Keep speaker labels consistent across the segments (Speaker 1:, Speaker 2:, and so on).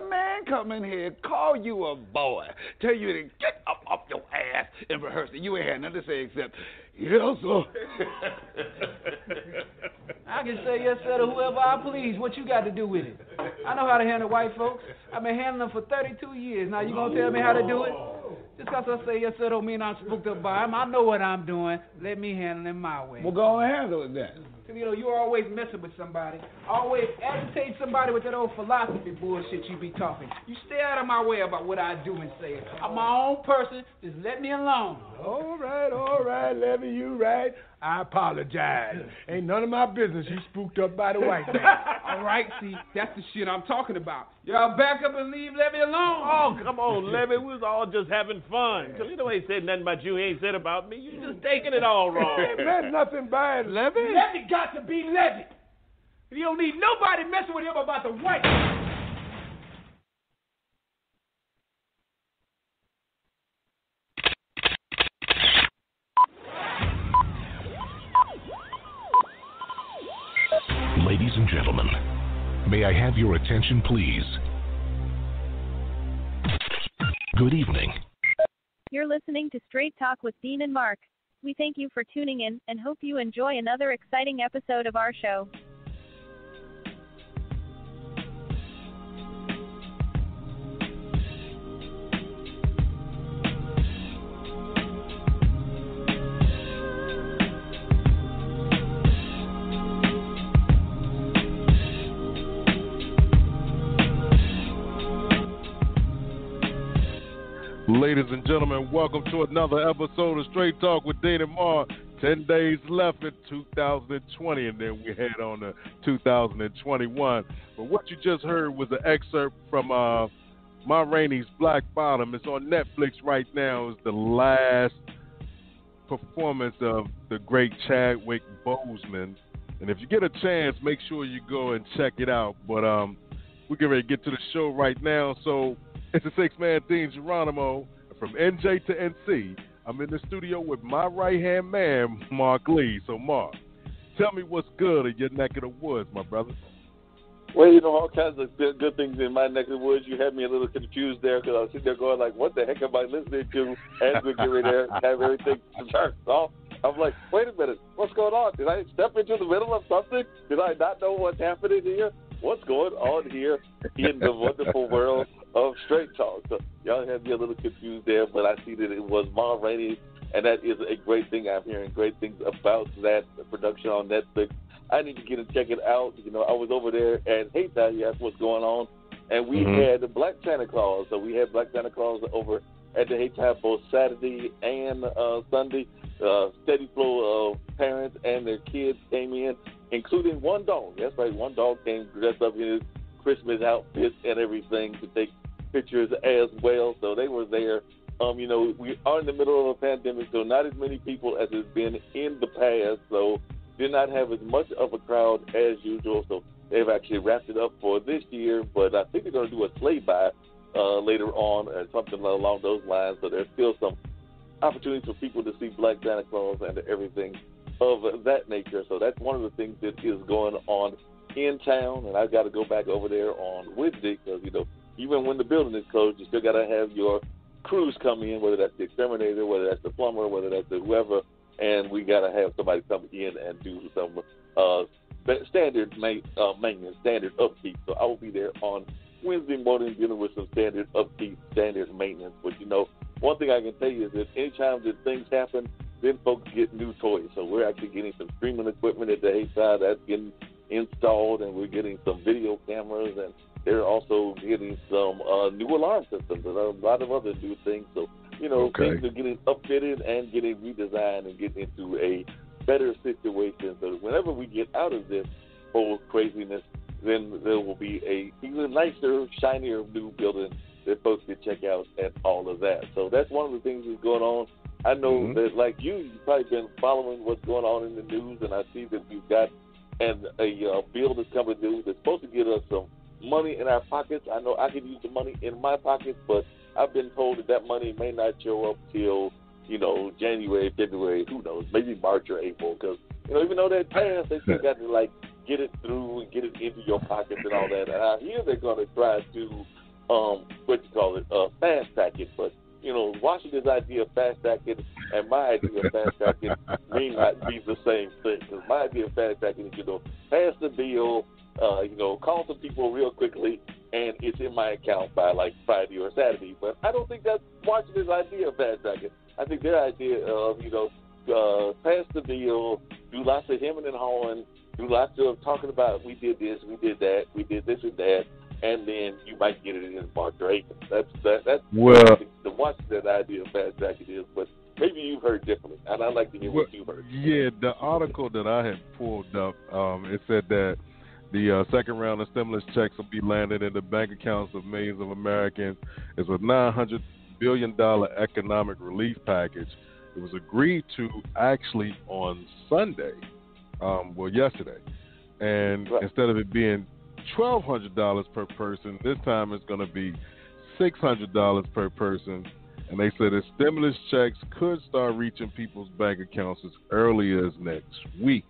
Speaker 1: the man come in here, call you a boy, tell you to get up off your ass and rehearse it. You ain't had nothing to say except, yes, sir.
Speaker 2: I can say yes, sir, to whoever I please. What you got to do with it? I know how to handle white folks. I've been handling them for 32 years. Now you gonna tell me how to do it? Just because I say yes, sir, don't mean I'm spooked up by him. I know what I'm doing. Let me handle it my way.
Speaker 1: Well, go and handle it then.
Speaker 2: You know, you're always messing with somebody. Always agitate somebody with that old philosophy bullshit you be talking. You stay out of my way about what I do and say. I'm my own person. Just let me alone.
Speaker 3: All right, all right, Levy, you right. I apologize. Ain't none of my business you spooked up by the white man.
Speaker 2: All right, see, that's the shit I'm talking about. Y'all back up and leave Levy alone.
Speaker 4: Oh, come on, Levy. We was all just having fun. Toledo ain't said nothing about you. He ain't said about me. You just taking it all wrong.
Speaker 3: Ain't meant nothing by it, Levy.
Speaker 2: Levy got to be Levy. You don't need nobody messing with him about the white.
Speaker 5: Gentlemen, may I have your attention, please? Good evening.
Speaker 6: You're listening to Straight Talk with Dean and Mark. We thank you for tuning in and hope you enjoy another exciting episode of our show.
Speaker 7: Ladies and gentlemen, welcome to another episode of Straight Talk with Dean and Mar. Ten days left in 2020, and then we head on to 2021. But what you just heard was an excerpt from uh, Ma Rainey's Black Bottom. It's on Netflix right now. It's the last performance of the great Chadwick Boseman. And if you get a chance, make sure you go and check it out. But um, we're getting ready to get to the show right now. So it's a six man Dean Geronimo from NJ to NC. I'm in the studio with my right hand man, Mark Lee. So, Mark, tell me what's good in your neck of the woods, my brother.
Speaker 8: Well, you know, all kinds of good, things in my neck of the woods. You had me a little confused there because I was sitting there going like, "What the heck am I listening to?" As we get ready to have everything turned off, I'm like, "Wait a minute, what's going on? Did I step into the middle of something? Did I not know what's happening here? What's going on here in the wonderful world of straight talk?" So y'all had me a little confused there, but I see that it was Ma Rainey, and that is a great thing. I'm hearing great things about that production on Netflix. I need to get and check it out. You know, I was over there at Hayti. You asked what's going on, and we
Speaker 7: Mhm.
Speaker 8: had the Black Santa Claus. So we had Black Santa Claus over at the Hayti both Saturday and uh, Sunday. Uh, steady flow of parents and their kids came in, including one dog. That's right, one dog came dressed up in his Christmas outfits and everything to take pictures as well. So they were there. Um, you know, we are in the middle of a pandemic, so not as many people as has been in the past. So did not have as much of a crowd as usual. So they've actually wrapped it up for this year, but I think they're going to do a sleigh by uh, later on or something along those lines. So there's still some opportunities for people to see Black Santa Claus and everything of that nature. So that's one of the things that is going on in town, and I've got to go back over there on Wednesday because you know even when the building is closed, you still got to have your crews come in, whether that's the exterminator, whether that's the plumber, whether that's the whoever, and we got to have somebody come in and do some uh, standard ma- uh, maintenance, standard upkeep. So I will be there on Wednesday morning dealing with some standard upkeep, standard maintenance. But you know, one thing I can tell you is that anytime that things happen, then folks get new toys. So we're actually getting some streaming equipment at the Hayside that's getting installed, and we're getting some video cameras, and they're also getting some uh, new alarm systems and a lot of other new things. So you know,
Speaker 7: Okay.
Speaker 8: things are getting upfitted and getting redesigned and getting into a better situation. So whenever we get out of this whole craziness, then there will be a even nicer, shinier new building that folks can check out and all of that. So that's one of the things that's going on. I know
Speaker 7: Mhm.
Speaker 8: that, like you, you've probably been following what's going on in the news, and I see that you've got and a uh, bill that's coming due that's supposed to get us some money in our pockets. I know I could use the money in my pockets, but I've been told that that money may not show up till you know January, February, who knows, maybe March or April. Because you know, even though that passed, they still got to like get it through and get it into your pockets and all that. And I hear they're going to try to um, what you call it, uh, fast tracking. But you know, Washington's idea of fast tracking and my idea of fast tracking may not be the same thing. Because my idea of fast tracking is, you know, pass the bill, uh, you know, call some people real quickly, and it's in my account by like Friday or Saturday. But I don't think that's Washington's idea of fast tracking. I think their idea of, you know, uh, pass the bill, do lots of hemming and hawing, do lots of talking about we did this, we did that, we did this and that, and then you might get it in Mark or That's that, that's
Speaker 7: well,
Speaker 8: the Washington idea of fast tracking is, but maybe you've heard differently, and I'd like to hear
Speaker 7: well,
Speaker 8: what you've heard.
Speaker 7: Yeah, the article that I had pulled up, um, it said that the uh, second round of stimulus checks will be landed in the bank accounts of millions of Americans. It's a 900 billion dollar economic relief package. It was agreed to actually on Sunday, um, well yesterday, and
Speaker 8: right.
Speaker 7: instead of it being twelve hundred dollars per person. This time it's going to be six hundred dollars per person. And they said the stimulus checks could start reaching people's bank accounts as early as next week.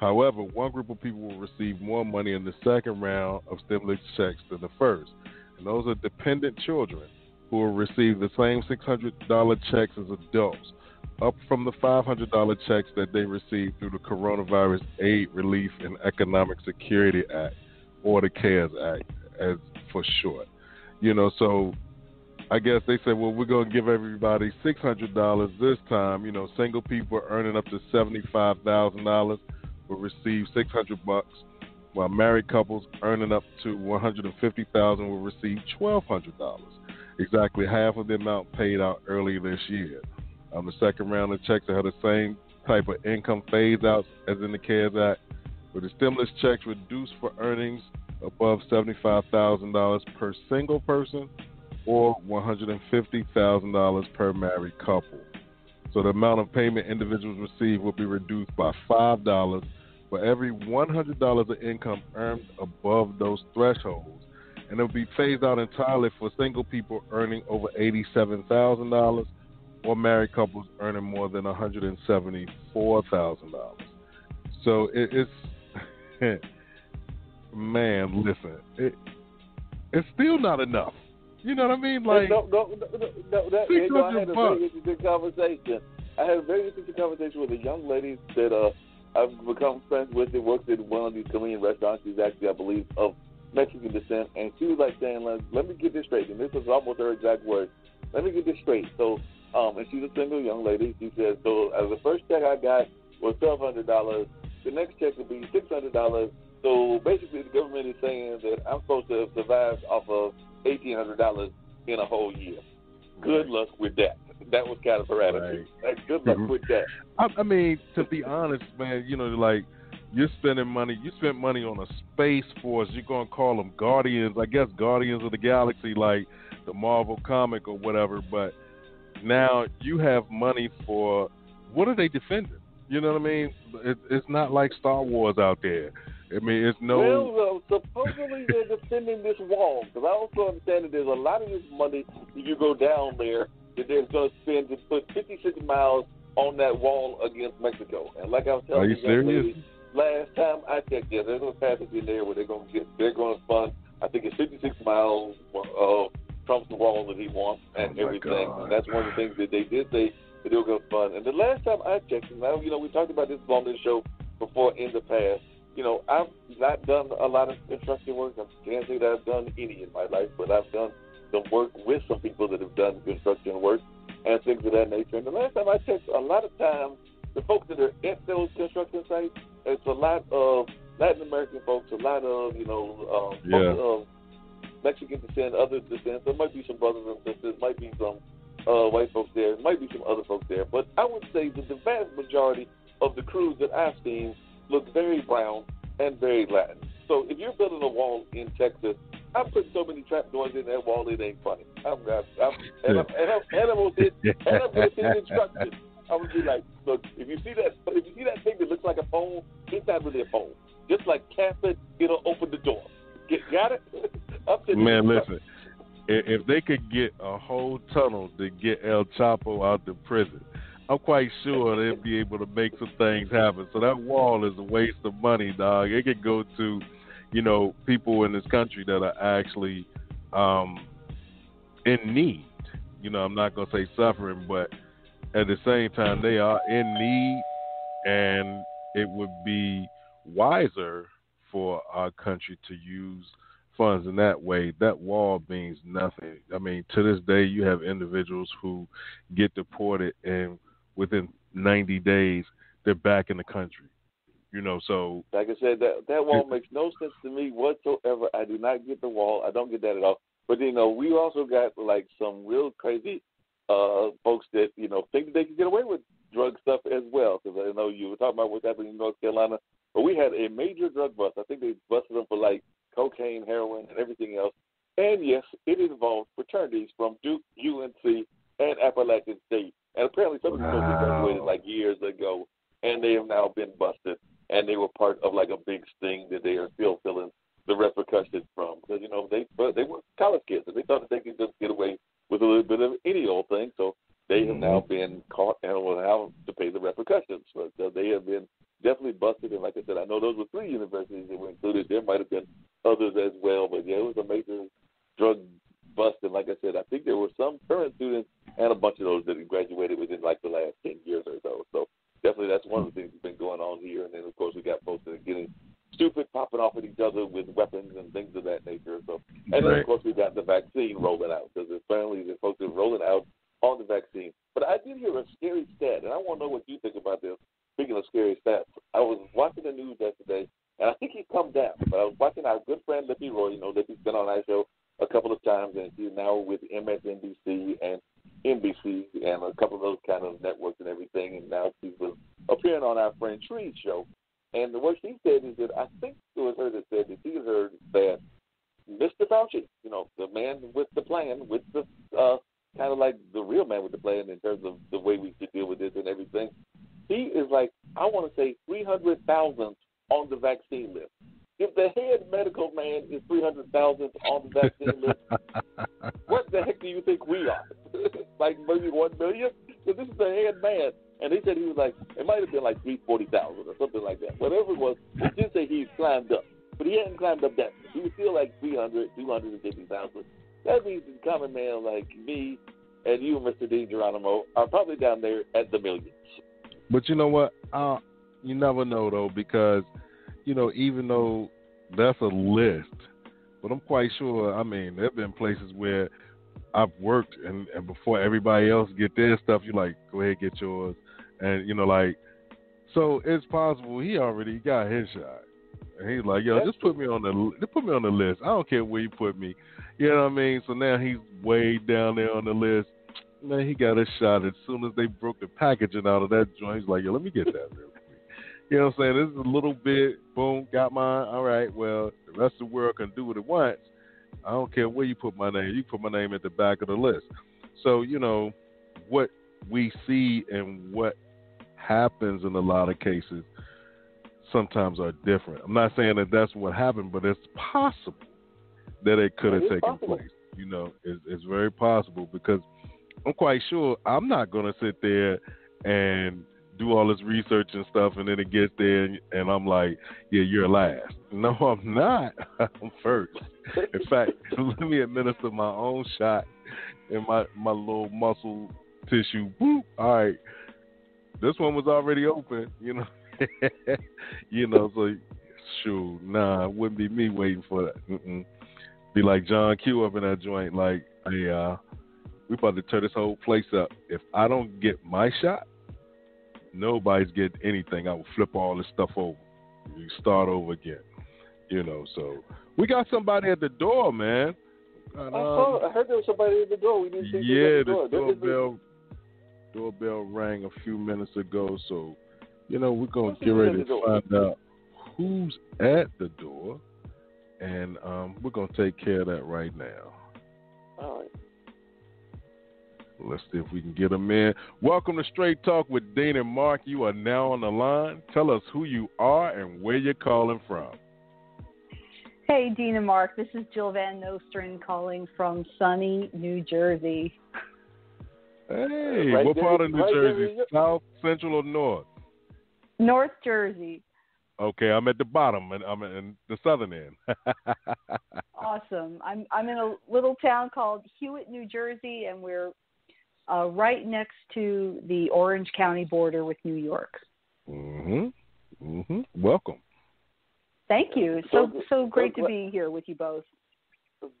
Speaker 7: However, one group of people will receive more money in the second round of stimulus checks than the first. And those are dependent children who will receive the same $600 checks as adults, up from the $500 checks that they received through the Coronavirus Aid, Relief, and Economic Security Act or the CARES Act, as for short. You know, so I guess they said, well, we're going to give everybody six hundred dollars this time. You know, single people earning up to seventy-five thousand dollars will receive six hundred bucks, while married couples earning up to one hundred and fifty thousand will receive twelve hundred dollars, exactly half of the amount paid out earlier this year. Um, the second round of checks will have the same type of income phase outs as in the CARES Act, with the stimulus checks reduced for earnings above $75,000 per single person or $150,000 per married couple. So the amount of payment individuals receive will be reduced by $5 for every $100 of income earned above those thresholds. And it will be phased out entirely for single people earning over $87,000 or married couples earning more than $174,000. So it, it's man, listen, it, it's still not enough. You know what I mean? Like,
Speaker 8: no, no, no, no, that, you know, I had a very interesting conversation. I had a very interesting conversation with a young lady that uh, I've become friends with. That works at one of these Korean restaurants. She's actually, I believe, of Mexican descent, and she was like saying, "Let, let me get this straight." And this was almost her exact words. Let me get this straight. So, um, and she's a single young lady. She said, "So, as the first check I got was twelve hundred dollars." the next check will be six hundred dollars. So basically, the government is saying that I'm supposed to survive off of eighteen hundred dollars in a whole year. Good luck with that. That was kind of her attitude. Right. Good luck
Speaker 7: mm-hmm.
Speaker 8: with that.
Speaker 7: I, I mean, to be honest, man, you know, like you're spending money. You spent money on a space force. You're gonna call them guardians. I guess guardians of the galaxy, like the Marvel comic or whatever. But now you have money for what are they defending? You know what I mean? It, it's not like Star Wars out there. I mean, it's no.
Speaker 8: Well, uh, supposedly they're defending this wall because I also understand that there's a lot of this money if you go down there that they're going to spend to put 56 miles on that wall against Mexico. And like I was telling
Speaker 7: Are you,
Speaker 8: you
Speaker 7: serious?
Speaker 8: Lady, last time I checked, yeah, there's a passage in there where they're going to get, they're going to fund. I think it's 56 miles uh, of Trump's wall that he wants and
Speaker 7: oh
Speaker 8: everything. And that's one of the things that they did say that they were going to fund. And the last time I checked, and now you know we talked about this on this show before in the past. You know, I've not done a lot of construction work. I can't say that I've done any in my life, but I've done some work with some people that have done construction work and things of that nature. And the last time I checked, a lot of times the folks that are at those construction sites, it's a lot of Latin American folks, a lot of you know um,
Speaker 7: yeah.
Speaker 8: folks of Mexican descent, other descent. There might be some brothers and sisters, might be some uh, white folks there. There might be some other folks there, but I would say that the vast majority of the crews that I've seen look very brown and very Latin. So if you're building a wall in Texas, I put so many trap doors in that wall, it ain't funny. I'm, I'm, I'm, and, I'm, and, I'm, and I'm gonna hit, and I'm gonna hit instructions. I would be like, look, if you see that, if you see that thing that looks like a phone, it's not really a phone. Just like it, it'll open the door. Get, got it?
Speaker 7: Man, listen if they could get a whole tunnel to get El Chapo out the prison, I'm quite sure they'll be able to make some things happen. So that wall is a waste of money, dog. It could go to, you know, people in this country that are actually um, in need. You know, I'm not gonna say suffering, but at the same time, they are in need, and it would be wiser for our country to use funds in that way. That wall means nothing. I mean, to this day, you have individuals who get deported, and within 90 days, they're back in the country. You know, so
Speaker 8: like I said, that that wall makes no sense to me whatsoever. I do not get the wall. I don't get that at all. But you know, we also got like some real crazy uh folks that you know think they can get away with drug stuff as well. Because I know you were talking about what's happening in North Carolina, but we had a major drug bust. I think they busted them for like cocaine, heroin, and everything else. And yes, it involved fraternities from Duke, UNC, and Appalachian State. And apparently, some of these folks graduated like years ago, and they have now been busted and they were part of like a big sting that they are still feeling the repercussions from because you know they but they were college kids and they thought that they could just get away with a little bit of any old thing. So they have now
Speaker 7: Mm-hmm.
Speaker 8: been caught and will have to pay the repercussions. But uh, they have been definitely busted. And like I said, I know those were three universities that were included. There might have been others as well, but yeah, it was a major drug bust. And like I said, I think there were some current students and a bunch of those that graduated within like the last ten years or so. So definitely that's one of the things that's been going on here. And then of course we got folks that are getting stupid, popping off at each other with weapons and things of that nature. So and then
Speaker 7: Right.
Speaker 8: of course we got the vaccine rolling out because apparently the folks are rolling out on the vaccine. But I did hear a scary stat, and I want to know what you think about this. Speaking of scary stats, I was watching the news yesterday, and I think he's come down. But I was watching our good friend Lippy Roy. You know, Lippy's been on our show a couple of times, and she's now with MSNBC and NBC and a couple of those kind of networks and everything. And now she's was friend Tree's show. And what she said is that I think it was her that said that she heard that Mr. Fauci, you know, the man with the plan, with the uh, kind of like the real man with the plan in terms of the way we should deal with this and everything. He is like, I want to say 300,000
Speaker 7: know what? Uh, you never know though, because you know, even though that's a list, but I'm quite sure. I mean, there've been places where I've worked, and, and before everybody else get their stuff, you like go ahead get yours, and you know, like, so it's possible he already got his shot. And he's like, yo, just put me on the put me on the list. I don't care where you put me. You know what I mean? So now he's way down there on the list. Man, he got a shot as soon as they broke the packaging out of that joint. He's like, yo, let me get that real quick. You know what I'm saying? This is a little bit, boom, got mine. All right, well, the rest of the world can do what it wants. I don't care where you put my name. You put my name at the back of the list. So, you know, what we see and what happens in a lot of cases sometimes are different. I'm not saying that that's what happened, but it's possible that it could have taken
Speaker 8: possible.
Speaker 7: place. You know, it's, it's very possible because I'm quite sure I'm not going to sit there and do all this research and stuff, and then it gets there, and, and I'm like, yeah, you're last. No, I'm not. I'm first. In fact, let me administer my own shot in my my little muscle tissue. Whoop. All right, this one was already open. You know, you know. So, shoot, nah, it wouldn't be me waiting for that. Mm-mm. Be like John Q up in that joint. Like, hey, uh, we about to tear this whole place up. If I don't get my shot, nobody's getting anything. I will flip all this stuff over. We start over again. You know, so we got somebody at the door, man. Got,
Speaker 8: I saw.
Speaker 7: um,
Speaker 8: I heard there was somebody at the door. We didn't see
Speaker 7: yeah,
Speaker 8: at the door.
Speaker 7: the
Speaker 8: is a-
Speaker 7: doorbell doorbell rang a few minutes ago, so you know we're gonna get ready to find out who's at the door, and um, we're gonna take care of that right now.
Speaker 8: All right.
Speaker 7: Let's see if we can get them in. Welcome to Straight Talk with Dean and Mark. You are now on the line. Tell us who you are and where you're calling from.
Speaker 9: Hey, Dean and Mark. This is Jill Van Nostrand calling from sunny New Jersey.
Speaker 7: Hey,
Speaker 8: Right
Speaker 7: what
Speaker 8: there-
Speaker 7: part of New
Speaker 8: right
Speaker 7: Jersey?
Speaker 8: in your-
Speaker 7: South, Central, or North?
Speaker 9: North Jersey.
Speaker 7: Okay, I'm at the bottom, and I'm in the southern end.
Speaker 9: awesome. I'm I'm in a little town called Hewitt, New Jersey, and we're uh, right next to the Orange County border with New York.
Speaker 7: Mhm. Mhm. Welcome.
Speaker 9: Thank you. So
Speaker 8: So-
Speaker 9: so great
Speaker 8: so
Speaker 9: to be here with you both.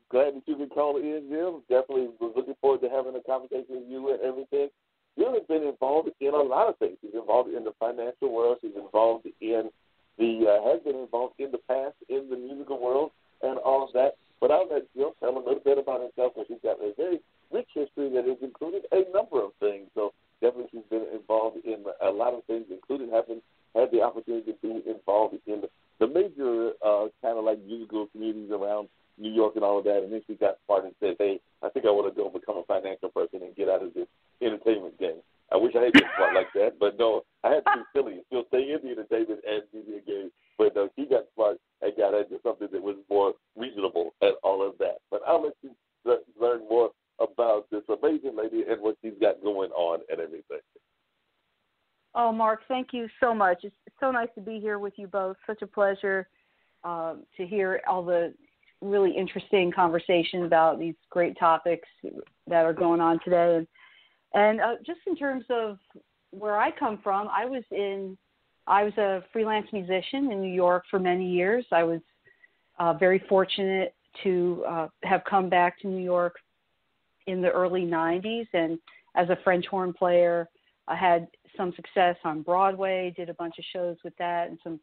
Speaker 8: Glad that you could call in, Jim. Definitely was looking forward to having a conversation with you and everything. Jim has been involved in a lot of things. He's involved in the financial world. He's involved in the uh, has been involved in the past in the musical world and all of that. But I'll let Jim tell a little bit about himself. And he's got a very rich history that has included a number of things. So definitely he's been involved in a lot of things, including having had the opportunity to be involved in the, the major uh, kind of like musical communities around New York and all of that. And then she got smart and said, "Hey, I think I want to go become a financial person and get out of this entertainment game." I wish I had been smart like that, but no, I had to be silly and still stay in the entertainment and media game. But no, she got smart and got into something that was more reasonable and all of that. But I'll let you le- learn more about this amazing lady and what she's got going on and everything.
Speaker 9: Oh, Mark, thank you so much. It's so nice to be here with you both. Such a pleasure um, to hear all the really interesting conversation about these great topics that are going on today. And, and uh, just in terms of where I come from, I was in, I was a freelance musician in New York for many years. I was uh, very fortunate to uh, have come back to New York in the early 90s and as a French horn player. I had some success on Broadway, did a bunch of shows with that, and some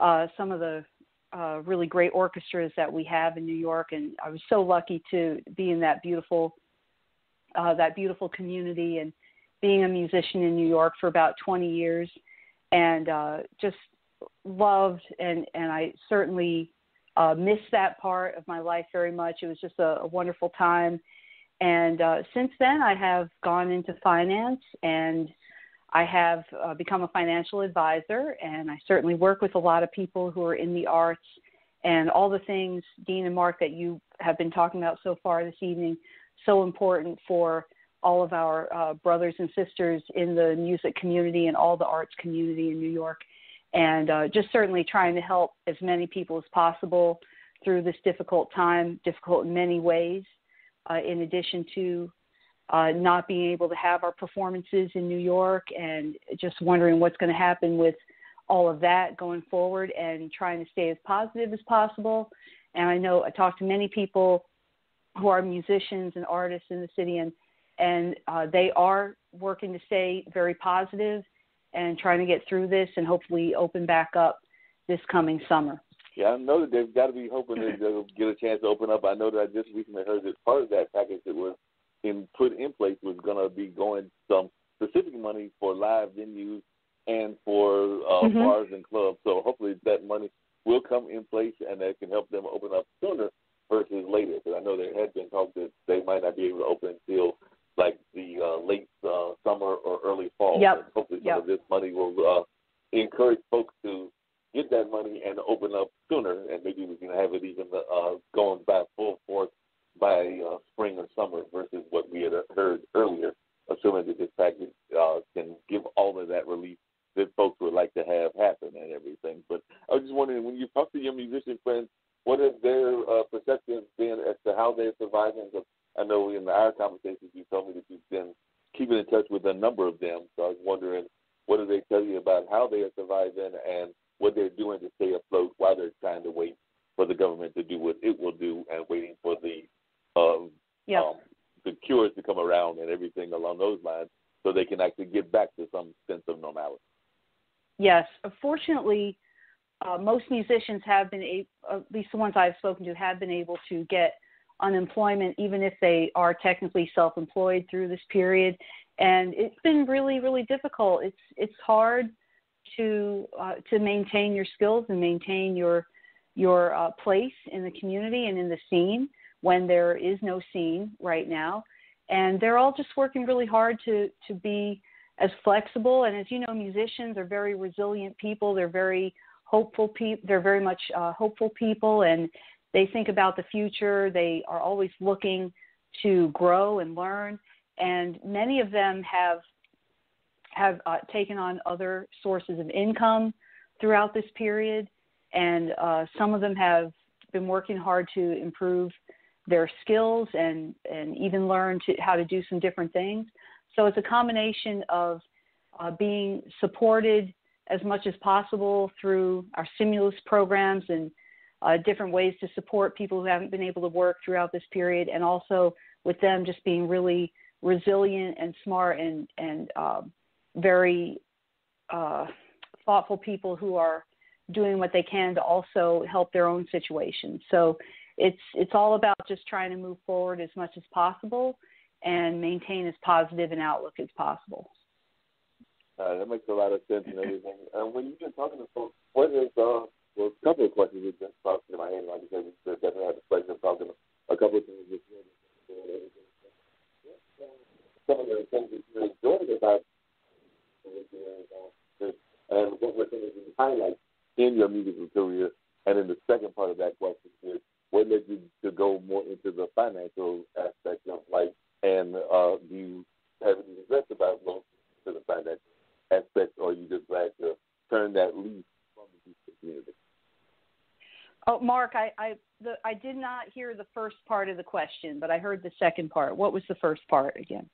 Speaker 9: uh, some of the uh, really great orchestras that we have in New York. And I was so lucky to be in that beautiful uh, that beautiful community and being a musician in New York for about 20 years, and uh, just loved and and I certainly uh, missed that part of my life very much. It was just a, a wonderful time. And uh, since then, I have gone into finance and I have uh, become a financial advisor. And I certainly work with a lot of people who are in the arts and all the things, Dean and Mark, that you have been talking about so far this evening, so important for all of our uh, brothers and sisters in the music community and all the arts community in New York and uh, just certainly trying to help as many people as possible through this difficult time, difficult in many ways, uh, in addition to uh, not being able to have our performances in New York and just wondering what's going to happen with all of that going forward and trying to stay as positive as possible. And I know I talked to many people who are musicians and artists in the city, and and uh, they are working to stay very positive and trying to get through this and hopefully open back up this coming summer.
Speaker 8: Yeah, I know that they've got to be hoping that they'll get a chance to open up. I know that I just recently heard that part of that package that was in put in place was going to be going some specific money for live venues and for uh,
Speaker 9: Mhm.
Speaker 8: bars and clubs. So hopefully that money will come in place and that can help them open up sooner versus later. Because I know there had been talk that they might not be able to open until like the uh, late uh, summer or early fall.
Speaker 9: Yep.
Speaker 8: And hopefully some
Speaker 9: Yep.
Speaker 8: of this money will uh, encourage folks to get that money and open up sooner, and maybe we can have it even uh, going back full force by uh, spring or summer versus what we had heard earlier, assuming that this package uh, can give all of that relief that folks would like to have happen and everything. But I was just wondering, when you talk to your musician friends, what have their uh, perceptions been as to how they're surviving? I know in our conversations you told me that you've been keeping in touch with a number of them. So I was wondering, what do they tell you about how they are surviving and what they're doing to stay afloat while they're trying to wait for the government to do what it will do and waiting for the um,
Speaker 9: Yep.
Speaker 8: um, the cures to come around and everything along those lines, so they can actually get back to some sense of normality.
Speaker 9: Yes, fortunately, uh, most musicians have been able, at least the ones I've spoken to, have been able to get unemployment, even if they are technically self-employed through this period. And it's been really, really difficult. It's it's hard to uh, to maintain your skills and maintain your your uh, place in the community and in the scene when there is no scene right now. And they're all just working really hard to to be as flexible. And as you know musicians are very resilient people. They're very hopeful people they're very much uh, hopeful people. And they think about the future. They are always looking to grow and learn. And many of them have have uh, taken on other sources of income throughout this period, and uh, some of them have been working hard to improve their skills and and even learn to how to do some different things. So it's a combination of uh, being supported as much as possible through our stimulus programs and uh, different ways to support people who haven't been able to work throughout this period, and also with them just being really resilient and smart and and uh, very thoughtful people who are doing what they can to also help their own situation. So it's it's all about just trying to move forward as much as possible and maintain as positive an outlook as possible.
Speaker 8: Uh, that makes a lot of sense and everything. And when you've been talking to folks, what is uh, well, a couple of questions you've just popped into my like I said, we definitely had the pleasure of talking to a couple of things morning. Some of the things that you enjoyed about and what were some of the highlights in your musical career? And then the second part of that question is, what led you to go more into the financial aspect of life? And uh, do you have any regrets about going to the financial aspect, or are you just glad to turn that leaf from the music community?
Speaker 9: Oh, Mark, I I, the, I did not hear the first part of the question, but I heard the second part. What was the first part again?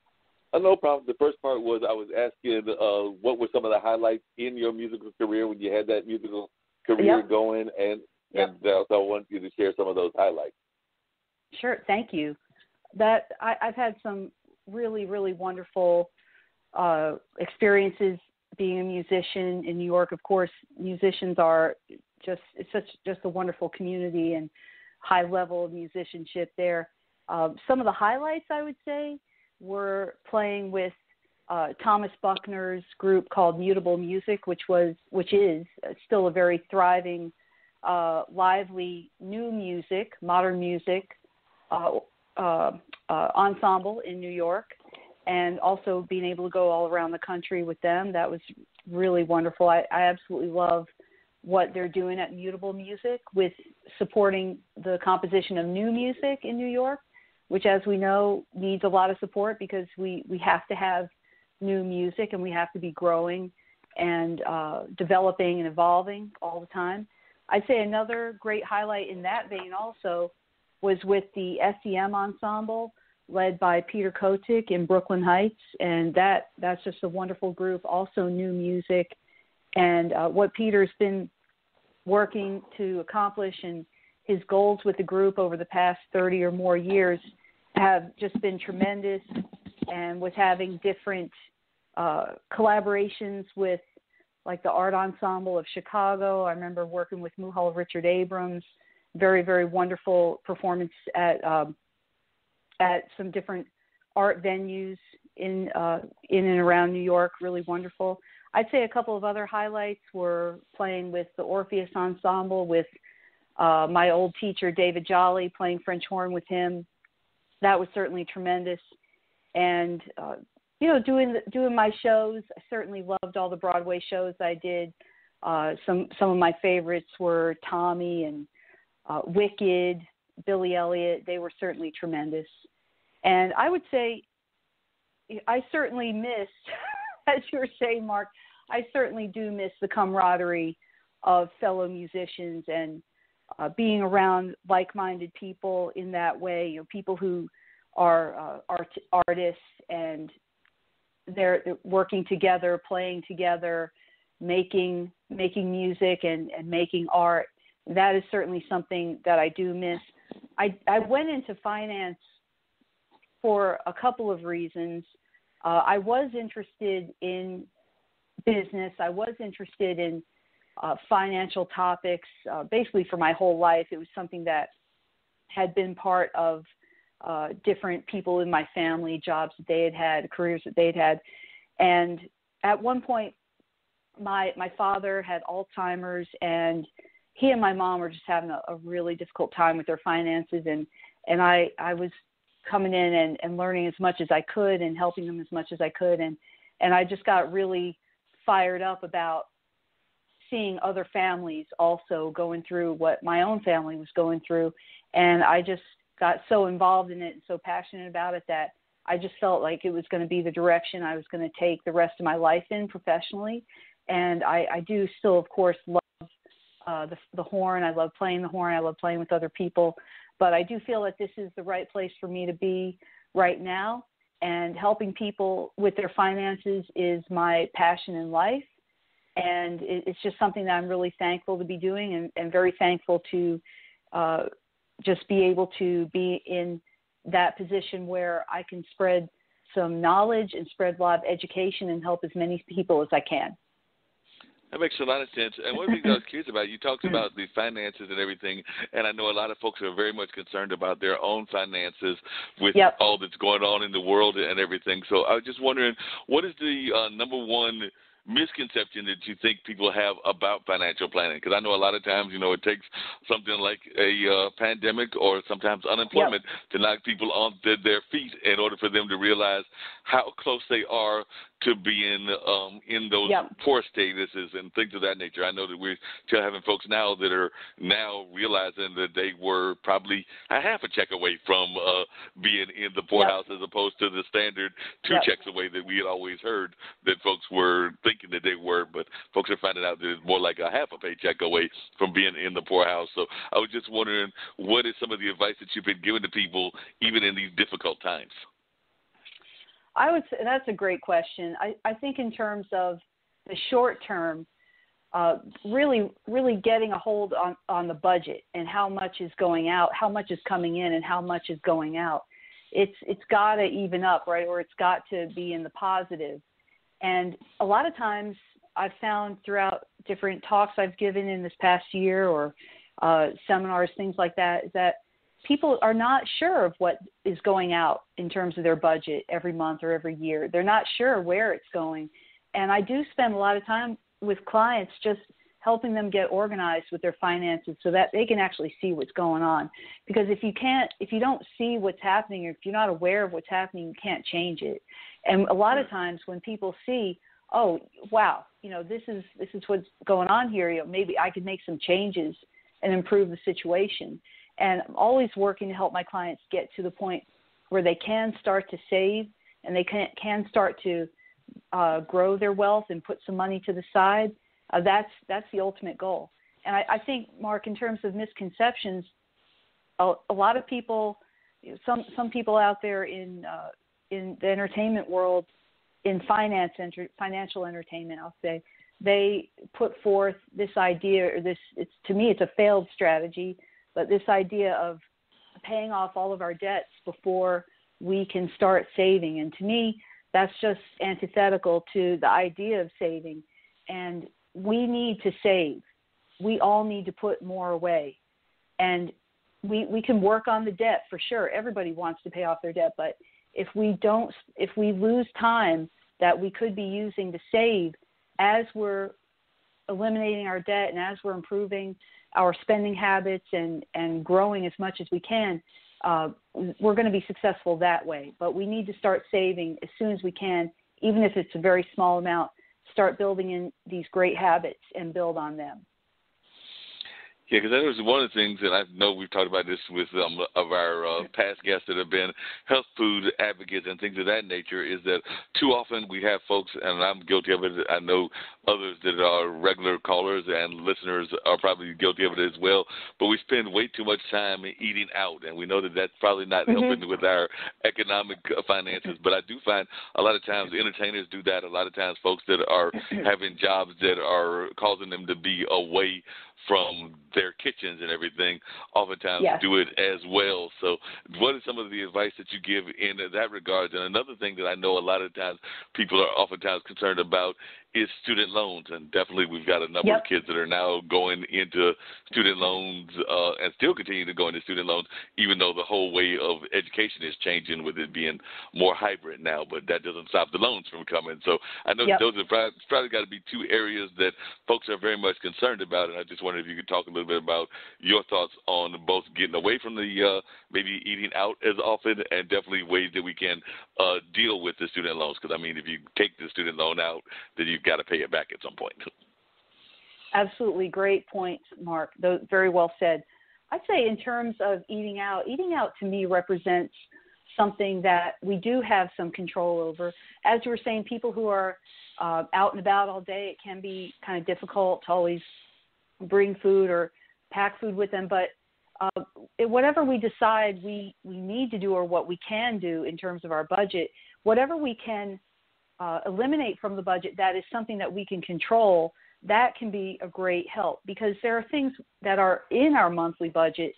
Speaker 8: Uh, no problem. The first part was I was asking uh, what were some of the highlights in your musical career when you had that musical career
Speaker 9: Yep.
Speaker 8: going, and
Speaker 9: Yep.
Speaker 8: and uh, so I want you to share some of those highlights.
Speaker 9: Sure, thank you. That I, I've had some really, really wonderful uh, experiences being a musician in New York. Of course, musicians are just it's such just a wonderful community and high level of musicianship there. Um, some of the highlights I would say were playing with uh, Thomas Buckner's group called Mutable Music, which was which is uh, still a very thriving, uh, lively new music, modern music uh, uh, uh, ensemble in New York, and also being able to go all around the country with them. That was really wonderful. I, I absolutely love what they're doing at Mutable Music with supporting the composition of new music in New York, which, as we know, needs a lot of support because we, we have to have new music and we have to be growing and uh, developing and evolving all the time. I'd say another great highlight in that vein also was with the SEM ensemble led by Peter Kotik in Brooklyn Heights, and that that's just a wonderful group. Also, new music, and uh, what Peter's been working to accomplish and his goals with the group over the past 30 or more years have just been tremendous, and with having different uh, collaborations with like the Art Ensemble of Chicago. I remember working with Muhal Richard Abrams. Very, very wonderful performance at um, at some different art venues in uh, in and around New York. Really wonderful. I'd say a couple of other highlights were playing with the Orpheus Ensemble with uh, my old teacher David Jolly, playing French horn with him. That was certainly tremendous. And uh, you know, doing doing my shows, I certainly loved all the Broadway shows I did. Uh, some some of my favorites were Tommy and uh, Wicked, Billy Elliot. They were certainly tremendous. And I would say, I certainly miss, as you were saying, Mark, I certainly do miss the camaraderie of fellow musicians and uh, being around like-minded people in that way. You know, people who are uh, art, artists and they're, they're working together, playing together, making making music and, and making art. That is certainly something that I do miss. I I went into finance for a couple of reasons. Uh, I was interested in business. I was interested in uh, financial topics uh, basically for my whole life. It was something that had been part of uh, different people in my family, jobs that they had had, careers that they'd had, and at one point, my my father had Alzheimer's, and he and my mom were just having a, a really difficult time with their finances, and and I I was coming in and, and learning as much as I could and helping them as much as I could, and and I just got really fired up about seeing other families also going through what my own family was going through. And I just got so involved in it and so passionate about it that I just felt like it was going to be the direction I was going to take the rest of my life in professionally and I, I do still, of course, love uh, the, the horn. I love playing the horn. I love playing with other people. But I do feel that this is the right place for me to be right now. And helping people with their finances is my passion in life. And it, it's just something that I'm really thankful to be doing and, and very thankful to uh, just be able to be in that position where I can spread some knowledge and spread a lot of education and help as many people as I can.
Speaker 8: That makes a lot of sense. And one thing I was curious about, you talked about the finances and everything, and I know a lot of folks are very much concerned about their own finances with
Speaker 9: yep.
Speaker 8: all that's going on in the world and everything. So I was just wondering, what is the uh, number one misconception that you think people have about financial planning? Because I know a lot of times, you know, it takes something like a uh, pandemic or sometimes unemployment
Speaker 9: yep.
Speaker 8: to knock people on the, their feet in order for them to realize how close they are to being um, in those
Speaker 9: yep.
Speaker 8: poor statuses and things of that nature. I know that we're still having folks now that are now realizing that they were probably a half a check away from uh, being in the poorhouse
Speaker 9: yep.
Speaker 8: as opposed to the standard two checks away that we had always heard that folks were thinking that they were. But folks are finding out that it's more like a half a paycheck away from being in the poorhouse. So I was just wondering, what is some of the advice that you've been giving to people even in these difficult times?
Speaker 9: I would say that's a great question. I, I think in terms of the short term, uh, really, really getting a hold on, on the budget and how much is going out, how much is coming in, and how much is going out. It's it's got to even up, right? Or it's got to be in the positive. And a lot of times, I've found throughout different talks I've given in this past year or uh, seminars, things like that, is that people are not sure of what is going out in terms of their budget every month or every year. They're not sure where it's going. And I do spend a lot of time with clients just helping them get organized with their finances so that they can actually see what's going on. Because if you can't, if you don't see what's happening, or if you're not aware of what's happening, you can't change it. And a lot of times when people see, oh, wow, you know, this is this is what's going on here. You know, maybe I could make some changes and improve the situation. And I'm always working to help my clients get to the point where they can start to save and they can can start to uh, grow their wealth and put some money to the side. Uh, that's that's the ultimate goal. And I, I think, Mark, in terms of misconceptions, a, a lot of people, some some people out there in uh, in the entertainment world, in finance, enter, financial entertainment, I'll say, they put forth this idea or this. It's to me, it's a failed strategy but this idea of paying off all of our debts before we can start saving. And to me, that's just antithetical to the idea of saving. And we need to save. We all need to put more away. And we, we can work on the debt for sure. Everybody wants to pay off their debt. But if we don't, if we lose time that we could be using to save as we're eliminating our debt and as we're improving our spending habits and, and growing as much as we can, uh, we're going to be successful that way. But we need to start saving as soon as we can, even if it's a very small amount. Start building in these great habits and build on them.
Speaker 8: Yeah, because that was one of the things that I know we've talked about this with um, of our uh, past guests that have been health food advocates and things of that nature. Is that too often we have folks, and I'm guilty of it. I know others that are regular callers and listeners are probably guilty of it as well. But we spend way too much time eating out, and we know that that's probably not
Speaker 9: mm-hmm.
Speaker 8: helping with our economic uh, finances. But I do find a lot of times entertainers do that. A lot of times folks that are having jobs that are causing them to be away from their kitchens and everything oftentimes
Speaker 9: yes.
Speaker 8: do it as well. So, what is some of the advice that you give in that regard? And another thing that I know a lot of times people are oftentimes concerned about is student loans, and definitely we've got a number
Speaker 9: yep.
Speaker 8: of kids that are now going into student loans uh, and still continue to go into student loans, even though the whole way of education is changing with it being more hybrid now. But that doesn't stop the loans from coming. So I know
Speaker 9: yep.
Speaker 8: those are probably, probably got to be two areas that folks are very much concerned about, and I just wondered if you could talk a little bit about your thoughts on both getting away from the uh, maybe eating out as often, and definitely ways that we can uh, deal with the student loans. Because I mean, if you take the student loan out, then you got to pay it back at some point.
Speaker 9: Absolutely, great points, Mark. Those very well said. I'd say in terms of eating out, eating out to me represents something that we do have some control over. As you were saying, people who are uh, out and about all day, it can be kind of difficult to always bring food or pack food with them. But uh, whatever we decide we, we need to do or what we can do in terms of our budget, whatever we can uh, eliminate from the budget that is something that we can control, that can be a great help because there are things that are in our monthly budget,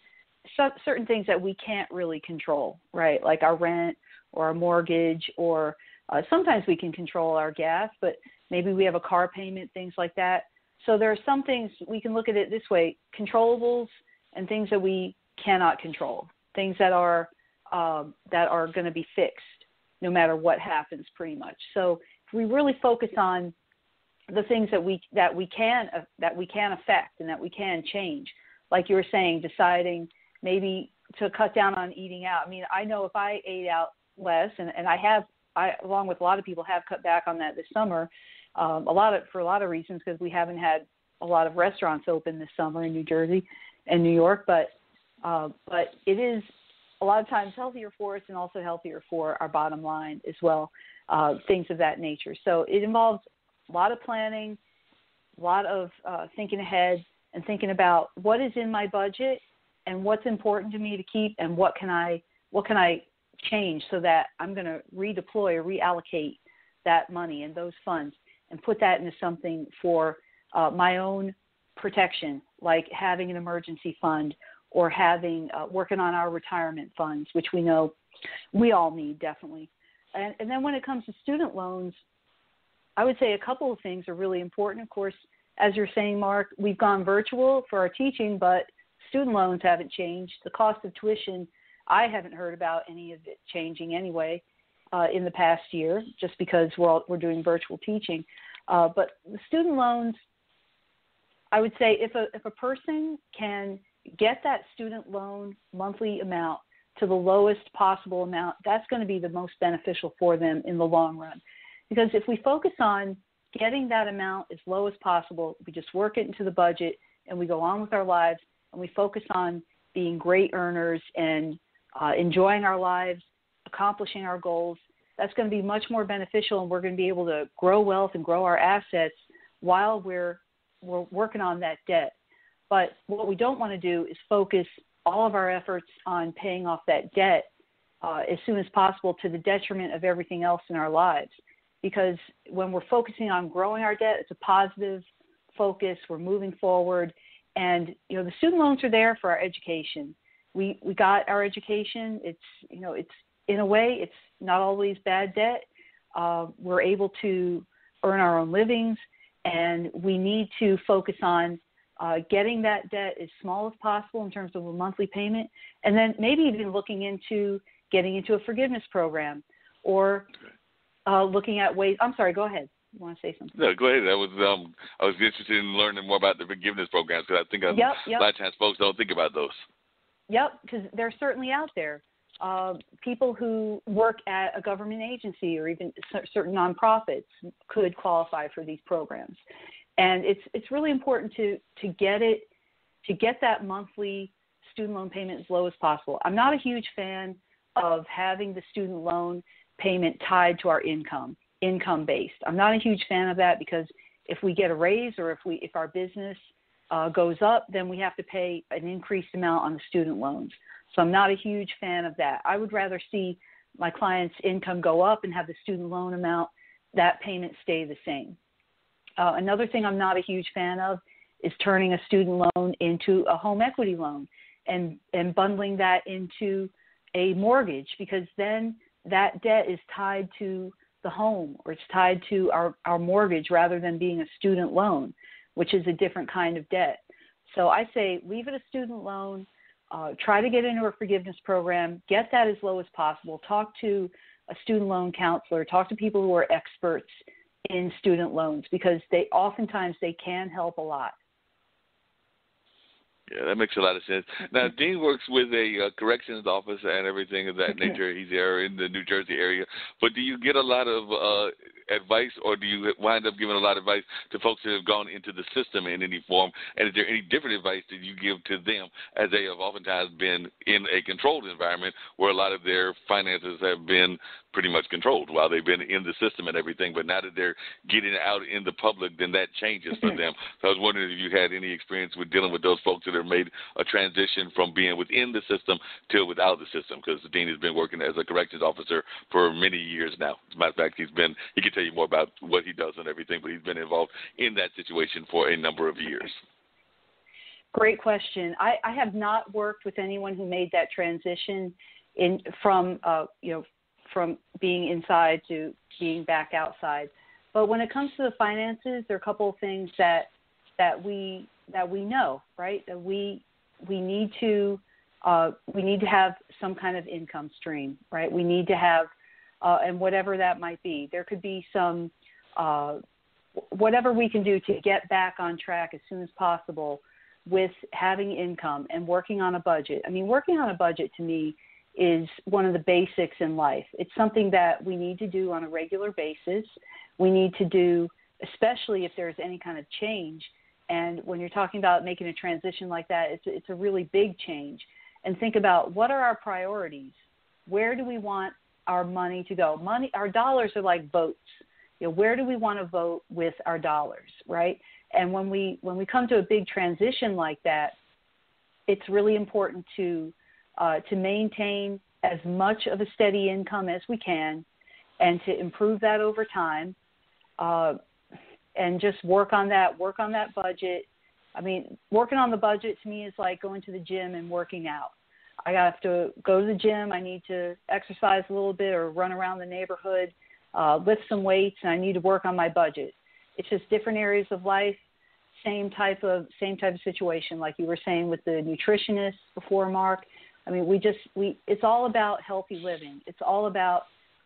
Speaker 9: so, certain things that we can't really control, right? Like our rent or our mortgage, or uh, sometimes we can control our gas, but maybe we have a car payment, things like that. So there are some things we can look at it this way: controllables and things that we cannot control, things that are um, that are going to be fixed no matter what happens, pretty much. So if we really focus on the things that we that we can uh, that we can affect and that we can change, like you were saying, deciding maybe to cut down on eating out. I mean, I know if I ate out less, and, and I have, I along with a lot of people have cut back on that this summer. Um, a lot of for a lot of reasons because we haven't had a lot of restaurants open this summer in New Jersey and New York, but uh, but it is a lot of times healthier for us and also healthier for our bottom line as well, uh, things of that nature. So it involves a lot of planning, a lot of uh, thinking ahead, and thinking about what is in my budget and what's important to me to keep, and what can I what can I change so that I'm going to redeploy or reallocate that money and those funds and put that into something for uh, my own protection, like having an emergency fund or having uh, working on our retirement funds, which we know we all need definitely. And, and then when it comes to student loans, I would say a couple of things are really important. Of course, as you're saying, Mark, we've gone virtual for our teaching, but student loans haven't changed. The cost of tuition, I haven't heard about any of it changing anyway uh, in the past year, just because we're all, we're doing virtual teaching. Uh, but student loans, I would say if a if a person can get that student loan monthly amount to the lowest possible amount, that's going to be the most beneficial for them in the long run. Because if we focus on getting that amount as low as possible, we just work it into the budget and we go on with our lives and we focus on being great earners and uh, enjoying our lives, accomplishing our goals, that's going to be much more beneficial and we're going to be able to grow wealth and grow our assets while we're we're working on that debt. But what we don't want to do is focus all of our efforts on paying off that debt uh, as soon as possible to the detriment of everything else in our lives. Because when we're focusing on growing our debt, it's a positive focus. We're moving forward, and you know the student loans are there for our education. We we got our education. It's you know it's in a way it's not always bad debt. Uh, we're able to earn our own livings, and we need to focus on uh, getting that debt as small as possible in terms of a monthly payment, and then maybe even looking into getting into a forgiveness program or uh, looking at ways. I'm sorry, go ahead. You want to say something?
Speaker 8: No, go ahead. I was um, I was interested in learning more about the forgiveness programs because I think
Speaker 9: yep, yep.
Speaker 8: a lot of times folks don't think about those.
Speaker 9: Yep, because they're certainly out there. Uh, people who work at a government agency or even certain nonprofits could qualify for these programs and it's it's really important to to get it to get that monthly student loan payment as low as possible. I'm not a huge fan of having the student loan payment tied to our income, income based. I'm not a huge fan of that because if we get a raise or if we if our business uh, goes up, then we have to pay an increased amount on the student loans. So I'm not a huge fan of that. I would rather see my client's income go up and have the student loan amount that payment stay the same. Uh, another thing I'm not a huge fan of is turning a student loan into a home equity loan and, and bundling that into a mortgage because then that debt is tied to the home or it's tied to our, our mortgage rather than being a student loan, which is a different kind of debt. So I say leave it a student loan, uh, try to get into a forgiveness program, get that as low as possible, talk to a student loan counselor, talk to people who are experts in student loans because they oftentimes they can help a lot.
Speaker 8: Yeah, that makes a lot of sense. Now, Dean works with a uh, corrections office and everything of that nature. He's there in the New Jersey area. But do you get a lot of uh, advice, or do you wind up giving a lot of advice to folks that have gone into the system in any form? And is there any different advice that you give to them as they have oftentimes been in a controlled environment where a lot of their finances have been pretty much controlled while they've been in the system and everything. But now that they're getting out in the public, then that changes for them. So I was wondering if you had any experience with dealing with those folks that have made a transition from being within the system to without the system. Because Dean has been working as a corrections officer for many years now. As a matter of fact, he's been he can tell you more about what he does and everything, but he's been involved in that situation for a number of years.
Speaker 9: Great question. I, I have not worked with anyone who made that transition in from uh, you know from being inside to being back outside. But when it comes to the finances, there are a couple of things that that we that we know, right? That we we need to uh, we need to have some kind of income stream, right? We need to have uh, and whatever that might be. There could be some uh, whatever we can do to get back on track as soon as possible with having income and working on a budget. I mean, working on a budget to me is one of the basics in life. It's something that we need to do on a regular basis. We need to do, especially if there's any kind of change. And when you're talking about making a transition like that, it's, it's a really big change. And think about what are our priorities? Where do we want our money to go? Money, our dollars are like votes. You know, where do we want to vote with our dollars, right? And when we when we come to a big transition like that, it's really important to uh, to maintain as much of a steady income as we can and to improve that over time uh, and just work on that work on that budget. I mean working on the budget to me is like going to the gym and working out. I have to go to the gym. I need to exercise a little bit or run around the neighborhood uh, lift some weights and i need to work on my budget. It's just different areas of life same type of same type of situation like you were saying with the nutritionist before mark I mean, we just we it's all about healthy living. It's all about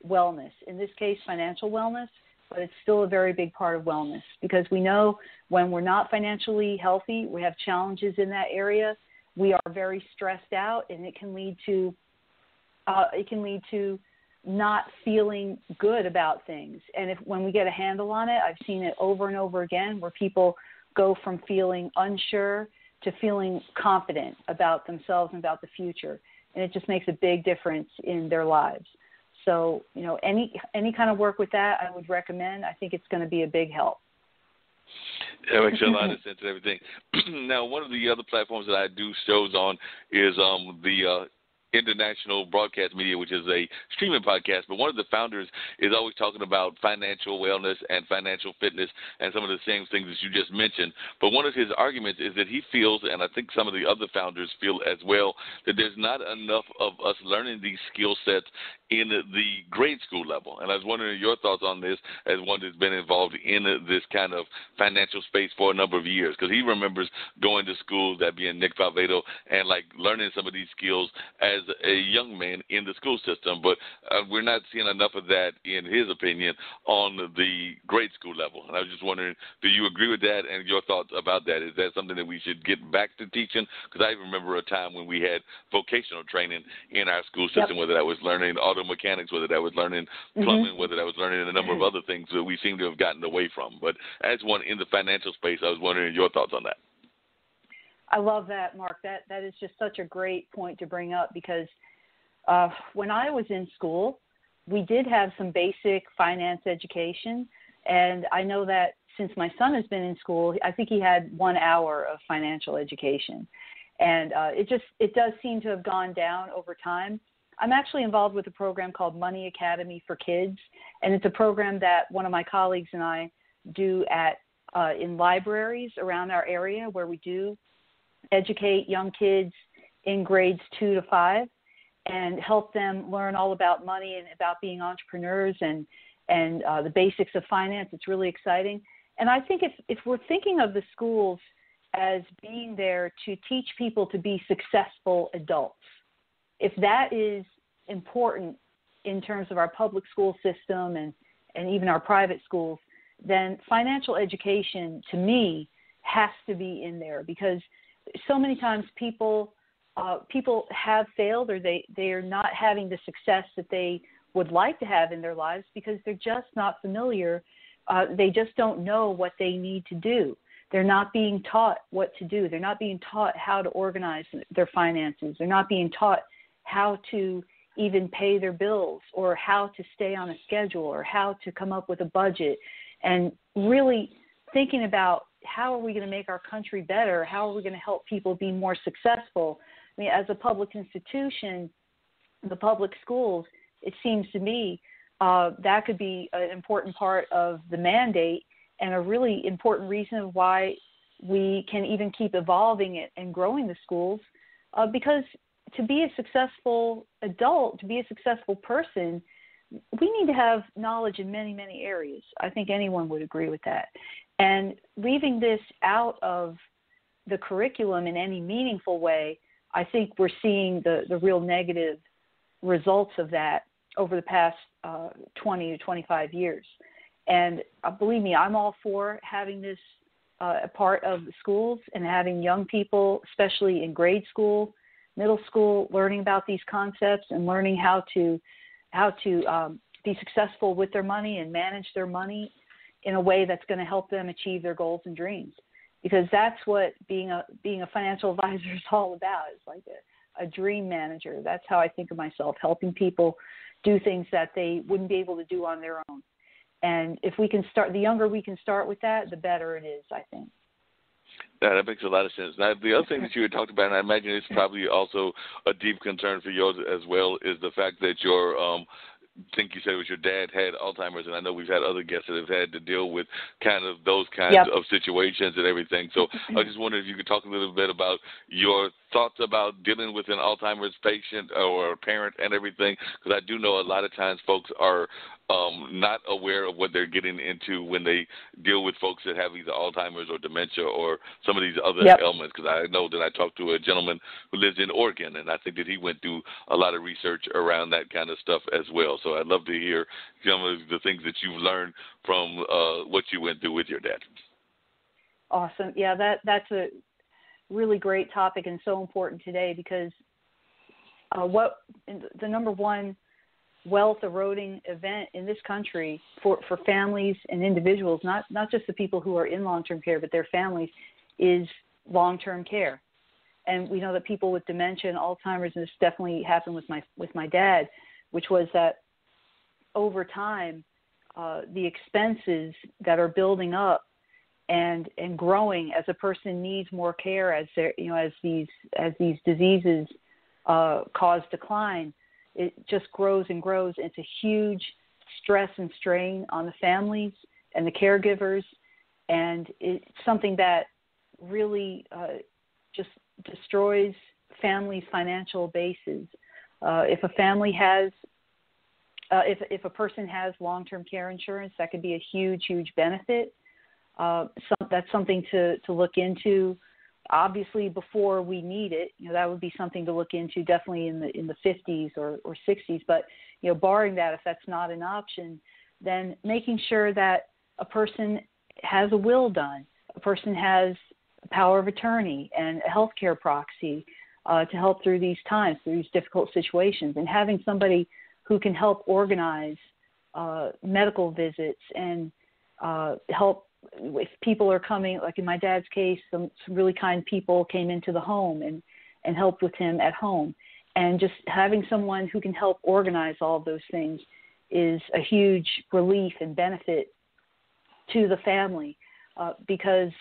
Speaker 9: wellness. In this case, financial wellness, but it's still a very big part of wellness because we know when we're not financially healthy, we have challenges in that area. We are very stressed out, and it can lead to uh, it can lead to not feeling good about things. And if when we get a handle on it, I've seen it over and over again where people go from feeling unsure to feeling confident about themselves and about the future. And it just makes a big difference in their lives. So, you know, any any kind of work with that I would recommend. I think it's going to be a big help.
Speaker 8: That makes a lot of sense and everything. now, one of the other platforms that I do shows on is um, the uh, International Broadcast Media, which is a streaming podcast. But one of the founders is always talking about financial wellness and financial fitness and some of the same things that you just mentioned. But one of his arguments is that he feels, and I think some of the other founders feel as well, that there's not enough of us learning these skill sets in the grade school level. And I was wondering your thoughts on this as one that's been involved in this kind of financial space for a number of years. Because he remembers going to school, that being Nick Valvado, and like learning some of these skills as a young man in the school system. But uh, we're not seeing enough of that, in his opinion, on the grade school level. And I was just wondering, do you agree with that and your thoughts about that? Is that something that we should get back to teaching? Because I remember a time when we had vocational training in our school system, yep. whether that was learning auto mechanics, whether that was learning mm-hmm. plumbing, mm-hmm. whether that was learning a number of other things that we seem to have gotten away from. But as one in the financial space, I was wondering your thoughts on that.
Speaker 9: I love that, Mark. That that is just such a great point to bring up because uh, when I was in school, we did have some basic finance education, and I know that since my son has been in school, I think he had one hour of financial education, and uh, it just it does seem to have gone down over time. I'm actually involved with a program called Money Academy for Kids, and it's a program that one of my colleagues and I do at uh, in libraries around our area where we do educate young kids in grades two to five and help them learn all about money and about being entrepreneurs and and uh, the basics of finance. It's really exciting. And I think if if we're thinking of the schools as being there to teach people to be successful adults, if that is important in terms of our public school system and, and even our private schools, then financial education to me has to be in there because so many times people uh, people have failed or they, they are not having the success that they would like to have in their lives because they're just not familiar. Uh, they just don't know what they need to do. They're not being taught what to do. They're not being taught how to organize their finances. They're not being taught how to even pay their bills or how to stay on a schedule or how to come up with a budget and really thinking about how are we going to make our country better? How are we going to help people be more successful? I mean, as a public institution, the public schools, it seems to me uh, that could be an important part of the mandate and a really important reason why we can even keep evolving it and growing the schools. Uh, because to be a successful adult, to be a successful person, we need to have knowledge in many, many areas. I think anyone would agree with that. And leaving this out of the curriculum in any meaningful way, I think we're seeing the, the real negative results of that over the past uh, 20 to 25 years. And uh, believe me, I'm all for having this uh, a part of the schools and having young people, especially in grade school, middle school, learning about these concepts and learning how to how to um, be successful with their money and manage their money in a way that's going to help them achieve their goals and dreams. Because that's what being a being a financial advisor is all about. It's like a, a dream manager. That's how i think of myself helping people do things that they wouldn't be able to do on their own. And if we can start the younger we can start with that the better it is i think.
Speaker 8: Yeah, that makes a lot of sense. Now, the other thing that you had talked about, and I imagine it's probably also a deep concern for yours as well, is the fact that your um, think you said it was your dad had Alzheimer's, and I know we've had other guests that have had to deal with kind of those kinds
Speaker 9: yep.
Speaker 8: of situations and everything. So I just wondered if you could talk a little bit about your thoughts about dealing with an Alzheimer's patient or a parent and everything, because I do know a lot of times folks are um, not aware of what they're getting into when they deal with folks that have either Alzheimer's or dementia or some of these other
Speaker 9: yep.
Speaker 8: ailments. Because I know that I talked to a gentleman who lives in Oregon, and I think that he went through a lot of research around that kind of stuff as well. So I'd love to hear some of the things that you've learned from uh, what you went through with your dad.
Speaker 9: Awesome. Yeah, that that's a really great topic and so important today because uh, what the number one wealth eroding event in this country for, for families and individuals, not, not just the people who are in long term care, but their families, is long term care. And we know that people with dementia and Alzheimer's, and this definitely happened with my with my dad, which was that over time, uh, the expenses that are building up and and growing as a person needs more care as there you know as these as these diseases uh, cause decline it just grows and grows. It's a huge stress and strain on the families and the caregivers, and it's something that really uh, just destroys families' financial bases. Uh, if a family has, uh, if if a person has long-term care insurance, that could be a huge, huge benefit. Uh, some, that's something to to look into. Obviously before we need it you know that would be something to look into definitely in the in the 50s or or 60s but you know barring that if that's not an option then making sure that a person has a will done a person has a power of attorney and a healthcare proxy uh, to help through these times through these difficult situations. And having somebody who can help organize uh, medical visits and uh, help if people are coming, like in my dad's case, some, some really kind people came into the home and and helped with him at home, and just having someone who can help organize all of those things is a huge relief and benefit to the family uh, because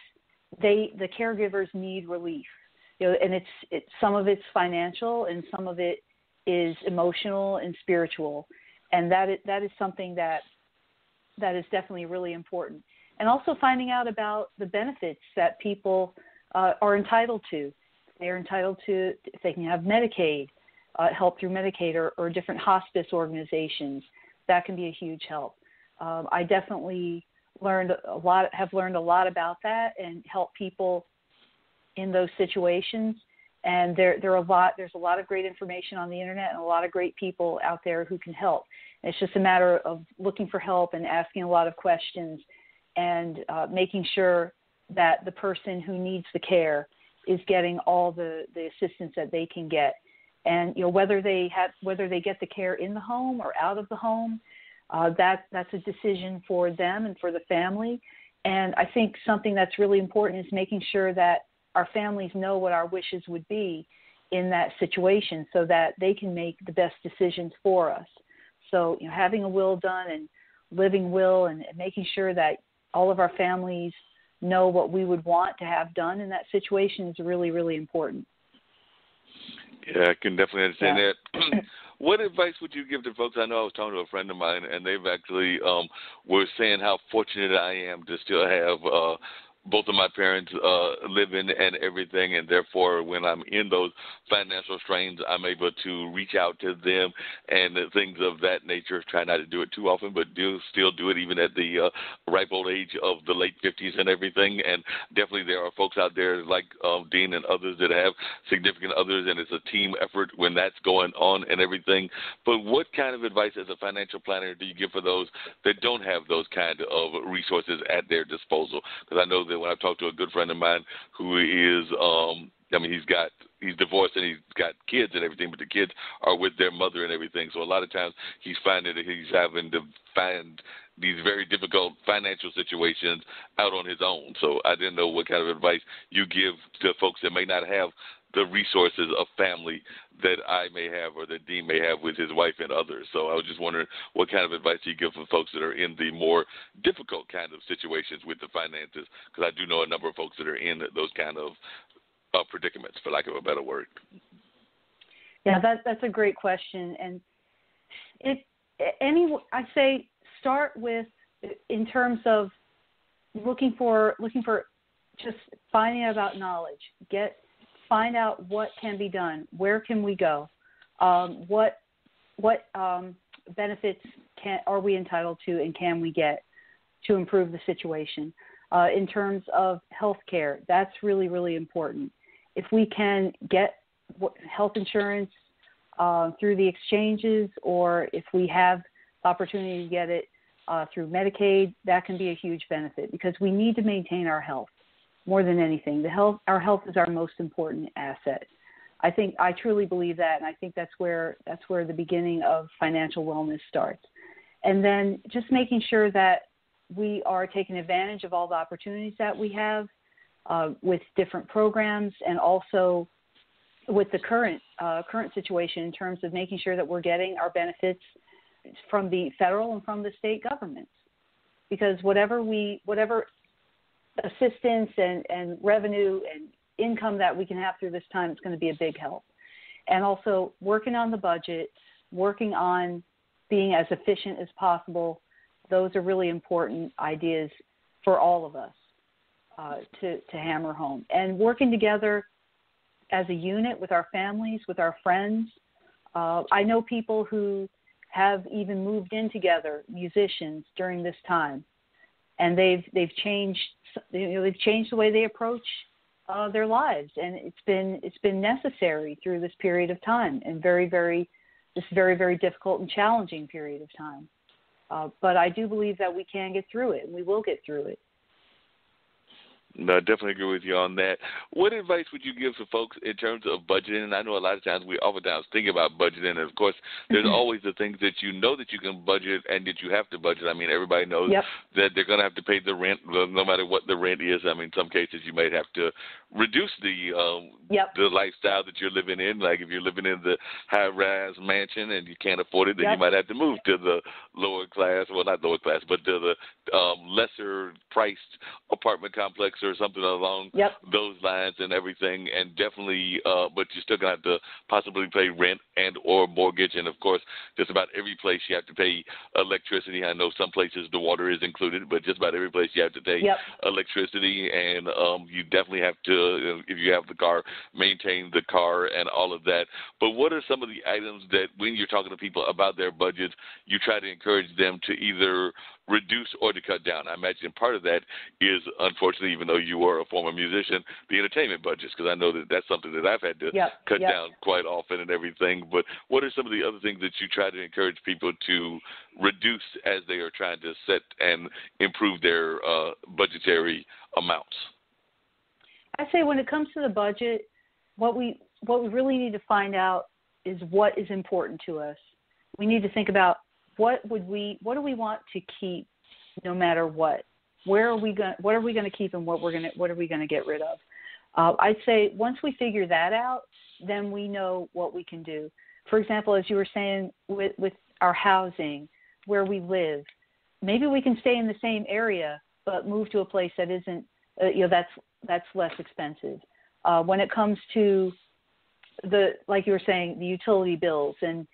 Speaker 9: they the caregivers need relief, you know, and it's it, some of it's financial and some of it is emotional and spiritual, and that is, that is something that that is definitely really important and also finding out about the benefits that people uh, are entitled to. They're entitled to if they can have Medicaid, uh, help through Medicaid, or, or, different hospice organizations. That can be a huge help. Um, I definitely learned a lot, have learned a lot about that, and help people in those situations. And there, there are a lot. There's a lot of great information on the internet, and a lot of great people out there who can help. And it's just a matter of looking for help and asking a lot of questions and uh, making sure that the person who needs the care is getting all the, the assistance that they can get. and you know whether they have whether they get the care in the home or out of the home. Uh, that that's a decision for them and for the family. And I think something that's really important is making sure that our families know what our wishes would be in that situation so that they can make the best decisions for us. So, you know, having a will done and living will and making sure that all of our families know what we would want to have done in that situation is really, really important.
Speaker 8: Yeah, I can definitely understand
Speaker 9: Yeah.
Speaker 8: that. what advice would you give to folks? I know I was talking to a friend of mine, and they've actually um, were saying how fortunate I am to still have uh, both of my parents uh, living and everything, and therefore, when I'm in those financial strains, I'm able to reach out to them and things of that nature. Try not to do it too often, but do still do it even at the uh, ripe old age of the late 50s and everything. And definitely, there are folks out there like um, Dean and others that have significant others, and it's a team effort when that's going on and everything. But what kind of advice, as a financial planner, do you give for those that don't have those kind of resources at their disposal? Because I know that when I talk to a good friend of mine who is, um, I mean, he's got he's divorced and he's got kids and everything, but the kids are with their mother and everything. So a lot of times he's finding that he's having to find these very difficult financial situations out on his own. So I didn't know what kind of advice you give to folks that may not have the resources of family that I may have or that Dean may have with his wife and others. So I was just wondering what kind of advice you give for folks that are in the more difficult kind of situations with the finances, because I do know a number of folks that are in those kind of uh, predicaments, for lack of a better word.
Speaker 9: Yeah, that that's a great question, and it any I say start with in terms of looking for looking for just finding out about knowledge. Get find out what can be done. Where can we go? Um, what what um, benefits can are we entitled to and can we get to improve the situation? Uh, in terms of health care, that's really really important. If we can get health insurance uh, through the exchanges, or if we have the opportunity to get it uh, through Medicaid, that can be a huge benefit because we need to maintain our health more than anything. The health, our health is our most important asset. I think I truly believe that, and I think that's where that's where the beginning of financial wellness starts. And then just making sure that we are taking advantage of all the opportunities that we have uh, with different programs, and also with the current uh, current situation in terms of making sure that we're getting our benefits from the federal and from the state governments. Because whatever we whatever assistance and, and revenue and income that we can have through this time, is going to be a big help. And also working on the budget, working on being as efficient as possible. Those are really important ideas for all of us uh, to, to hammer home. And working together as a unit with our families, with our friends. Uh, I know people who have even moved in together, musicians, during this time, and they've they've changed you know they've changed the way they approach uh, their lives, and it's been it's been necessary through this period of time, and very very this very very difficult and challenging period of time. Uh, but I do believe that we can get through it, and we will get through it.
Speaker 8: No, I definitely agree with you on that. What advice would you give to folks in terms of budgeting? And I know a lot of times we oftentimes think about budgeting, and of course, there's
Speaker 9: Mm-hmm.
Speaker 8: always the things that you know that you can budget and that you have to budget. I mean, everybody knows
Speaker 9: Yep.
Speaker 8: that they're going to have to pay the rent, no matter what the rent is. I mean, in some cases you might have to reduce the um,
Speaker 9: Yep.
Speaker 8: the lifestyle that you're living in. Like if you're living in the high-rise mansion and you can't afford it, then you might have to move to the lower class. Well, not lower class, but to the um, lesser priced apartment complex or something along
Speaker 9: Yep.
Speaker 8: those lines and everything. And definitely, uh, but you're still gonna have to possibly pay rent and or mortgage. And of course, just about every place you have to pay electricity. I know some places the water is included, but just about every place you have to pay
Speaker 9: Yep.
Speaker 8: electricity. And um, you definitely have to, if you have the car, maintain the car and all of that. But what are some of the items that when you're talking to people about their budgets, you try to encourage them to either reduce or to cut down? I imagine part of that is, unfortunately, even though you are a former musician, the entertainment budgets, because I know that that's something that I've had to
Speaker 9: Yep,
Speaker 8: cut
Speaker 9: yep.
Speaker 8: down quite often and everything. But what are some of the other things that you try to encourage people to reduce as they are trying to set and improve their uh, budgetary amounts?
Speaker 9: I say when it comes to the budget, what we what we really need to find out is what is important to us. We need to think about what would we what do we want to keep no matter what. Where are we going what are we going to keep and what we're going to what are we going to get rid of? Uh, I'd say once we figure that out, then we know what we can do. For example, as you were saying with with our housing, where we live, maybe we can stay in the same area but move to a place that isn't uh, you know that's that's less expensive. Uh, when it comes to the like you were saying the utility bills and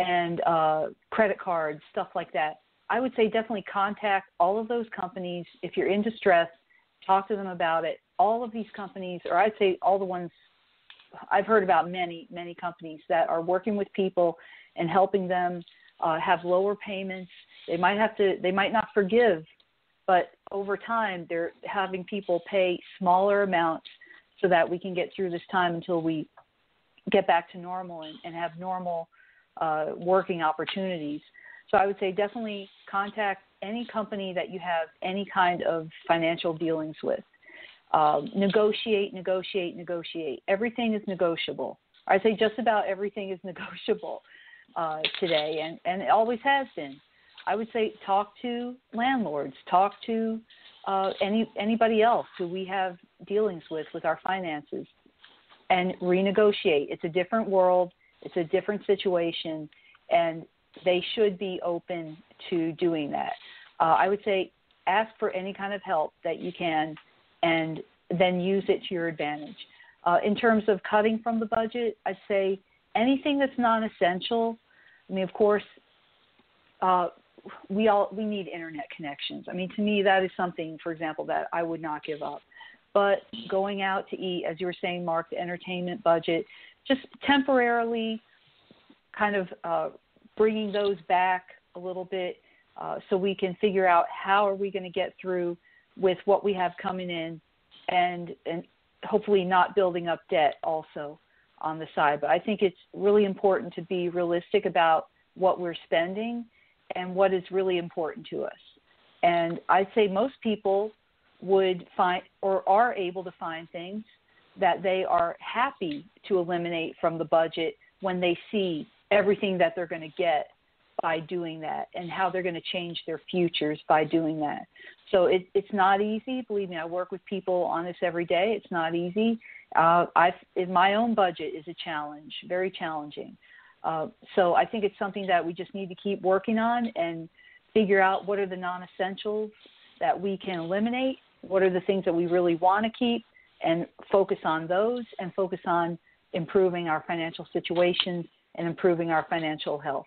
Speaker 9: and uh, credit cards stuff like that. I would say definitely contact all of those companies if you're in distress. Talk to them about it. All of these companies or i'd say all the ones i've heard about many many companies that are working with people and helping them uh, have lower payments. They might have to they might not forgive but over time they're having people pay smaller amounts so that we can get through this time until we get back to normal and, and have normal uh, working opportunities. So I would say definitely contact any company that you have any kind of financial dealings with. Um, negotiate, negotiate, negotiate. Everything is negotiable. I'd say just about everything is negotiable uh, today, and, and it always has been. I would say talk to landlords, talk to uh, any anybody else who we have dealings with with our finances and renegotiate. It's a different world, it's a different situation, and they should be open to doing that. Uh, I would say ask for any kind of help that you can and then use it to your advantage. Uh, in terms of cutting from the budget, I'd say anything that's non essential. I mean, of course, uh, we all we need internet connections. I mean, to me, that is something, for example, that I would not give up. But going out to eat, as you were saying, Mark, the entertainment budget, just temporarily, kind of uh, bringing those back a little bit, uh, so we can figure out how are we going to get through with what we have coming in, and and hopefully not building up debt also on the side. But I think it's really important to be realistic about what we're spending and what is really important to us. And I'd say most people would find or are able to find things that they are happy to eliminate from the budget when they see everything that they're going to get by doing that and how they're going to change their futures by doing that. So it, it's not easy. Believe me, I work with people on this every day. It's not easy. Uh, I, my own budget is a challenge, very challenging. Uh, so I think it's something that we just need to keep working on and figure out what are the non-essentials that we can eliminate, what are the things that we really want to keep, and focus on those and focus on improving our financial situations and improving our financial health.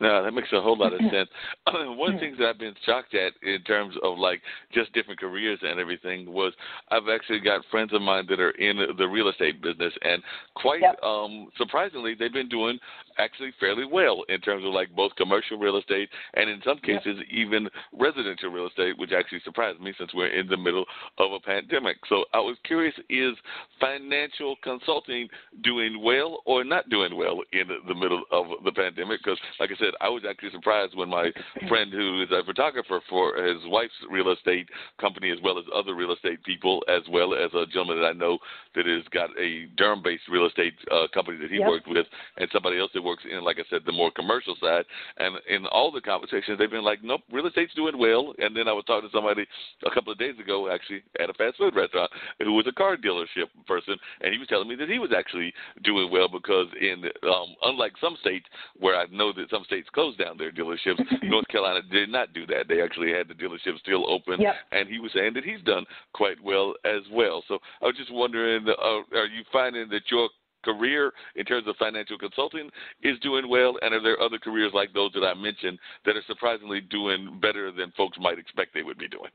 Speaker 8: No, that makes a whole lot of sense. One of the things that I've been shocked at in terms of like just different careers and everything was I've actually got friends of mine that are in the real estate business, and quite yep. um, surprisingly, they've been doing actually fairly well in terms of like both commercial real estate and in some cases yep. even residential real estate, which actually surprised me since we're in the middle of a pandemic. So I was curious: is financial consulting doing well or not doing well in the middle of the pandemic? Because, like I said said, I was actually surprised when my friend, who is a photographer for his wife's real estate company, as well as other real estate people, as well as a gentleman that I know that has got a Durham-based real estate uh, company that he yep. worked with, and somebody else that works in, like I said, the more commercial side. And in all the conversations, they've been like, "Nope, real estate's doing well." And then I was talking to somebody a couple of days ago, actually at a fast food restaurant, who was a car dealership person, and he was telling me that he was actually doing well because in um, unlike some states where I know that some states states closed down their dealerships. North Carolina did not do that. They actually had the dealerships still open,
Speaker 9: yep.
Speaker 8: and he was saying that he's done quite well as well. So I was just wondering, uh, are you finding that your career in terms of financial consulting is doing well, and are there other careers like those that I mentioned that are surprisingly doing better than folks might expect they would be doing?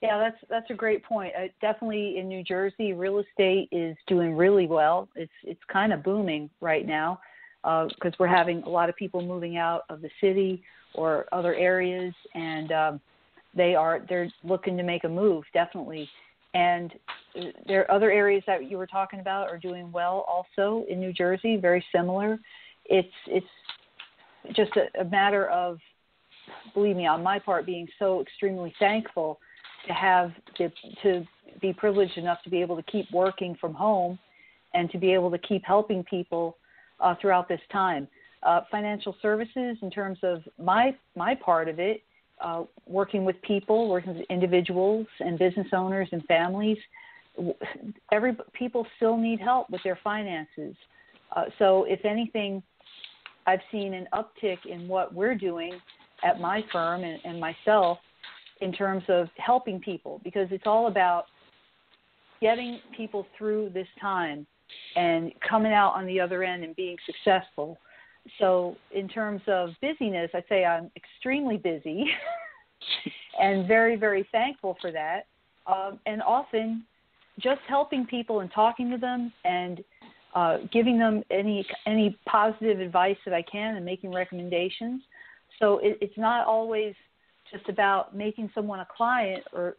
Speaker 9: Yeah, that's that's a great point. Uh, definitely in New Jersey, real estate is doing really well. It's it's kind of booming right now because uh, we're having a lot of people moving out of the city or other areas, and um, they are they're looking to make a move definitely. And uh, there are other areas that you were talking about are doing well also in New Jersey, very similar. It's it's just a, a matter of, believe me, on my part, being so extremely thankful to have to, to be privileged enough to be able to keep working from home and to be able to keep helping people uh, throughout this time. Uh, financial services, in terms of my my part of it, uh, working with people, working with individuals and business owners and families. Every people still need help with their finances. Uh, so, if anything, I've seen an uptick in what we're doing at my firm and, and myself in terms of helping people because it's all about getting people through this time and coming out on the other end and being successful. So, in terms of busyness, I'd say I'm extremely busy and very, very thankful for that. Um, and often just helping people and talking to them and uh, giving them any any positive advice that I can and making recommendations. So it, it's not always just about making someone a client, or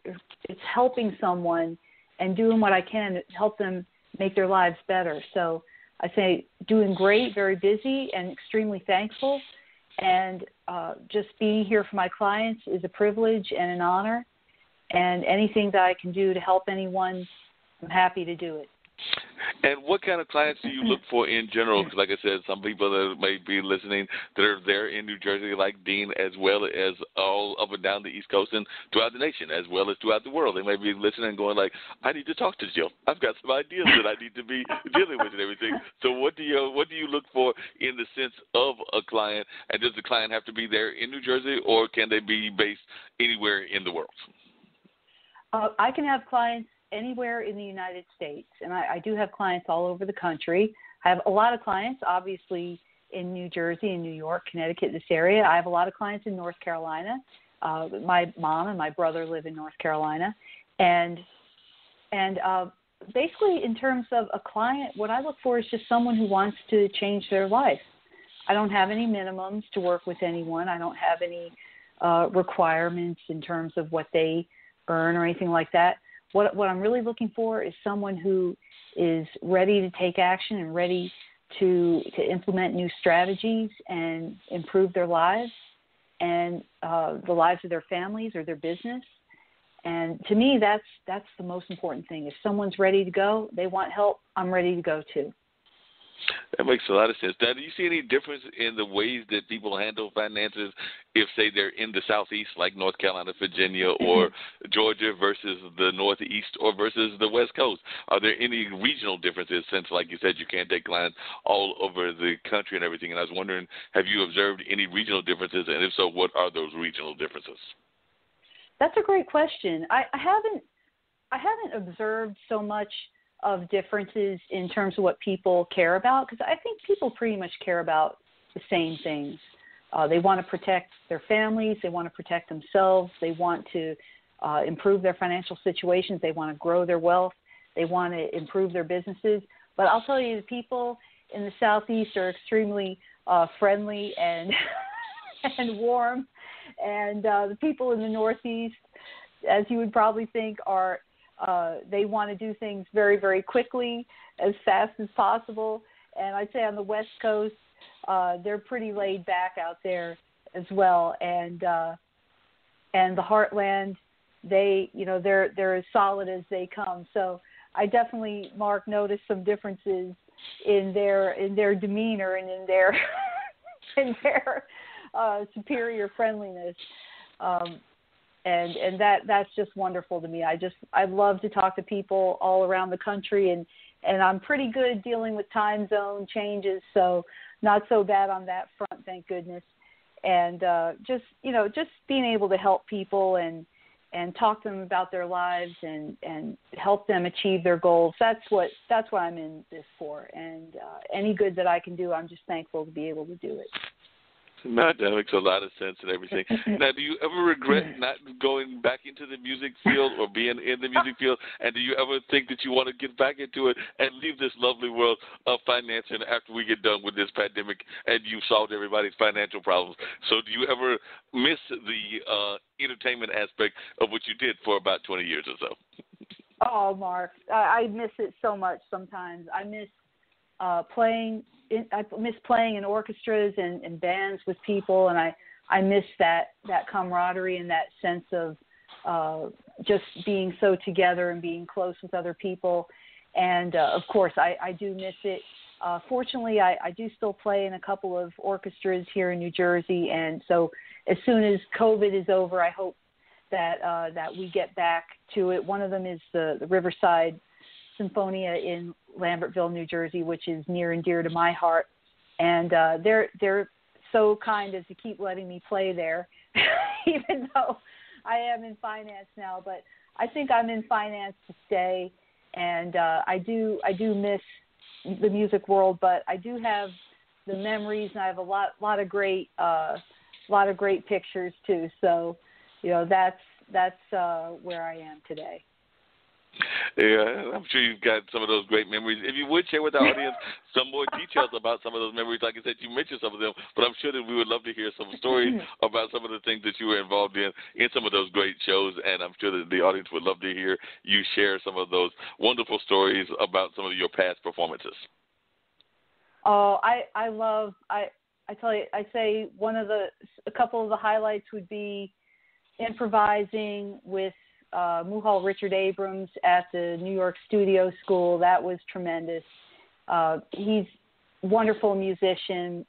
Speaker 9: it's helping someone and doing what I can to help them make their lives better. So I say doing great, very busy, and extremely thankful. And uh, just being here for my clients is a privilege and an honor. And anything that I can do to help anyone, I'm happy to do it.
Speaker 8: And what kind of clients do you look for in general? Because, like I said, some people that may be listening that are there in New Jersey, like Dean, as well as all up and down the East Coast and throughout the nation, as well as throughout the world. They may be listening and going like, "I need to talk to Jill. I've got some ideas that I need to be dealing with and everything." So, what do you what do you look for in the sense of a client? And does the client have to be there in New Jersey, or can they be based anywhere in the world?
Speaker 9: Uh, I can have clients anywhere in the United States, and I, I do have clients all over the country. I have a lot of clients, obviously, in New Jersey and New York, Connecticut, this area. I have a lot of clients in North Carolina. Uh, my mom and my brother live in North Carolina, and and uh, basically, in terms of a client, what I look for is just someone who wants to change their life. I don't have any minimums to work with anyone. I don't have any uh, requirements in terms of what they earn or anything like that. What what I'm really looking for is someone who is ready to take action and ready to to implement new strategies and improve their lives and uh, the lives of their families or their business. And to me, that's that's the most important thing. If someone's ready to go, they want help. I'm ready to go too.
Speaker 8: That makes a lot of sense. Now, do you see any difference in the ways that people handle finances if, say, they're in the southeast, like North Carolina, Virginia, mm-hmm. or Georgia, versus the northeast, or versus the west coast? Are there any regional differences? Since, like you said, you can't take clients all over the country and everything. And I was wondering, have you observed any regional differences? And if so, what are those regional differences?
Speaker 9: That's a great question. I, I haven't I haven't observed so much of differences in terms of what people care about because I think people pretty much care about the same things. Uh, they want to protect their families, they want to protect themselves, they want to uh, improve their financial situations, they want to grow their wealth, they want to improve their businesses. But I'll tell you, the people in the southeast are extremely uh, friendly and and warm, and uh, the people in the northeast, as you would probably think, are uh, they want to do things very, very quickly, as fast as possible. And I'd say on the West Coast, uh, they're pretty laid back out there as well. And uh, and the Heartland, they you know they're they're as solid as they come. So I definitely, Mark, noticed some differences in their in their demeanor and in their in their uh, superior friendliness. Um, and and that that's just wonderful to me. I just I love to talk to people all around the country, and and I'm pretty good dealing with time zone changes, so not so bad on that front, thank goodness. And uh, just you know, just being able to help people and and talk to them about their lives and and help them achieve their goals. That's what that's what I'm in this for. And uh, any good that I can do, I'm just thankful to be able to do it.
Speaker 8: No, that makes a lot of sense and everything. now, do you ever regret not going back into the music field or being in the music field? And do you ever think that you want to get back into it and leave this lovely world of financing after we get done with this pandemic and you've solved everybody's financial problems? So, do you ever miss the uh, entertainment aspect of what you did for about 20 years or so?
Speaker 9: Oh, Mark, I, I miss it so much sometimes. I miss uh, playing. In, I miss playing in orchestras and, and bands with people, and I I miss that that camaraderie and that sense of uh, just being so together and being close with other people. and uh, of course, I, I do miss it. Uh, fortunately, I, I do still play in a couple of orchestras here in New Jersey, and so as soon as COVID is over, I hope that uh, that we get back to it. One of them is the, the Riverside Symphonia in Lambertville, New Jersey, which is near and dear to my heart. And uh, they're they're so kind as to keep letting me play there, even though I am in finance now. But I think I'm in finance to stay, and uh, I do I do miss the music world, but I do have the memories, and I have a lot lot of great uh, lot of great pictures too. So, you know, that's that's uh, where I am today.
Speaker 8: Yeah, I'm sure you've got some of those great memories. If you would share with our audience some more details about some of those memories, like I said, you mentioned some of them, but I'm sure that we would love to hear some stories about some of the things that you were involved in in some of those great shows, and I'm sure that the audience would love to hear you share some of those wonderful stories about some of your past performances.
Speaker 9: Oh, I I love I I tell you I say one of the a couple of the highlights would be improvising with uh, Muhal Richard Abrams at the New York Studio School. That was tremendous. Uh, he's wonderful musician.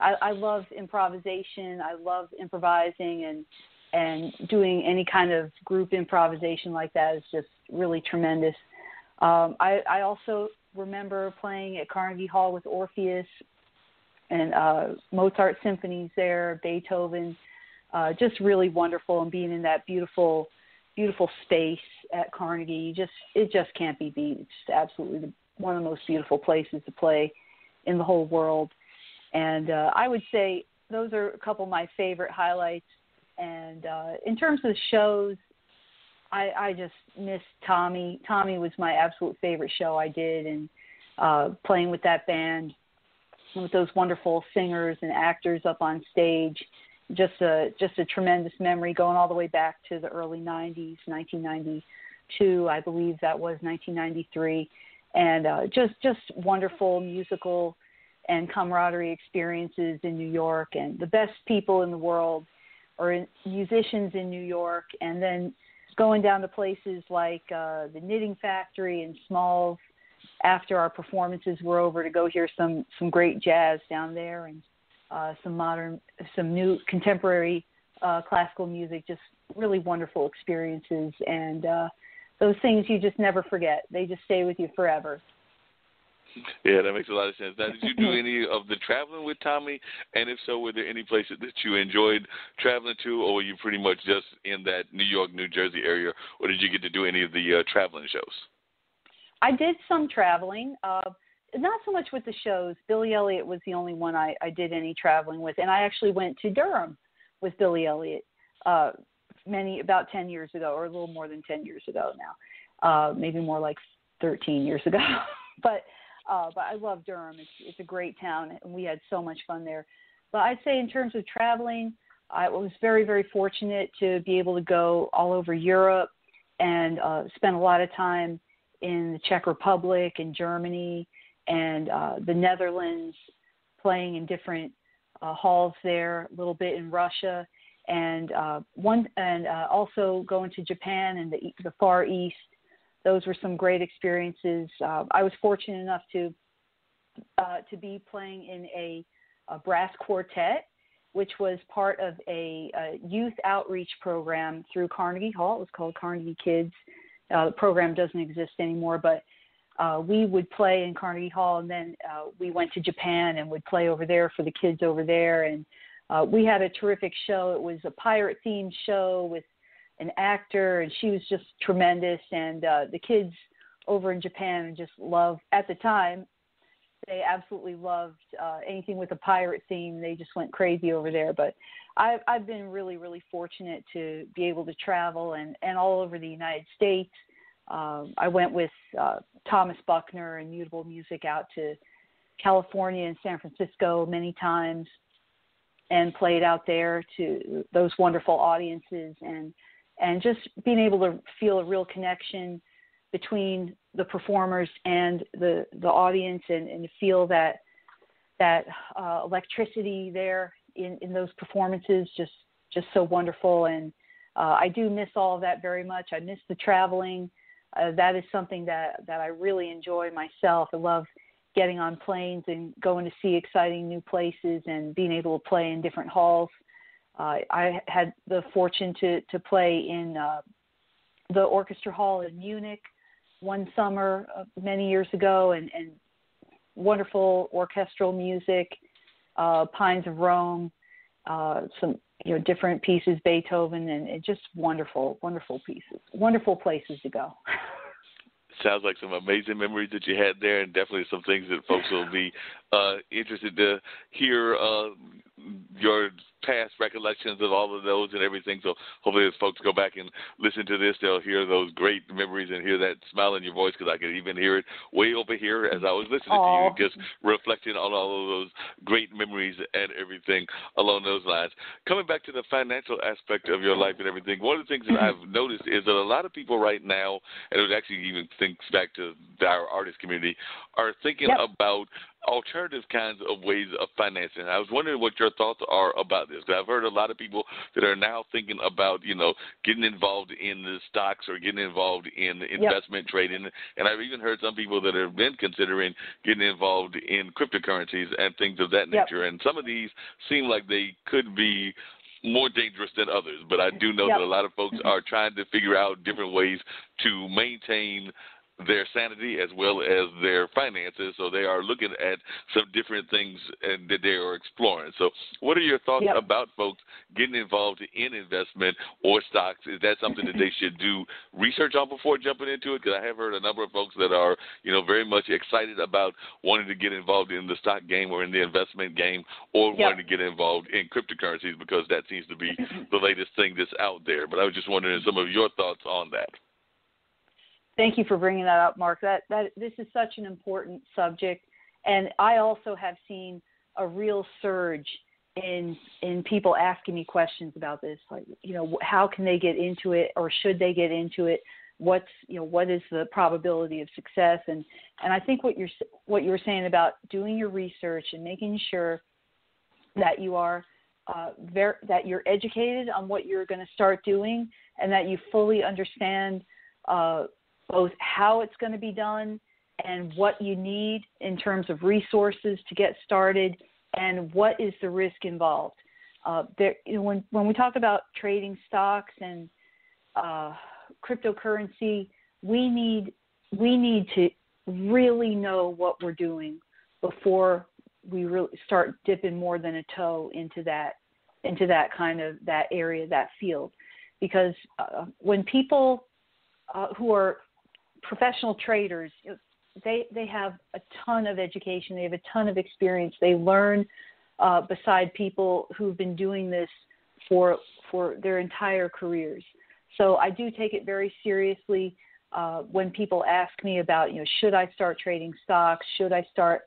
Speaker 9: I, I love improvisation. I love improvising and and doing any kind of group improvisation like that is just really tremendous. Um, I, I also remember playing at Carnegie Hall with Orpheus and uh, Mozart symphonies there, Beethoven. Uh, just really wonderful and being in that beautiful beautiful space at Carnegie. You just it just can't be beat. It's just absolutely the, one of the most beautiful places to play in the whole world. And uh, I would say those are a couple of my favorite highlights. And uh, in terms of shows, I, I just miss Tommy. Tommy was my absolute favorite show I did, and uh, playing with that band with those wonderful singers and actors up on stage just a just a tremendous memory going all the way back to the early 90s 1992 i believe that was 1993 and uh, just just wonderful musical and camaraderie experiences in new york. And the best people in the world are in, musicians in new york. And then going down to places like uh, the knitting factory and smalls after our performances were over to go hear some some great jazz down there. And uh, some modern, some new contemporary uh, classical music, just really wonderful experiences. And uh, those things you just never forget. They just stay with you forever.
Speaker 8: Yeah, that makes a lot of sense. Now, did you do any of the traveling with Tommy? And if so, were there any places that you enjoyed traveling to, or were you pretty much just in that New York, New Jersey area, or did you get to do any of the uh, traveling shows?
Speaker 9: I did some traveling. Uh, not so much with the shows. Billy Elliot was the only one I, I did any traveling with, and I actually went to Durham with Billy Elliot uh, many about ten years ago, or a little more than ten years ago now, uh, maybe more like thirteen years ago. but uh, but I love Durham. It's it's a great town, and we had so much fun there. But I'd say in terms of traveling, I was very very fortunate to be able to go all over Europe and uh, spend a lot of time in the Czech Republic and Germany and uh, the Netherlands, playing in different uh, halls there, a little bit in Russia, and uh, one and uh, also going to Japan and the, the Far East. Those were some great experiences. Uh, I was fortunate enough to uh, to be playing in a, a brass quartet, which was part of a, a, youth outreach program through Carnegie Hall. It was called Carnegie Kids. Uh, the program doesn't exist anymore, but uh, we would play in Carnegie Hall, and then uh, we went to Japan and would play over there for the kids over there. And uh, we had a terrific show. It was a pirate themed show with an actor, and she was just tremendous. And uh, the kids over in Japan just loved at the time. They absolutely loved uh, anything with a pirate theme. They just went crazy over there. But I've I've been really really fortunate to be able to travel and and all over the United States um, I went with uh, Thomas Buckner and Mutable Music out to California and San Francisco many times and played out there to those wonderful audiences and and just being able to feel a real connection between the performers and the the audience and, and to feel that that uh, electricity there in, in those performances just just so wonderful and uh, I do miss all of that very much. I miss the traveling uh, that is something that that I really enjoy myself. I love getting on planes and going to see exciting new places and being able to play in different halls. Uh, I had the fortune to to play in uh, the orchestra hall in Munich one summer uh, many years ago, and, and wonderful orchestral music, uh, Pines of Rome, uh, some you know different pieces, Beethoven, and, just wonderful, wonderful pieces, wonderful places to go.
Speaker 8: Sounds like some amazing memories that you had there, and definitely some things that folks will be uh, interested to hear uh, your past recollections of all of those and everything. So hopefully, as folks go back and listen to this, they'll hear those great memories and hear that smile in your voice because I could even hear it way over here as I was listening
Speaker 9: Aww.
Speaker 8: to you, just reflecting on all of those great memories and everything along those lines. Coming back to the financial aspect of your life and everything, one of the things that I've noticed is that a lot of people right now, and it actually even thinks back to our artist community, are thinking
Speaker 9: Yep.
Speaker 8: about alternative kinds of ways of financing. I was wondering what your thoughts are about this. I've heard a lot of people that are now thinking about, you know, getting involved in the stocks or getting involved in investment trading. And I've even heard some people that have been considering getting involved in cryptocurrencies and things of that
Speaker 9: Yep.
Speaker 8: nature. And some of these seem like they could be more dangerous than others. But I do know
Speaker 9: Yep.
Speaker 8: that a lot of folks mm-hmm. are trying to figure out different ways to maintain their sanity as well as their finances. So they are looking at some different things and that they are exploring. So, what are your thoughts
Speaker 9: Yep.
Speaker 8: about folks getting involved in investment or stocks? Is that something that they should do research on before jumping into it? Because I have heard a number of folks that are, you know, very much excited about wanting to get involved in the stock game or in the investment game, or
Speaker 9: Yep.
Speaker 8: wanting to get involved in cryptocurrencies because that seems to be the latest thing that's out there. But I was just wondering some of your thoughts on that.
Speaker 9: Thank you for bringing that up, Mark. That that this is such an important subject, and I also have seen a real surge in in people asking me questions about this. Like, you know, how can they get into it, or should they get into it? What's you know what is the probability of success? And and I think what you're what you were saying about doing your research and making sure that you are uh, ver- that you're educated on what you're going to start doing, and that you fully understand. Uh, both how it's going to be done and what you need in terms of resources to get started and what is the risk involved. Uh, there, you know, when, when we talk about trading stocks and uh, cryptocurrency, we need we need to really know what we're doing before we really start dipping more than a toe into that into that kind of that area that field because uh, when people uh, who are professional traders they they have a ton of education they have a ton of experience they learn uh, beside people who've been doing this for for their entire careers so i do take it very seriously uh, when people ask me about you know should i start trading stocks should i start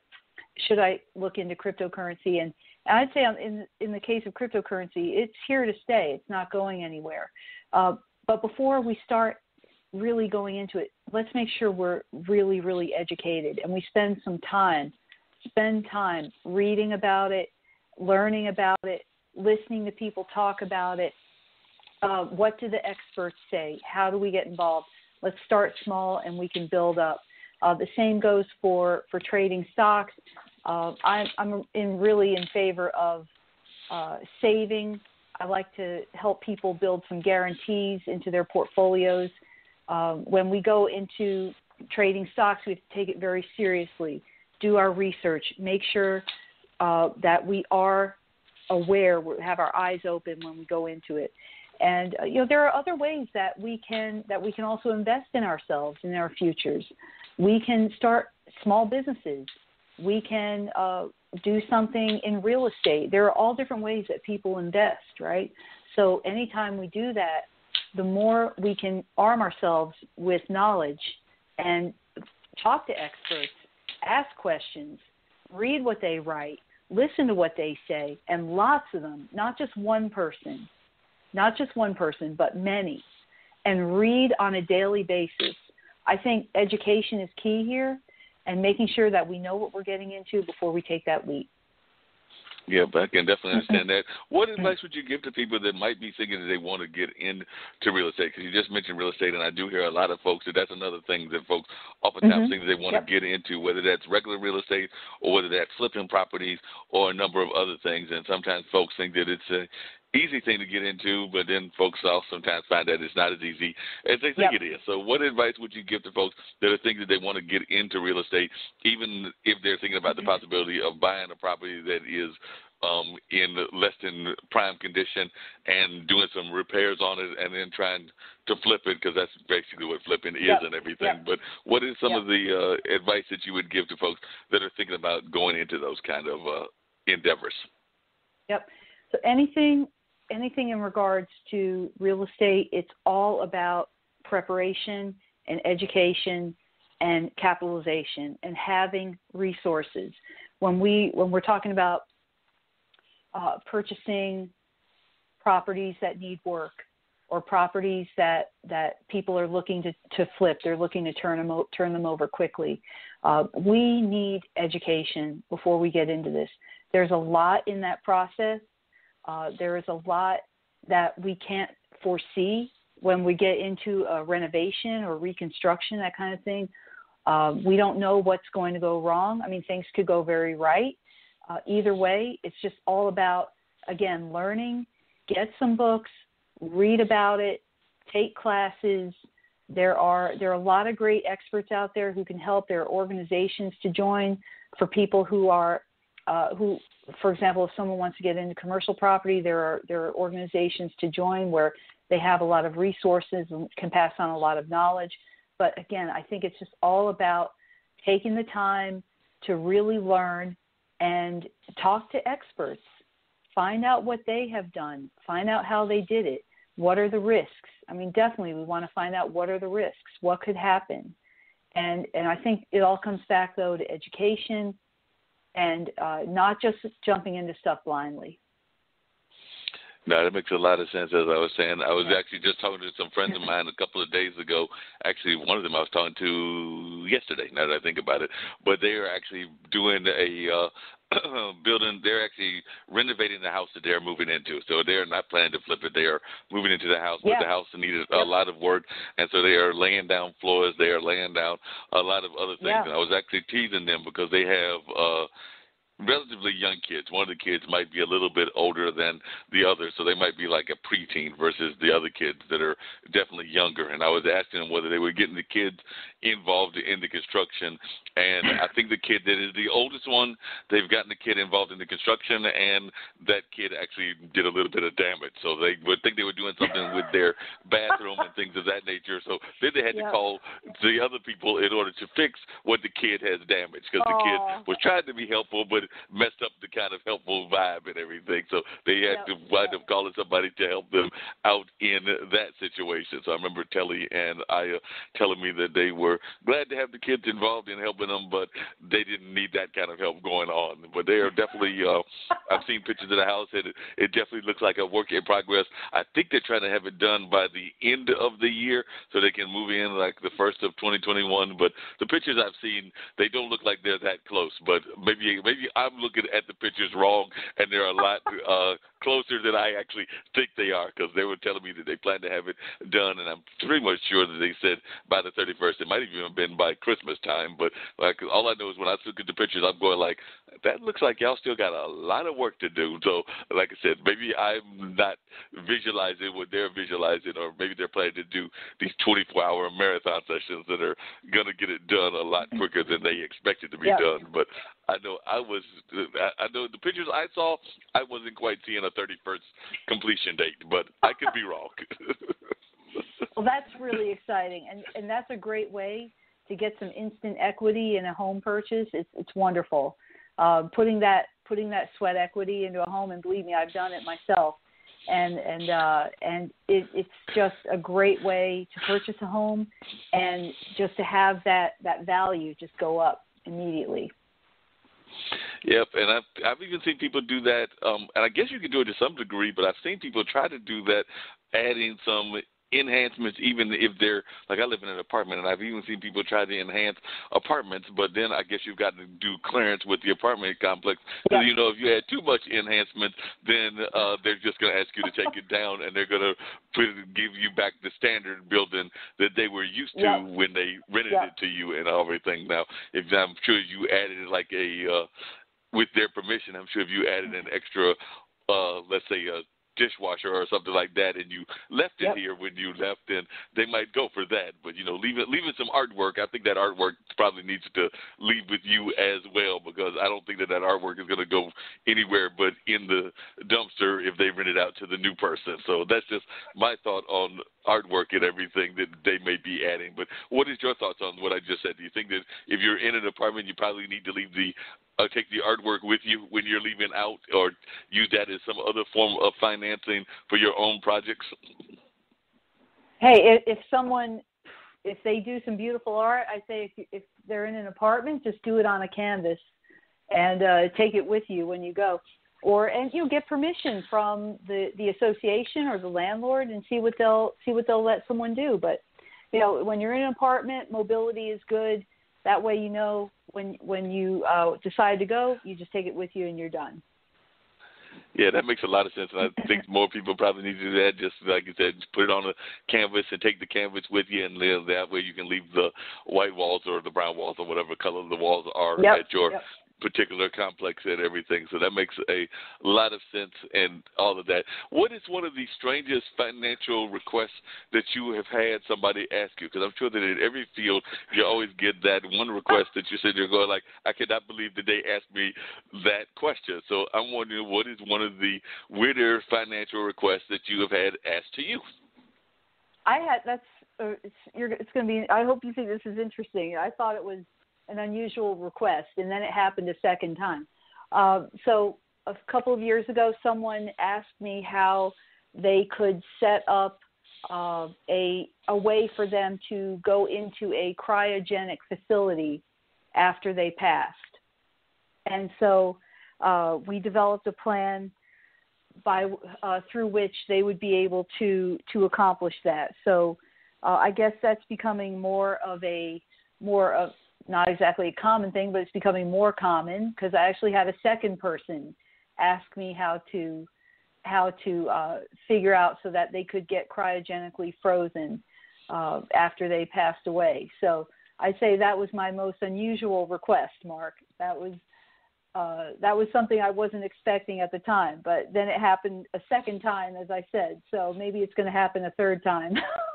Speaker 9: should i look into cryptocurrency and I'd say in in the case of cryptocurrency, it's here to stay. It's not going anywhere. Uh, but before we start really going into it, let's make sure we're really, really educated and we spend some time, spend time reading about it, learning about it, listening to people talk about it. Uh, what do the experts say? How do we get involved? Let's start small and we can build up. Uh, the same goes for, for trading stocks. Uh, I'm, I'm in really in favor of uh, saving. I like to help people build some guarantees into their portfolios. Um, when we go into trading stocks, we have to take it very seriously. Do our research. Make sure uh, that we are aware, we have our eyes open when we go into it. And uh, you know, there are other ways that we can that we can also invest in ourselves in our futures. We can start small businesses. We can uh, do something in real estate. There are all different ways that people invest, right? So anytime we do that, the more we can arm ourselves with knowledge and talk to experts, ask questions, read what they write, listen to what they say, and lots of them, not just one person, not just one person, but many, and read on a daily basis. I think education is key here and making sure that we know what we're getting into before we take that leap.
Speaker 8: Yeah, but I can definitely understand that. What advice would you give to people that might be thinking that they want to get into real estate? Because you just mentioned real estate, and I do hear a lot of folks that that's another thing that folks oftentimes
Speaker 9: Mhm.
Speaker 8: think that they want
Speaker 9: Yep.
Speaker 8: to get into, whether that's regular real estate or whether that's flipping properties or a number of other things. And sometimes folks think that it's a easy thing to get into, but then folks also sometimes find that it's not as easy as they think
Speaker 9: Yep.
Speaker 8: it is. So, what advice would you give to folks that are thinking that they want to get into real estate, even if they're thinking about the possibility of buying a property that is um, in less than prime condition and doing some repairs on it and then trying to flip it because that's basically what flipping is
Speaker 9: Yep.
Speaker 8: and everything.
Speaker 9: Yep.
Speaker 8: But what is some of the uh, advice that you would give to folks that are thinking about going into those kind of uh, endeavors?
Speaker 9: Yep. So anything anything in regards to real estate, it's all about preparation and education and capitalization and having resources. When we when we're talking about uh, purchasing properties that need work or properties that that people are looking to, to flip, they're looking to turn them turn them over quickly. Uh, we need education before we get into this. There's a lot in that process. Uh, there is a lot that we can't foresee when we get into a renovation or reconstruction, that kind of thing. Um, we don't know what's going to go wrong. I mean, things could go very right. Uh, either way, it's just all about, again, learning, get some books, read about it, take classes. There are there are a lot of great experts out there who can help. There are organizations to join for people who are uh, who, for example, if someone wants to get into commercial property, there are there are organizations to join where they have a lot of resources and can pass on a lot of knowledge. But again, I think it's just all about taking the time to really learn and talk to experts. Find out what they have done. Find out how they did it. What are the risks? I mean, definitely we want to find out what are the risks, what could happen. And and I think it all comes back though to education and uh, not just jumping into stuff blindly.
Speaker 8: No, that makes a lot of sense. As I was saying, I was actually just talking to some friends of mine a couple of days ago. Actually, one of them I was talking to yesterday. Now that I think about it, but they are actually doing a uh, building. They're actually renovating the house that they're moving into. So they're not planning to flip it. They are moving into the house, but
Speaker 9: Yeah.
Speaker 8: the house needed a lot of work, and so they are laying down floors. They are laying down a lot of other things.
Speaker 9: Yeah.
Speaker 8: And I was actually teasing them because they have. uh relatively young kids. One of the kids might be a little bit older than the other, so they might be like a preteen versus the other kids that are definitely younger. And I was asking them whether they were getting the kids involved in the construction. And I think the kid that is the oldest one, they've gotten the kid involved in the construction, and that kid actually did a little bit of damage. So they would think they were doing something with their bathroom and things of that nature. So then they had to call the other people in order to fix what the kid has damaged because the kid was trying to be helpful, but messed up the kind of helpful vibe and everything. So they had
Speaker 9: Yep.
Speaker 8: to wind up calling somebody to help them out in that situation. So I remember Telly and Aya telling me that they were glad to have the kids involved in helping them, but they didn't need that kind of help going on. But they are definitely. Uh, I've seen pictures of the house, and it, it definitely looks like a work in progress. I think they're trying to have it done by the end of the year, so they can move in like the first of 2021. But the pictures I've seen, they don't look like they're that close. But maybe maybe I'm looking at the pictures wrong, and they're a lot uh, closer than I actually think they are because they were telling me that they plan to have it done, and I'm pretty much sure that they said by the 31st. It might have even been by Christmas time, but like all I know is when I look at the pictures, I'm going like, that looks like y'all still got a lot of work to do. So, like I said, maybe I'm not visualizing what they're visualizing, or maybe they're planning to do these 24-hour marathon sessions that are gonna get it done a lot quicker than they expected to be
Speaker 9: Yeah.
Speaker 8: done. But I know I was, I I know the pictures I saw, I wasn't quite seeing a 31st completion date, but I could be wrong.
Speaker 9: Well, that's really exciting, and and that's a great way to get some instant equity in a home purchase. It's it's wonderful. Uh, putting that putting that sweat equity into a home, and believe me, I've done it myself. And and uh, and it, it's just a great way to purchase a home, and just to have that that value just go up immediately.
Speaker 8: Yep, and I've I've even seen people do that. Um, and I guess you can do it to some degree, but I've seen people try to do that, adding some enhancements, even if they're like I live in an apartment, and I've even seen people try to enhance apartments, but then I guess you've got to do clearance with the apartment complex. So you know, if you had too much enhancement, then uh, they're just going to ask you to take it down, and they're going to give you back the standard building that they were used to
Speaker 9: Yep.
Speaker 8: when they rented
Speaker 9: Yep.
Speaker 8: it to you and everything. Now, if I'm sure you added like a uh, with their permission, I'm sure if you added an extra, uh, let's say a dishwasher or something like that, and you left it
Speaker 9: Yep.
Speaker 8: here when you left, then they might go for that. But you know, leaving leaving some artwork, I think that artwork probably needs to leave with you as well because I don't think that that artwork is going to go anywhere but in the dumpster if they rent it out to the new person. So that's just my thought on artwork and everything that they may be adding. But what is your thoughts on what I just said? Do you think that if you're in an apartment, you probably need to leave the uh, take the artwork with you when you're leaving out, or use that as some other form of financing for your own projects?
Speaker 9: Hey, if, if someone, if they do some beautiful art, I say if, if they're in an apartment, just do it on a canvas and uh, take it with you when you go. Or and you know, get permission from the the association or the landlord and see what they'll see what they'll let someone do. But you know, when you're in an apartment, mobility is good. That way, you know when when you uh, decide to go, you just take it with you and you're done.
Speaker 8: Yeah, that makes a lot of sense, and I think more people probably need to do that. Just like you said, put it on a canvas and take the canvas with you, and live that way. You can leave the white walls or the brown walls or whatever color the walls are
Speaker 9: Yep,
Speaker 8: at your
Speaker 9: yep.
Speaker 8: Particular complex and everything. So that makes a lot of sense and all of that. What is one of the strangest financial requests that you have had somebody ask you? Because I'm sure that in every field you always get that one request that you said you're going like, I cannot believe that they asked me that question. So I'm wondering what is one of the weirder financial requests that you have had asked to you?
Speaker 9: I had that's uh, it's it's going to be. I hope you think this is interesting. I thought it was an unusual request, and then it happened a second time. Uh, so a couple of years ago, someone asked me how they could set up uh, a a way for them to go into a cryogenic facility after they passed, and so uh, we developed a plan by uh, through which they would be able to to accomplish that. So uh, I guess that's becoming more of a more of not exactly a common thing, but it's becoming more common because I actually had a second person ask me how to how to uh, figure out so that they could get cryogenically frozen uh, after they passed away. So I'd say that was my most unusual request, Mark. That was uh, that was something I wasn't expecting at the time, but then it happened a second time, as I said. So maybe it's going to happen a third time.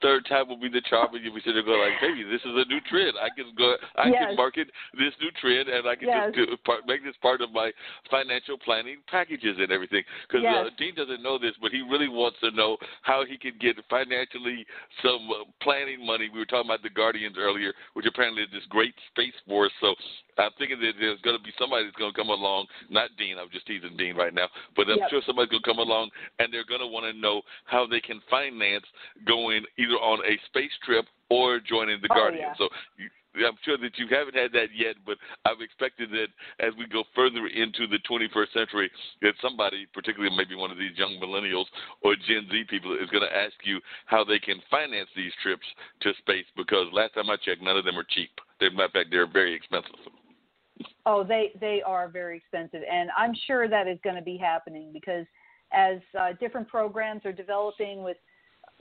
Speaker 8: Third time will be the charm, and you'll be sitting there going like, "Baby, this is a new trend. I can go, I
Speaker 9: Yes.
Speaker 8: can market this new trend, and I can
Speaker 9: Yes.
Speaker 8: just do, part, make this part of my financial planning packages and everything." Because uh, Dean doesn't know this, but he really wants to know how he can get financially some uh, planning money. We were talking about the Guardians earlier, which apparently is this great space force. So I'm thinking that there's going to be somebody that's going to come along, not Dean. I'm just teasing Dean right now, but I'm
Speaker 9: Yep.
Speaker 8: sure somebody's going to come along, and they're going to want to know how they can finance going either on a space trip or joining the
Speaker 9: Oh,
Speaker 8: Guardians.
Speaker 9: yeah.
Speaker 8: So. You, I'm sure that you haven't had that yet, but I've expected that as we go further into the 21st century, that somebody, particularly maybe one of these young millennials or Gen Z people, is going to ask you how they can finance these trips to space. Because last time I checked, none of them are cheap. They're, matter of fact, they're very expensive.
Speaker 9: Oh, they they are very expensive, and I'm sure that is going to be happening because as uh, different programs are developing with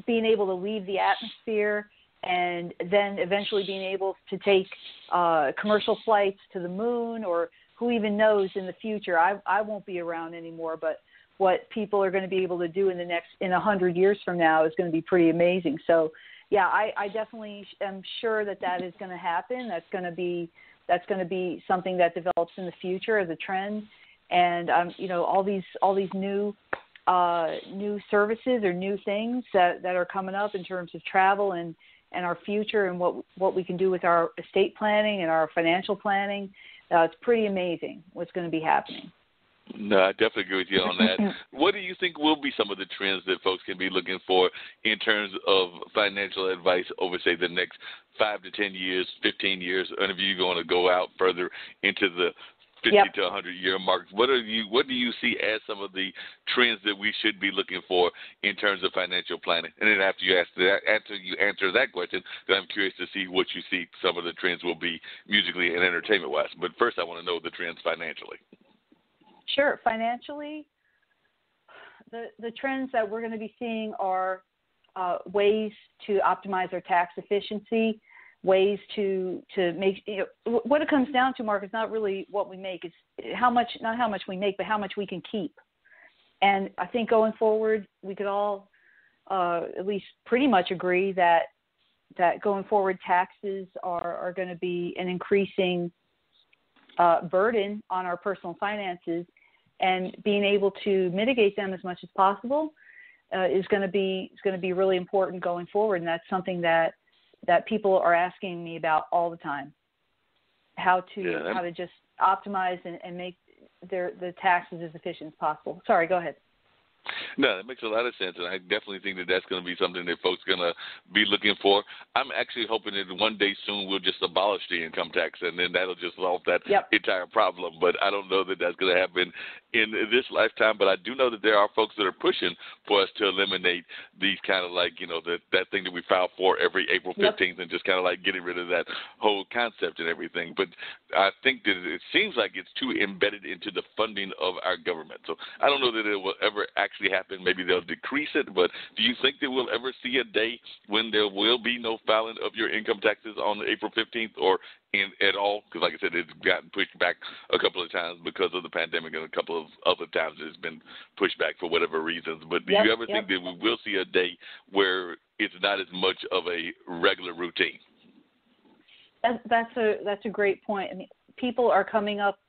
Speaker 9: being able to leave the atmosphere and then eventually being able to take uh, commercial flights to the moon, or who even knows in the future. I I won't be around anymore, but what people are going to be able to do in the next in a hundred years from now is going to be pretty amazing. So, yeah, I, I definitely am sure that that is going to happen. That's going to be that's going to be something that develops in the future as a trend and um, you know all these all these new uh, new services or new things that, that are coming up in terms of travel and, and our future and what what we can do with our estate planning and our financial planning. Uh, it's pretty amazing what's going to be happening.
Speaker 8: No, I definitely agree with you on that. what do you think will be some of the trends that folks can be looking for in terms of financial advice over, say, the next five to ten years, fifteen years, or if you're going to go out further into the 50
Speaker 9: Yep.
Speaker 8: to 100 year mark. What are you? What do you see as some of the trends that we should be looking for in terms of financial planning? And then after you ask that, after you answer that question, then I'm curious to see what you see some of the trends will be musically and entertainment wise. But first, I want to know the trends financially.
Speaker 9: Sure. Financially, the the trends that we're going to be seeing are uh, ways to optimize our tax efficiency, ways to to make you know, what it comes down to, Mark, is not really what we make; it's how much not how much we make, but how much we can keep. And I think going forward, we could all uh, at least pretty much agree that that going forward, taxes are are going to be an increasing uh, burden on our personal finances and being able to mitigate them as much as possible uh, is going to be is going to be really important going forward, and that's something that that people are asking me about all the time. How to
Speaker 8: Yeah,
Speaker 9: how to just optimize and, and make their the taxes as efficient as possible. Sorry, go ahead.
Speaker 8: No, that makes a lot of sense, and I definitely think that that's going to be something that folks are going to be looking for. I'm actually hoping that one day soon we'll just abolish the income tax, and then that'll just solve that
Speaker 9: Yep.
Speaker 8: entire problem. But I don't know that that's going to happen in this lifetime. But I do know that there are folks that are pushing for us to eliminate these kind of like you know that that thing that we file for every April
Speaker 9: Yep.
Speaker 8: 15th, and just kind of like getting rid of that whole concept and everything. But I think that it seems like it's too embedded into the funding of our government. So I don't know that it will ever actually happen. Maybe they'll decrease it, but do you think that we'll ever see a day when there will be no filing of your income taxes on April 15th or in at all? Because like I said, it's gotten pushed back a couple of times because of the pandemic, and a couple of other times it's been pushed back for whatever reasons. But do
Speaker 9: Yep,
Speaker 8: you ever
Speaker 9: yep.
Speaker 8: think that we will see a day where it's not as much of a regular routine?
Speaker 9: That, that's a that's a great point. I mean, people are coming up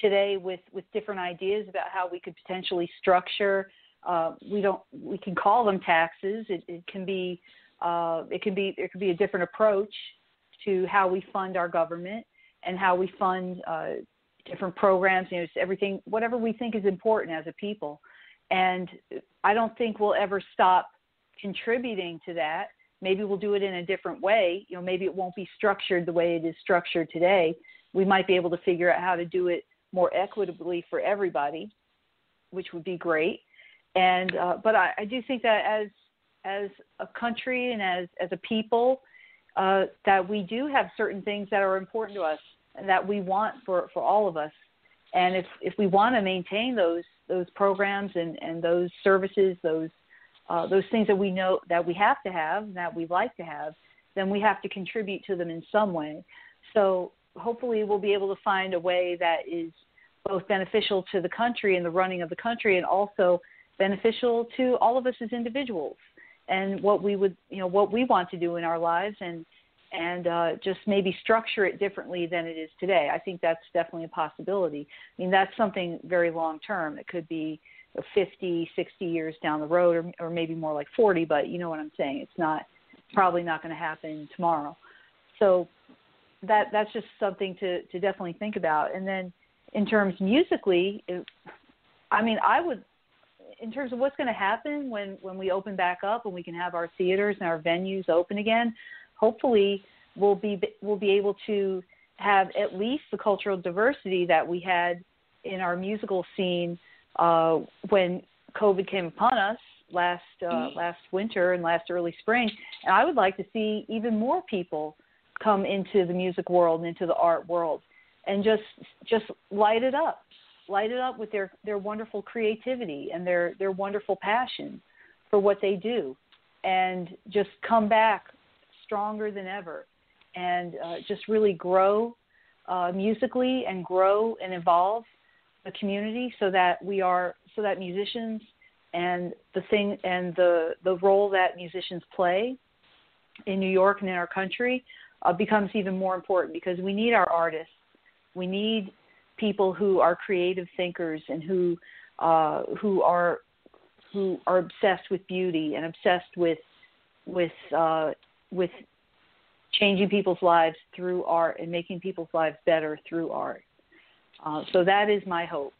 Speaker 9: today with with different ideas about how we could potentially structure. Uh, we don't we can call them taxes. It, it can be uh, it can be it could be a different approach to how we fund our government and how we fund uh, different programs. You know, everything whatever we think is important as a people. And I don't think we'll ever stop contributing to that. Maybe we'll do it in a different way. You know, maybe it won't be structured the way it is structured today. We might be able to figure out how to do it more equitably for everybody, which would be great. And uh, but I, I do think that as as a country and as as a people, uh, that we do have certain things that are important to us and that we want for for all of us. And if if we want to maintain those those programs and and those services, those uh, those things that we know that we have to have, that we like to have, then we have to contribute to them in some way. So hopefully we'll be able to find a way that is both beneficial to the country and the running of the country and also beneficial to all of us as individuals and what we would you know what we want to do in our lives and and uh, just maybe structure it differently than it is today. I think that's definitely a possibility. I mean, that's something very long term. It could be you know, 50, 60 years down the road, or, or maybe more like 40. But you know what I'm saying? It's not probably not going to happen tomorrow. So that that's just something to to definitely think about. And then in terms musically, it, I mean, I would in terms of what's going to happen when when we open back up and we can have our theaters and our venues open again hopefully we'll be we'll be able to have at least the cultural diversity that we had in our musical scene uh, when COVID came upon us last uh, last winter and last early spring. And I would like to see even more people come into the music world and into the art world and just just light it up, light it up with their their wonderful creativity and their their wonderful passion for what they do, and just come back stronger than ever and uh, just really grow uh, musically and grow and evolve the community so that we are so that musicians and the thing and the the role that musicians play in New York and in our country uh, becomes even more important because we need our artists. We need people who are creative thinkers and who uh, who are who are obsessed with beauty and obsessed with with uh, with changing people's lives through art and making people's lives better through art. Uh, so that is my hope,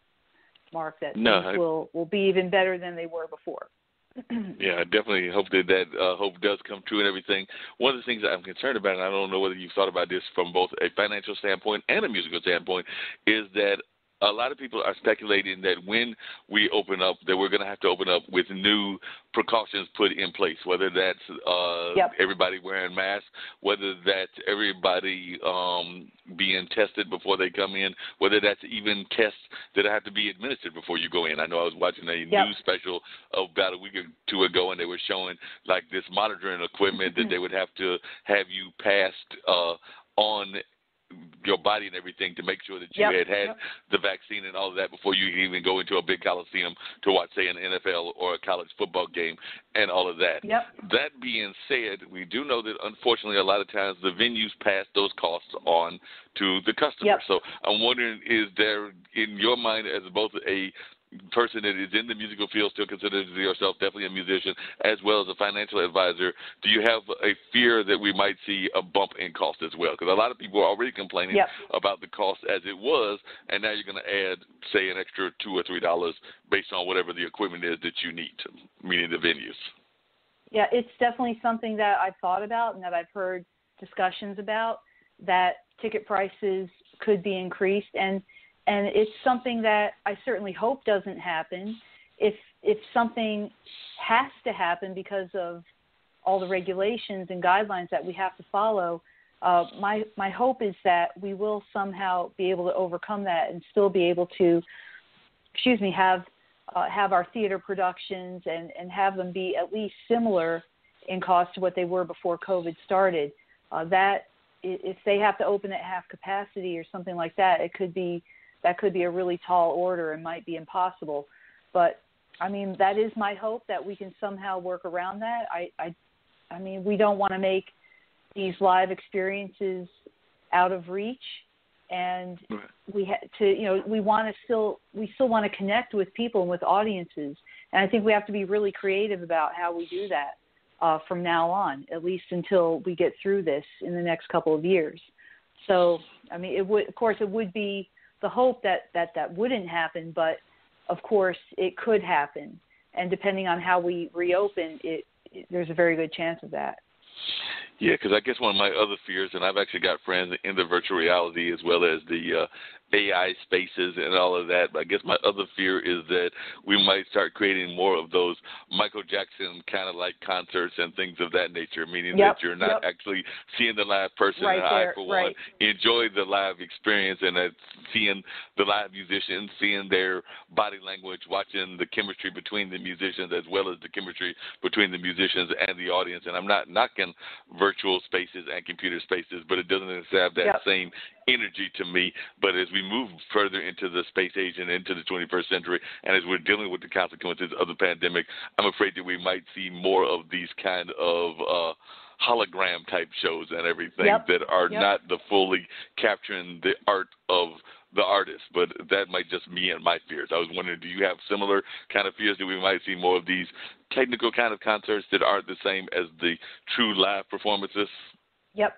Speaker 9: Mark, that
Speaker 8: No,
Speaker 9: things
Speaker 8: I-
Speaker 9: will will be even better than they were before.
Speaker 8: Yeah, I definitely hope that that uh, hope does come true and everything. One of the things that I'm concerned about, and I don't know whether you've thought about this from both a financial standpoint and a musical standpoint, is that a lot of people are speculating that when we open up, that we're going to have to open up with new precautions put in place. Whether that's uh,
Speaker 9: yep.
Speaker 8: everybody wearing masks, whether that's everybody um, being tested before they come in, whether that's even tests that have to be administered before you go in. I know I was watching a
Speaker 9: yep.
Speaker 8: news special about a week or two ago, and they were showing like this monitoring equipment that they would have to have you passed uh, on your body and everything to make sure that you
Speaker 9: yep,
Speaker 8: had had
Speaker 9: yep.
Speaker 8: the vaccine and all of that before you even go into a big coliseum to watch, say, an NFL or a college football game and all of that.
Speaker 9: Yep.
Speaker 8: That being said, we do know that unfortunately a lot of times the venues pass those costs on to the customer. So I'm wondering, is there in your mind as both a person that is in the musical field still considers yourself definitely a musician as well as a financial advisor, do you have a fear that we might see a bump in cost as well? Because a lot of people are already complaining
Speaker 9: yep.
Speaker 8: about the cost as it was, and now you're going to add, say, an extra two or three dollars based on whatever the equipment is that you need, to, meaning the venues.
Speaker 9: Yeah, it's definitely something that I've thought about and that I've heard discussions about that ticket prices could be increased and and it's something that I certainly hope doesn't happen. If if something has to happen because of all the regulations and guidelines that we have to follow, uh, my my hope is that we will somehow be able to overcome that and still be able to, excuse me, have uh, have our theater productions and and have them be at least similar in cost to what they were before COVID started. Uh, that if they have to open at half capacity or something like that, it could be that could be a really tall order and might be impossible. But I mean, that is my hope that we can somehow work around that. I, I, I mean, we don't want to make these live experiences out of reach, and we ha- to you know we want to still we still want to connect with people and with audiences, and I think we have to be really creative about how we do that uh, from now on, at least until we get through this in the next couple of years. So, I mean, it would of course it would be the hope that that that wouldn't happen, but of course it could happen, and depending on how we reopen, it, it there's a very good chance of that.
Speaker 8: Yeah, because I guess one of my other fears, and I've actually got friends in the virtual reality as well as the uh, AI spaces and all of that. But I guess my other fear is that we might start creating more of those Michael Jackson kind of like concerts and things of that nature, meaning
Speaker 9: yep,
Speaker 8: that you're not
Speaker 9: yep.
Speaker 8: actually seeing the live person.
Speaker 9: Right
Speaker 8: and I,
Speaker 9: there,
Speaker 8: for
Speaker 9: right.
Speaker 8: one, enjoy the live experience and uh, seeing the live musicians, seeing their body language, watching the chemistry between the musicians as well as the chemistry between the musicians and the audience. And I'm not knocking virtual spaces and computer spaces, but it doesn't have that
Speaker 9: yep.
Speaker 8: same energy to me. But as we move further into the space age and into the 21st century, and as we're dealing with the consequences of the pandemic, I'm afraid that we might see more of these kind of uh, hologram type shows and everything
Speaker 9: yep.
Speaker 8: that are
Speaker 9: yep.
Speaker 8: not the fully capturing the art of the artist, but that might just me and my fears. I was wondering, do you have similar kind of fears that we might see more of these technical kind of concerts that aren't the same as the true live performances?
Speaker 9: Yep,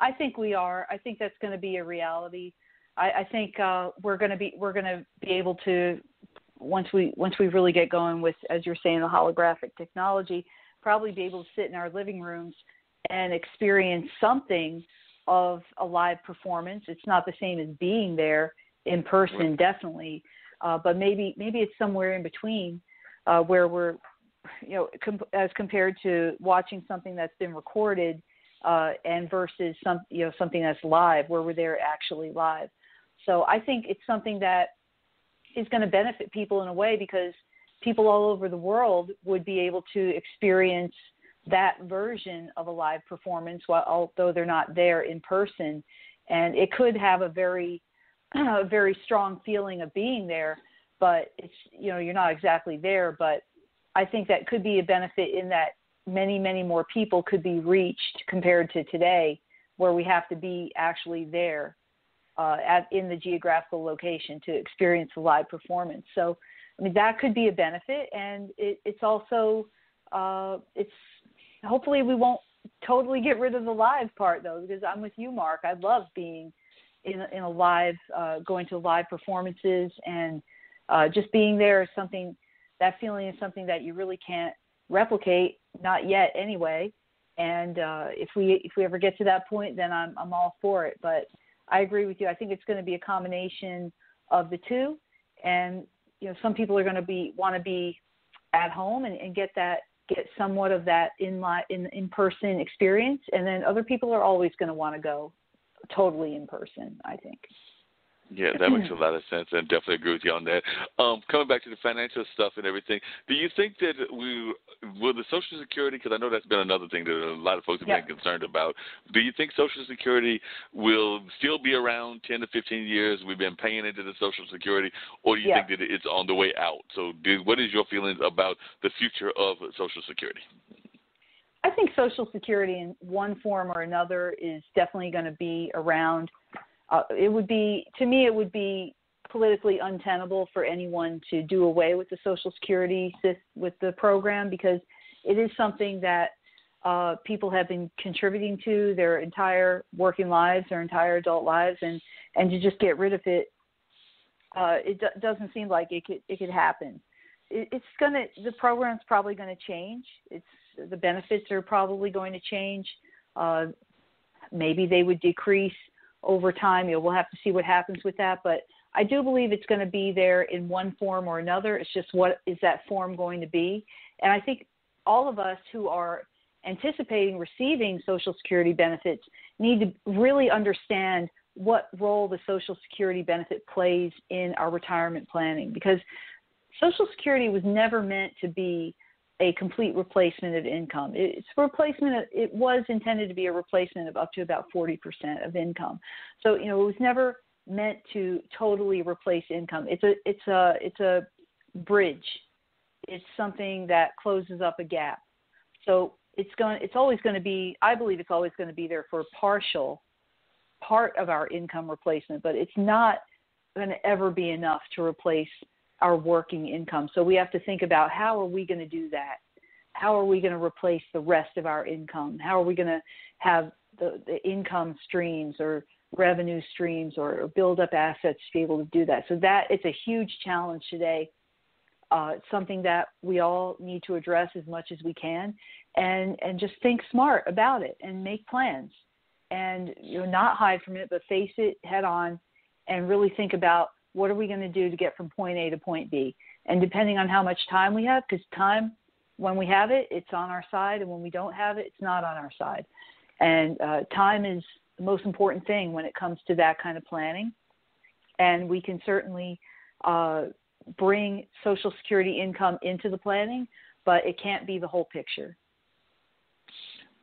Speaker 9: I think we are. I think that's going to be a reality. I, I think uh, we're going to be we're going to be able to once we once we really get going with, as you're saying, the holographic technology, probably be able to sit in our living rooms and experience something of a live performance. It's not the same as being there in person, definitely, uh, but maybe maybe it's somewhere in between uh, where we're, you know, com- as compared to watching something that's been recorded uh, and versus some you know something that's live where we're there actually live. So I think it's something that is going to benefit people in a way because people all over the world would be able to experience that version of a live performance while although they're not there in person and it could have a very a very strong feeling of being there but it's you know you're not exactly there but i think that could be a benefit in that many many more people could be reached compared to today where we have to be actually there uh, at in the geographical location to experience the live performance. So i mean that could be a benefit and it, it's also uh, it's hopefully we won't totally get rid of the live part though because i'm with you mark. I love being in, in a live uh, going to live performances and uh, just being there is something that feeling is something that you really can't replicate not yet anyway and uh, if we if we ever get to that point then i'm i'm all for it but i agree with you i think it's going to be a combination of the two. And you know, some people are going to be want to be at home and, and get that get somewhat of that in in in person experience, and then other people are always going to want to go totally in person. I think.
Speaker 8: Yeah, that makes a lot of sense, and definitely agree with you on that. Um, coming back to the financial stuff and everything, do you think that we will the Social Security? Because I know that's been another thing that a lot of folks have been concerned about. Do you think Social Security will still be around ten to fifteen years? We've been paying into the Social Security, or do you think that it's on the way out? So, do, what is your feelings about the future of Social Security?
Speaker 9: I think Social Security in one form or another is definitely going to be around uh, it would be to me it would be politically untenable for anyone to do away with the Social Security with the program because it is something that uh, people have been contributing to their entire working lives, their entire adult lives, and and to just get rid of it, uh, it d- doesn't seem like it could it could happen. It, it's gonna the program's probably going to change. It's the benefits are probably going to change. Uh, maybe they would decrease over time. You know, we'll have to see what happens with that, but I do believe it's going to be there in one form or another. It's just what is that form going to be? And I think all of us who are anticipating receiving Social Security benefits need to really understand what role the Social Security benefit plays in our retirement planning because Social Security was never meant to be a complete replacement of income. It's replacement. Of, it was intended to be a replacement of up to about 40% of income. So you know, it was never meant to totally replace income. It's a it's a it's a bridge. It's something that closes up a gap. So it's going it's always going to be I believe it's always going to be there for a partial part of our income replacement, but it's not going to ever be enough to replace our working income. So we have to think about how are we going to do that? How are we going to replace the rest of our income? How are we going to have the, the income streams or revenue streams or, or, build up assets to be able to do that? So that it's a huge challenge today. Uh, it's something that we all need to address as much as we can, and and just think smart about it and make plans, and you know not hide from it, but face it head on, and really think about what are we going to do to get from point A to point B? And depending on how much time we have, because time, when we have it, it's on our side, and when we don't have it, it's not on our side. And uh, time is the most important thing when it comes to that kind of planning. And we can certainly uh, bring Social Security income into the planning, but it can't be the whole picture.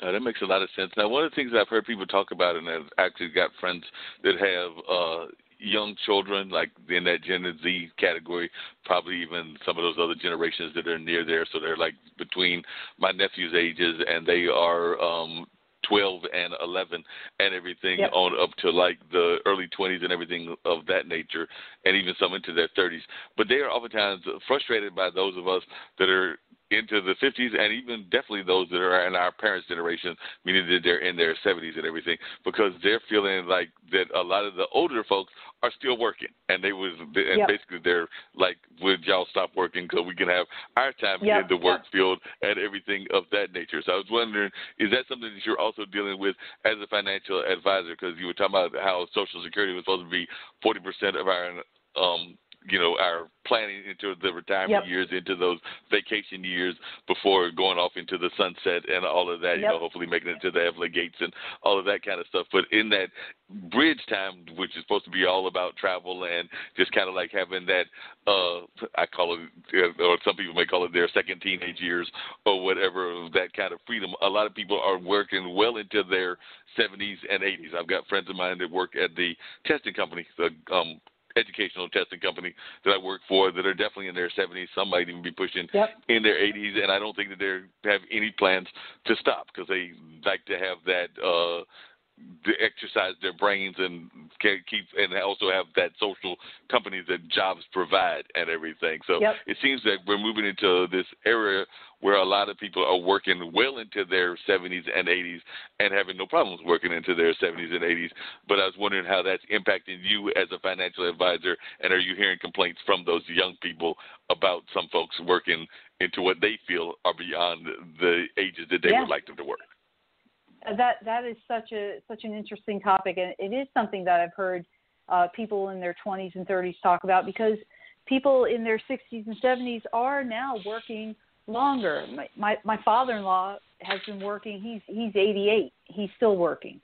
Speaker 8: Uh, that makes a lot of sense. Now, one of the things I've heard people talk about, and I've actually got friends that have uh, young children, like in that Gen Z category, probably even some of those other generations that are near there. So they're like between my nephew's ages, and they are um 12 and 11 and everything
Speaker 9: yep.
Speaker 8: on up to like the early 20s and everything of that nature and even some into their 30s but they are oftentimes frustrated by those of us that are into the 50s and even definitely those that are in our parents' generation, meaning that they're in their 70s and everything, because they're feeling like that a lot of the older folks are still working, and they was and
Speaker 9: yep.
Speaker 8: basically they're like, would y'all stop working so we can have our time
Speaker 9: yep.
Speaker 8: in the work
Speaker 9: yep.
Speaker 8: field and everything of that nature. So I was wondering, is that something that you're also dealing with as a financial advisor? Because you were talking about how Social Security was supposed to be 40% of our um, you know our planning into the retirement
Speaker 9: yep.
Speaker 8: years, into those vacation years before going off into the sunset and all of that.
Speaker 9: Yep.
Speaker 8: You know, hopefully making it to the heavenly gates and all of that kind of stuff. But in that bridge time, which is supposed to be all about travel and just kind of like having that, uh, I call it, or some people may call it their second teenage years or whatever, that kind of freedom. A lot of people are working well into their 70s and 80s. I've got friends of mine that work at the testing company, the um, educational testing company that I work for that are definitely in their 70s. Some might even be pushing
Speaker 9: yep.
Speaker 8: in their 80s, and I don't think that they have any plans to stop because they like to have that. Uh, exercise their brains and keep and also have that social company that jobs provide and everything. So
Speaker 9: yep.
Speaker 8: it seems that we're moving into this area where a lot of people are working well into their 70s and 80s and having no problems working into their 70s and 80s. But I was wondering how that's impacting you as a financial advisor, and are you hearing complaints from those young people about some folks working into what they feel are beyond the ages that they
Speaker 9: yeah.
Speaker 8: would like them to work?
Speaker 9: That that is such a such an interesting topic, and it is something that I've heard uh, people in their 20s and 30s talk about because people in their 60s and 70s are now working longer. My my, my father-in-law has been working. He's he's 88. He's still working.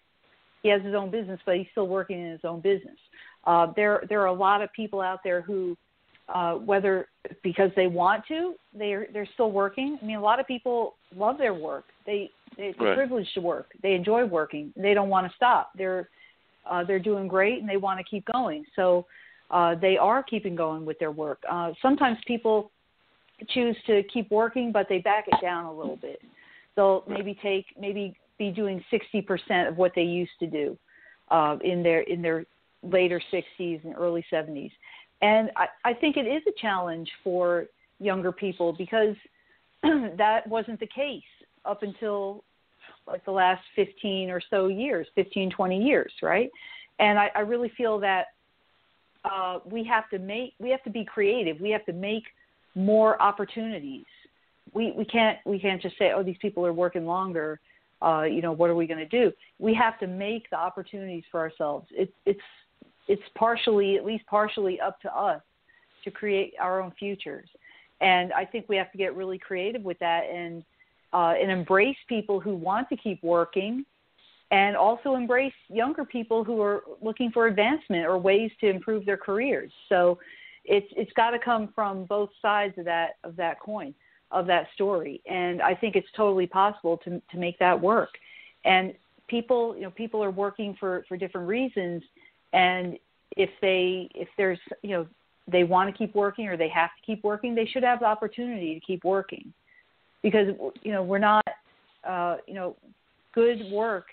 Speaker 9: He has his own business, but he's still working in his own business. Uh, there there are a lot of people out there who, uh, whether because they want to, they're they're still working. I mean, a lot of people love their work. They it's
Speaker 8: Right.
Speaker 9: a privilege to work. They enjoy working. They don't want to stop. They're uh, they're doing great and they want to keep going. So uh, they are keeping going with their work. Uh, sometimes people choose to keep working, but they back it down a little bit. They'll maybe take maybe be doing 60% of what they used to do uh, in their in their later 60s and early 70s. And I, I think it is a challenge for younger people because that wasn't the case up until like the last 15 or so years, 15, 20 years, right? And I, I really feel that uh, we have to make, we have to be creative. We have to make more opportunities. We we can't we can't just say, oh, these people are working longer. Uh, you know, what are we going to do? We have to make the opportunities for ourselves. It's it's it's partially, at least partially, up to us to create our own futures. And I think we have to get really creative with that and uh, and embrace people who want to keep working, and also embrace younger people who are looking for advancement or ways to improve their careers. So it's it's got to come from both sides of that of that coin of that story, and I think it's totally possible to to make that work. And people, you know, people are working for for different reasons, and if they if there's you know they want to keep working or they have to keep working, they should have the opportunity to keep working, because you know we're not uh, you know good work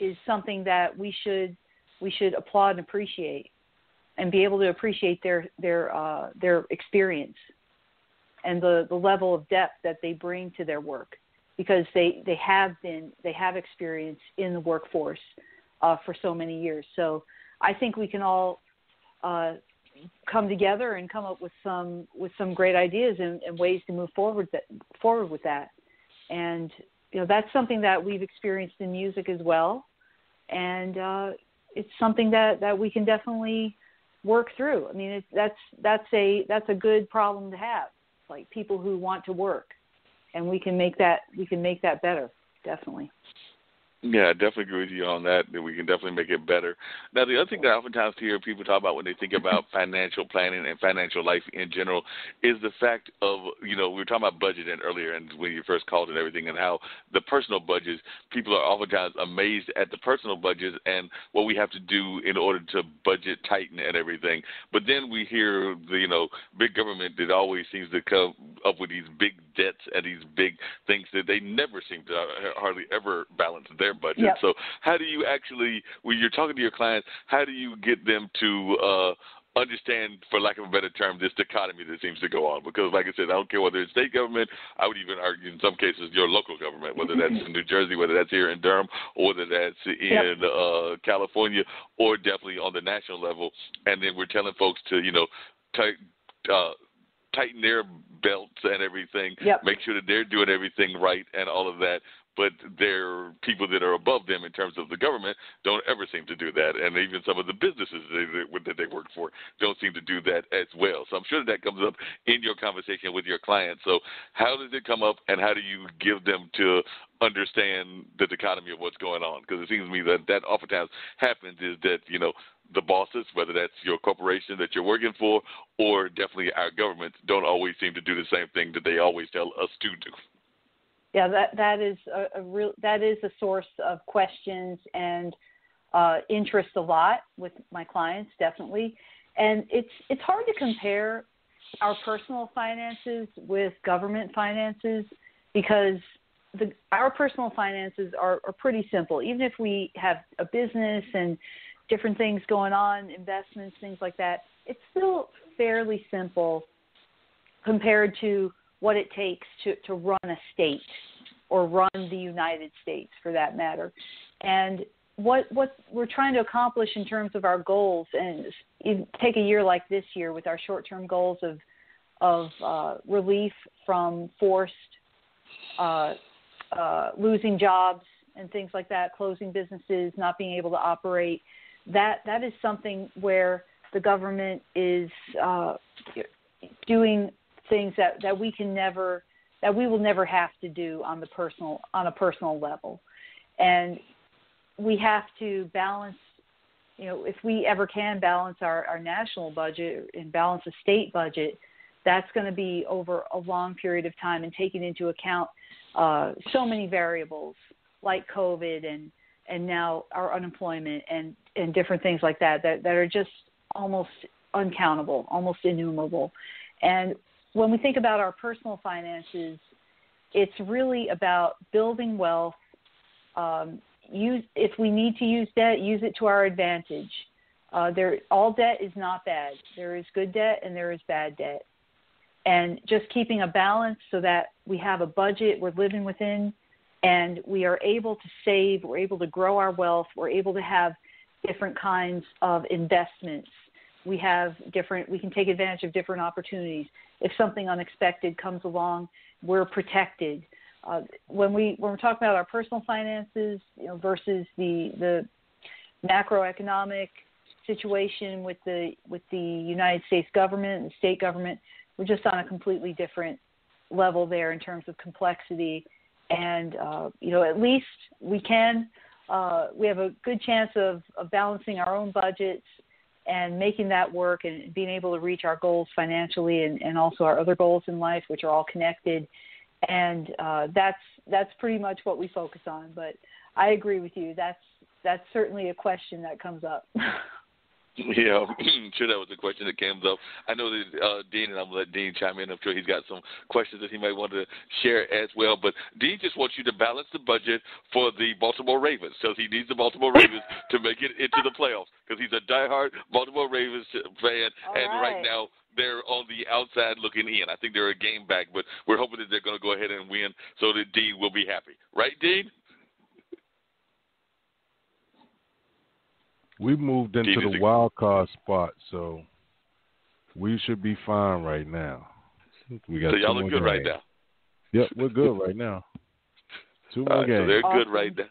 Speaker 9: is something that we should we should applaud and appreciate and be able to appreciate their their uh, their experience and the, the level of depth that they bring to their work because they, they have been they have experience in the workforce uh, for so many years. So I think we can all uh, come together and come up with some with some great ideas and, and ways to move forward that, forward with that. And you know that's something that we've experienced in music as well, and uh, it's something that, that we can definitely work through. I mean, that's that's a that's a good problem to have. Like people who want to work, and we can make that we can make that better. Definitely.
Speaker 8: Yeah, I definitely agree with you on that. That we can definitely make it better. Now, the other thing that I oftentimes hear people talk about when they think about financial planning and financial life in general is the fact of you know we were talking about budgeting earlier and when you first called and everything and how the personal budgets people are oftentimes amazed at the personal budgets and what we have to do in order to budget tighten and everything. But then we hear the you know big government that always seems to come up with these big debts and these big things that they never seem to uh, hardly ever balance their budget.
Speaker 9: Yep.
Speaker 8: So how do you actually, when you're talking to your clients, how do you get them to uh, understand, for lack of a better term, this dichotomy that seems to go on? Because, like I said, I don't care whether it's state government. I would even argue in some cases your local government, whether that's in New Jersey, whether that's here in Durham, or whether that's in uh, California, or definitely on the national level. And then we're telling folks to, you know, tight, uh, tighten their belts and everything.
Speaker 9: Yep.
Speaker 8: Make sure that they're doing everything right and all of that. But there people that are above them in terms of the government don't ever seem to do that, and even some of the businesses that they, work for don't seem to do that as well. So I'm sure that comes up in your conversation with your clients. So how does it come up, and how do you give them to understand the dichotomy of what's going on? Because it seems to me that that oftentimes happens is that you know the bosses, whether that's your corporation that you're working for, or definitely our governments, don't always seem to do the same thing that they always tell us to do.
Speaker 9: Yeah, that that is a, a real that is a source of questions and uh, interest a lot with my clients, definitely. And it's it's hard to compare our personal finances with government finances because the, our personal finances are, are pretty simple. Even if we have a business and different things going on, investments, things like that, it's still fairly simple compared to what it takes to, to run a state or run the United States for that matter. And what what we're trying to accomplish in terms of our goals and take a year like this year with our short-term goals of of uh, relief from forced uh, uh, losing jobs and things like that, closing businesses, not being able to operate. that that is something where the government is uh, doing things that, that we can never that we will never have to do on the personal on a personal level. And we have to balance you know if we ever can balance our, our national budget and balance a state budget that's going to be over a long period of time and taking into account uh, so many variables like covid and and now our unemployment and and different things like that that that are just almost uncountable almost innumerable. And when we think about our personal finances, it's really about building wealth. Um, use if we need to use debt, use it to our advantage. Uh, there, all debt is not bad. There is good debt and there is bad debt, and just keeping a balance so that we have a budget we're living within, and we are able to save. We're able to grow our wealth. We're able to have different kinds of investments we have different we can take advantage of different opportunities. If something unexpected comes along we're protected. Uh, when we when we're talking about our personal finances you know versus the the macroeconomic situation with the with the United States government and state government we're just on a completely different level there in terms of complexity. And uh, you know at least we can uh, we have a good chance of, of balancing our own budgets and making that work and being able to reach our goals financially and, and also our other goals in life, which are all connected. And uh, that's that's pretty much what we focus on. But I agree with you. That's that's certainly a question that comes up.
Speaker 8: Yeah, I'm sure that was the question that came up. I know that uh, Dean, and I'm going to let Dean chime in. I'm sure he's got some questions that he might want to share as well. But Dean just wants you to balance the budget for the Baltimore Ravens because he needs the Baltimore Ravens to make it into the playoffs because he's a diehard Baltimore Ravens fan.
Speaker 9: All
Speaker 8: and
Speaker 9: right.
Speaker 8: right now, they're on the outside looking in. I think they're a game back, but we're hoping that they're going to go ahead and win so that Dean will be happy. Right, Dean?
Speaker 7: We moved into the wild card spot, so we should be fine right now. We got
Speaker 8: So y'all look good right now.
Speaker 7: Yep, we're good right now. Two more
Speaker 8: right, so they're good right now.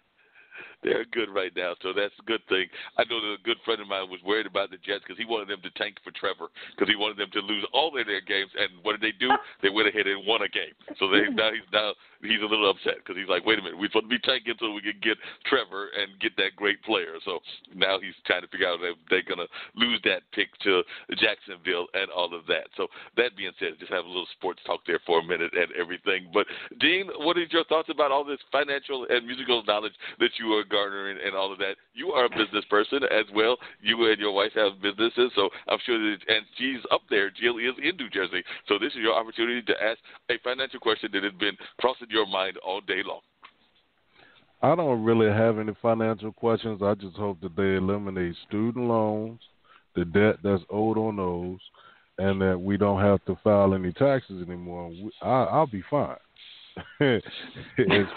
Speaker 8: They're good right now, so that's a good thing. I know that a good friend of mine was worried about the Jets because he wanted them to tank for Trevor because he wanted them to lose all of their games. And what did they do? They went ahead and won a game. So they now he's now he's a little upset because he's like, wait a minute, we're supposed to be tanking so we can get Trevor and get that great player. So now he's trying to figure out if they're gonna lose that pick to Jacksonville and all of that. So that being said, just have a little sports talk there for a minute and everything. But Dean, what is your thoughts about all this financial and musical knowledge that you are garnering and all of that? You are a business person as well. You and your wife have businesses, so I'm sure that and she's up there. Jill is in New Jersey, so this is your opportunity to ask a financial question that has been crossing your mind all day long.
Speaker 7: I don't really have any financial questions. I just hope that they eliminate student loans, the debt that's owed on those, and that we don't have to file any taxes anymore. I, I'll be fine. as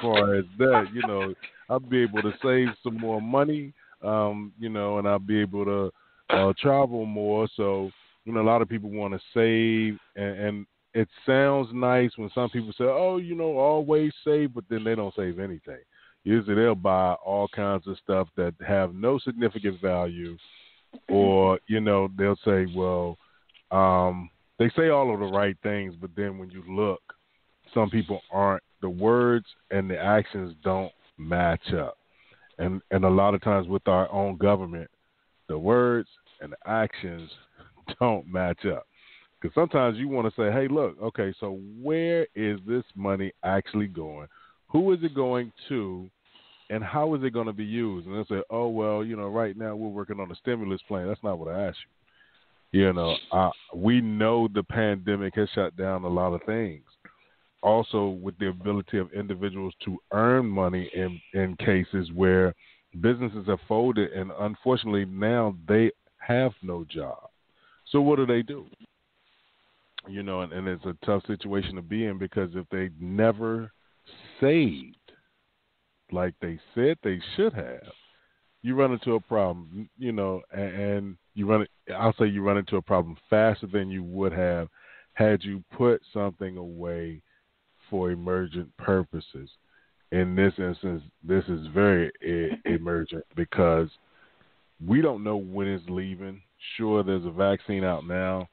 Speaker 7: far as that, you know, I'll be able to save some more money, um, you know, and I'll be able to uh, travel more. So, you know, a lot of people want to save, and, and it sounds nice when some people say, "Oh, you know, always save," but then they don't save anything. Usually, they'll buy all kinds of stuff that have no significant value, or you know, they'll say, "Well," um, they say all of the right things, but then when you look, some people aren't. The words and the actions don't match up, and and a lot of times with our own government, the words and the actions don't match up. Because sometimes you want to say, hey, look, okay, so where is this money actually going? Who is it going to? And how is it going to be used? And they'll say, oh, well, you know, right now we're working on a stimulus plan. That's not what I asked you. You know, uh, we know the pandemic has shut down a lot of things. Also, with the ability of individuals to earn money in, in cases where businesses have folded, and unfortunately now they have no job. So what do they do? You know, and, and it's a tough situation to be in because if they never saved like they said they should have, you run into a problem. You know, and, and you run. I'll say you run into a problem faster than you would have had you put something away for emergent purposes. In this instance, this is very emergent because we don't know when it's leaving. Sure, there's a vaccine out now,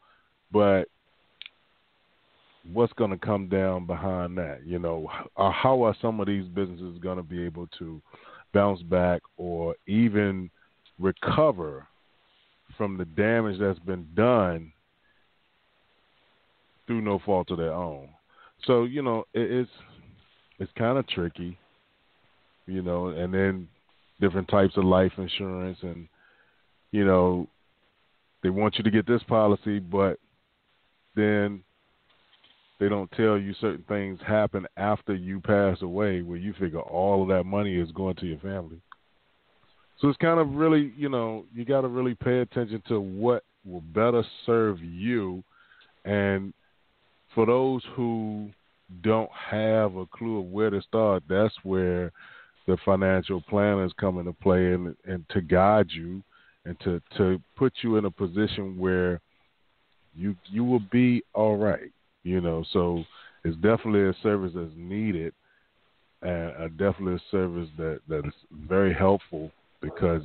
Speaker 7: but what's going to come down behind that? You know, uh, how are some of these businesses going to be able to bounce back or even recover from the damage that's been done through no fault of their own? So you know, it, it's it's kind of tricky, you know, and then different types of life insurance and you know they want you to get this policy but then they don't tell you certain things happen after you pass away where you figure all of that money is going to your family. So it's kind of really, you know, you got to really pay attention to what will better serve you. And for those who don't have a clue of where to start, that's where the financial planners come into play and, and to guide you and to, to put you in a position where you you will be all right. You know, so it's definitely a service that's needed, and a definitely a service that that is very helpful because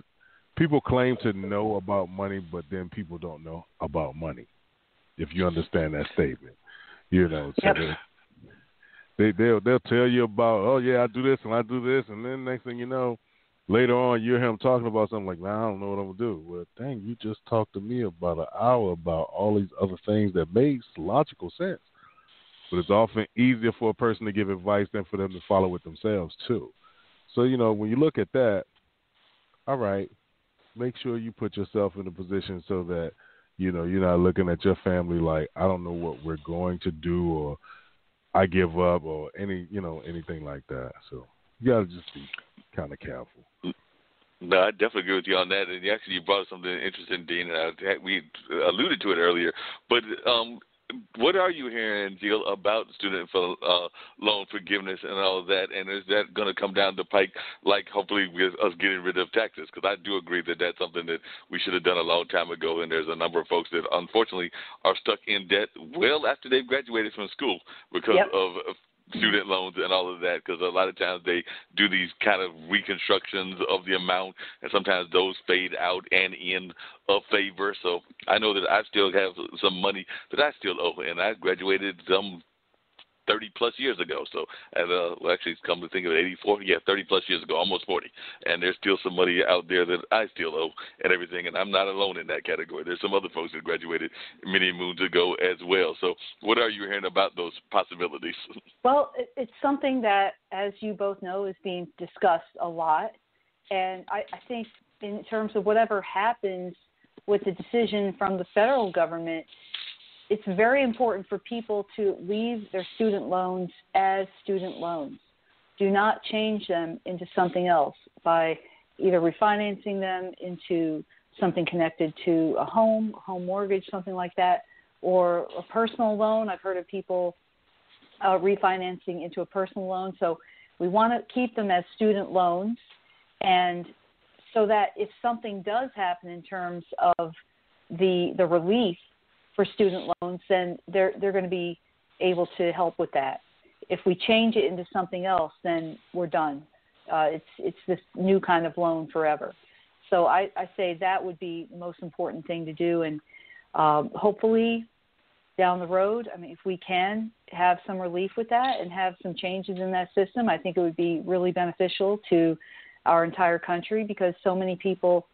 Speaker 7: people claim to know about money, but then people don't know about money. If you understand that statement, you know, so
Speaker 9: yep.
Speaker 7: they they'll they'll tell you about oh yeah I do this and I do this, and then next thing you know, later on you hear him talking about something like, nah, I don't know what I'm gonna do. Well, dang, you just talked to me about an hour about all these other things that makes logical sense. But it's often easier for a person to give advice than for them to follow it themselves too. So, you know, when you look at that, all right, make sure you put yourself in a position so that, you know, you're not looking at your family like, I don't know what we're going to do or I give up or any you know, anything like that. So you gotta just be kinda careful.
Speaker 8: No, I definitely agree with you on that. And actually, you brought up something interesting, Dean, and I, we alluded to it earlier. But um, what are you hearing, Jill, about student uh, loan forgiveness and all that? And is that going to come down the pike, like hopefully with us getting rid of taxes? Because I do agree that that's something that we should have done a long time ago. And there's a number of folks that unfortunately are stuck in debt well after they've graduated from school because
Speaker 9: yep.
Speaker 8: of student loans and all of that because a lot of times they do these kind of reconstructions of the amount and sometimes those fade out and in a favor. So i know that i still have some money that i still owe and i graduated some 30 plus years ago. So, and uh, well, actually, come to think of it, 84, yeah, 30 plus years ago, almost 40. And there's still some money out there that I still owe and everything. And I'm not alone in that category. There's some other folks that graduated many moons ago as well. So, what are you hearing about those possibilities?
Speaker 9: Well, it's something that, as you both know, is being discussed a lot. And I, I think, in terms of whatever happens with the decision from the federal government, it's very important for people to leave their student loans as student loans. Do not change them into something else by either refinancing them into something connected to a home, home mortgage, something like that, or a personal loan. I've heard of people uh, refinancing into a personal loan. So we want to keep them as student loans, and so that if something does happen in terms of the the relief for student loans, then they're they're going to be able to help with that. If we change it into something else, then we're done. Uh, it's it's this new kind of loan forever. So I, I say that would be the most important thing to do, and um, hopefully down the road, I mean, if we can have some relief with that and have some changes in that system, I think it would be really beneficial to our entire country because so many people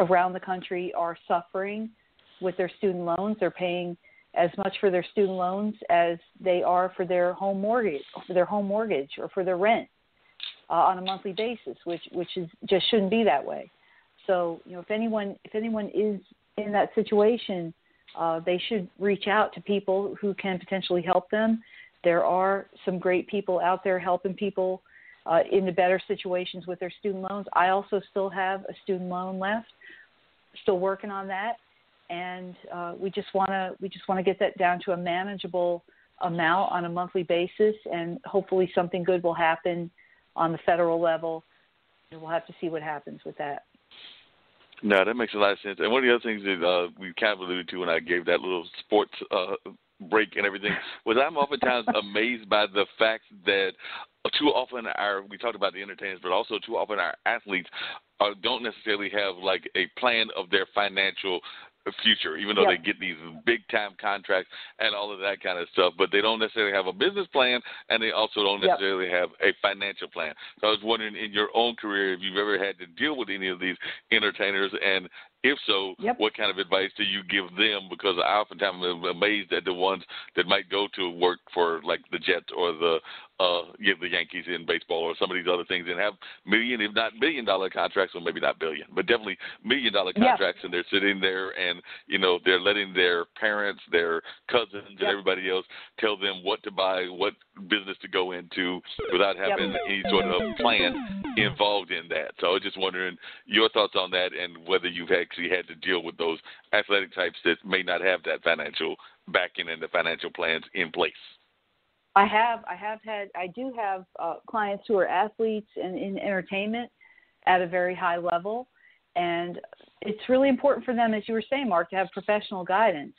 Speaker 9: around the country are suffering with their student loans. They're paying as much for their student loans as they are for their home mortgage, for their home mortgage, or for their rent uh, on a monthly basis, which which is just shouldn't be that way. So you know, if anyone if anyone is in that situation, uh, they should reach out to people who can potentially help them. There are some great people out there helping people uh, in the better situations with their student loans. I also still have a student loan left, still working on that and uh, we just want to we just want to get that down to a manageable amount on a monthly basis, and hopefully something good will happen on the federal level. And we'll have to see what happens with that.
Speaker 8: No, that makes a lot of sense. And one of the other things that uh, we kind of alluded to when I gave that little sports uh, break and everything was I'm oftentimes amazed by the fact that too often our we talked about the entertainers, but also too often our athletes uh, don't necessarily have like a plan of their financial future, even though
Speaker 9: Yep.
Speaker 8: they get these big time contracts and all of that kind of stuff. But they don't necessarily have a business plan, and they also don't
Speaker 9: Yep.
Speaker 8: necessarily have a financial plan. So I was wondering, in your own career, if you've ever had to deal with any of these entertainers, and if so,
Speaker 9: Yep.
Speaker 8: what kind of advice do you give them? Because I oftentimes am amazed at the ones that might go to work for like the Jets or the uh yeah, the Yankees in baseball or some of these other things and have million, if not billion dollar contracts, or maybe not billion, but definitely million dollar contracts and they're sitting there and you know, they're letting their parents, their cousins and everybody else tell them what to buy, what business to go into without
Speaker 9: Yep.
Speaker 8: having any sort of plan involved in that. So I was just wondering your thoughts on that and whether you've actually had to deal with those athletic types that may not have that financial backing and the financial plans in place.
Speaker 9: I have, I have had, I do have uh, clients who are athletes and in entertainment at a very high level, and it's really important for them, as you were saying, Mark, to have professional guidance.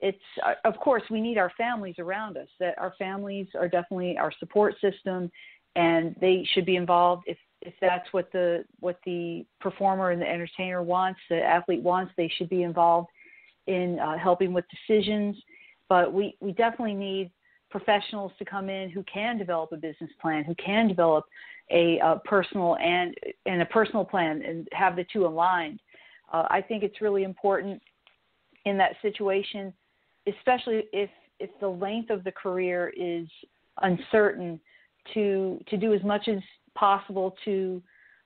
Speaker 9: It's uh, of course we need our families around us. That our families are definitely our support system, and they should be involved if if that's what the what the performer and the entertainer wants, the athlete wants. They should be involved in uh, helping with decisions. But we we definitely need professionals to come in who can develop a business plan, who can develop a, uh personal and and a personal plan and have the two aligned. Uh, I think it's really important in that situation, especially if if the length of the career is uncertain, to to do as much as possible to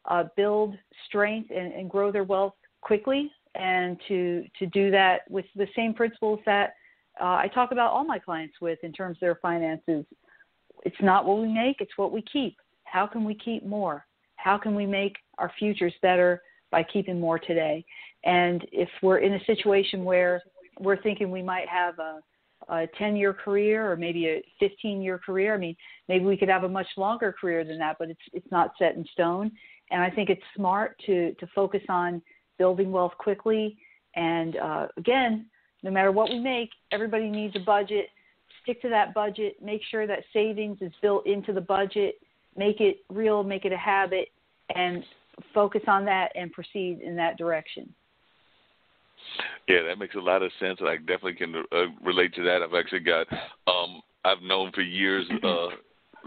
Speaker 9: uh, build strength and, and grow their wealth quickly, and to to do that with the same principles that uh, I talk about all my clients with in terms of their finances. It's not what we make, it's what we keep. How can we keep more? How can we make our futures better by keeping more today? And if we're in a situation where we're thinking we might have a, a 10 year career or maybe a 15 year career, I mean, maybe we could have a much longer career than that, but it's, it's not set in stone. And I think it's smart to, to focus on building wealth quickly. And uh, again, no matter what we make, everybody needs a budget. Stick to that budget. Make sure that savings is built into the budget. Make it real, make it a habit, and focus on that and proceed in that direction.
Speaker 8: Yeah, that makes a lot of sense, and I definitely can uh, relate to that. I've actually got, um, I've known for years, uh,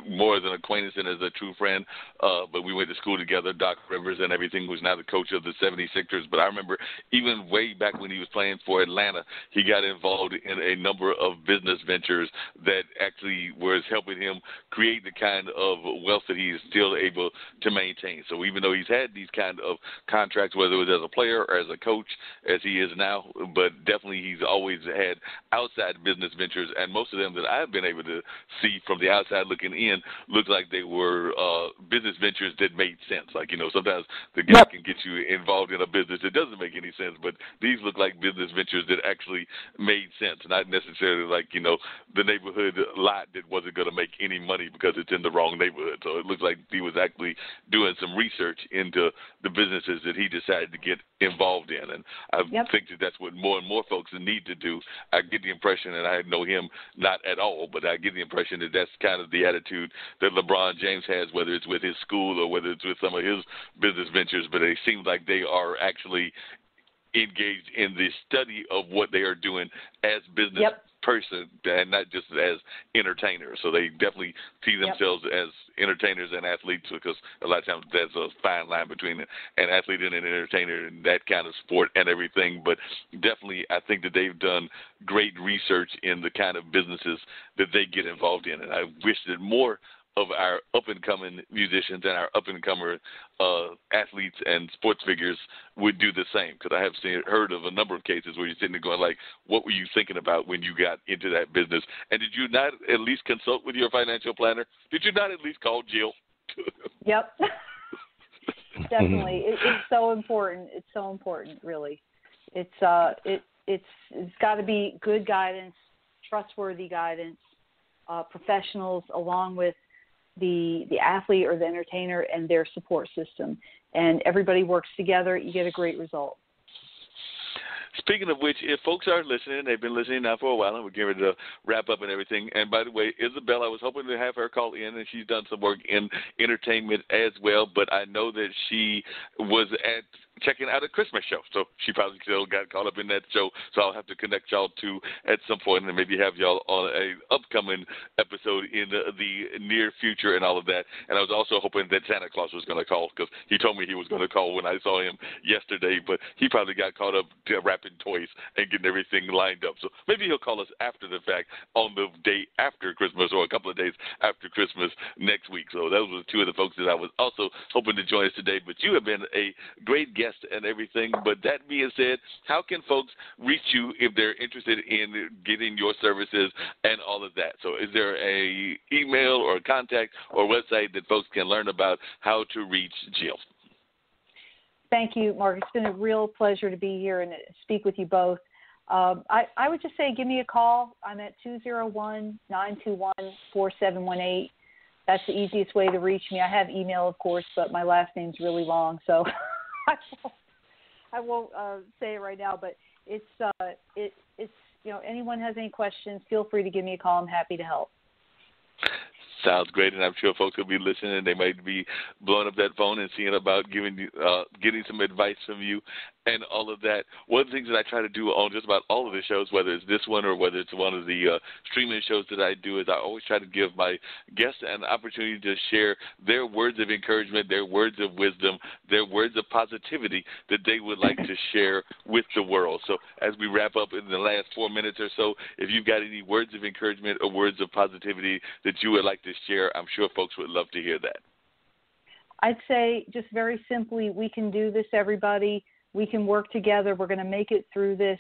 Speaker 8: more as an acquaintance than as a true friend. Uh, but we went to school together, Doc Rivers and everything, who's now the coach of the 76ers. But I remember even way back when he was playing for Atlanta, he got involved in a number of business ventures that actually was helping him create the kind of wealth that he is still able to maintain. So even though he's had these kind of contracts, whether it was as a player or as a coach, as he is now, but definitely he's always had outside business ventures, and most of them that I've been able to see from the outside looking in looked like they were uh, business ventures that made sense. Like you know, sometimes the guy
Speaker 9: Yep.
Speaker 8: can get you involved in a business that doesn't make any sense, but these look like business ventures that actually made sense, not necessarily like you know the neighborhood lot that wasn't going to make any money because it's in the wrong neighborhood. So it looks like he was actually doing some research into the businesses that he decided to get involved in, and I
Speaker 9: Yep.
Speaker 8: think that that's what more and more folks need to do. I get the impression, and I know him not at all, but I get the impression that that's kind of the attitude that LeBron James has, whether it's with his school or whether it's with some of his business ventures. But it seems like they are actually engaged in the study of what they are doing as business
Speaker 9: Yep.
Speaker 8: person and not just as entertainers. So they definitely see
Speaker 9: Yep.
Speaker 8: themselves as entertainers and athletes because a lot of times there's a fine line between an athlete and an entertainer and that kind of sport and everything. But definitely, I think that they've done great research in the kind of businesses that they get involved in, and I wish that more of our up and coming musicians and our up and comer uh, athletes and sports figures would do the same. Because I have seen heard of a number of cases where you're sitting there going like, "What were you thinking about when you got into that business? And did you not at least consult with your financial planner? Did you not at least call Jill?"
Speaker 9: Yep. Definitely. It, it's so important. It's so important, really. It's uh it it's it's got to be good guidance, trustworthy guidance, uh, professionals along with the the athlete or the entertainer and their support system. And everybody works together, you get a great result.
Speaker 8: Speaking of which, if folks are listening, they've been listening now for a while, and we're getting ready to wrap up and everything. And by the way, Isabel, I was hoping to have her call in, and she's done some work in entertainment as well. But I know that she was at checking out a Christmas show. So she probably still got caught up in that show. So I'll have to connect y'all to at some point and maybe have y'all on a upcoming episode in the, the near future and all of that. And I was also hoping that Santa Claus was going to call because he told me he was going to call when I saw him yesterday, but he probably got caught up toys and getting everything lined up. So maybe he'll call us after the fact on the day after Christmas or a couple of days after Christmas next week. So those were two of the folks that I was also hoping to join us today. But you have been a great guest guest and everything. But that being said, how can folks reach you if they're interested in getting your services and all of that? So, is there a email or a contact or website that folks can learn about how to reach Jill?
Speaker 9: Thank you, Mark. It's been a real pleasure to be here and speak with you both. Um, I, I would just say give me a call. I'm at 201 921 4718 that's the easiest way to reach me. I have email, of course, but my last name's really long, so I won't, uh, say it right now, but it's uh, it it's you know anyone has any questions, feel free to give me a call. I'm happy to help.
Speaker 8: Sounds great, and I'm sure folks will be listening. They might be blowing up that phone and seeing about giving you, uh, getting some advice from you and all of that. One of the things that I try to do on just about all of the shows, whether it's this one or whether it's one of the uh, streaming shows that I do, is I always try to give my guests an opportunity to share their words of encouragement, their words of wisdom, their words of positivity that they would like to share with the world. So as we wrap up in the last four minutes or so, if you've got any words of encouragement or words of positivity that you would like to share, I'm sure folks would love to hear that.
Speaker 9: I'd say just very simply, we can do this, everybody we can work together. We're going to make it through this.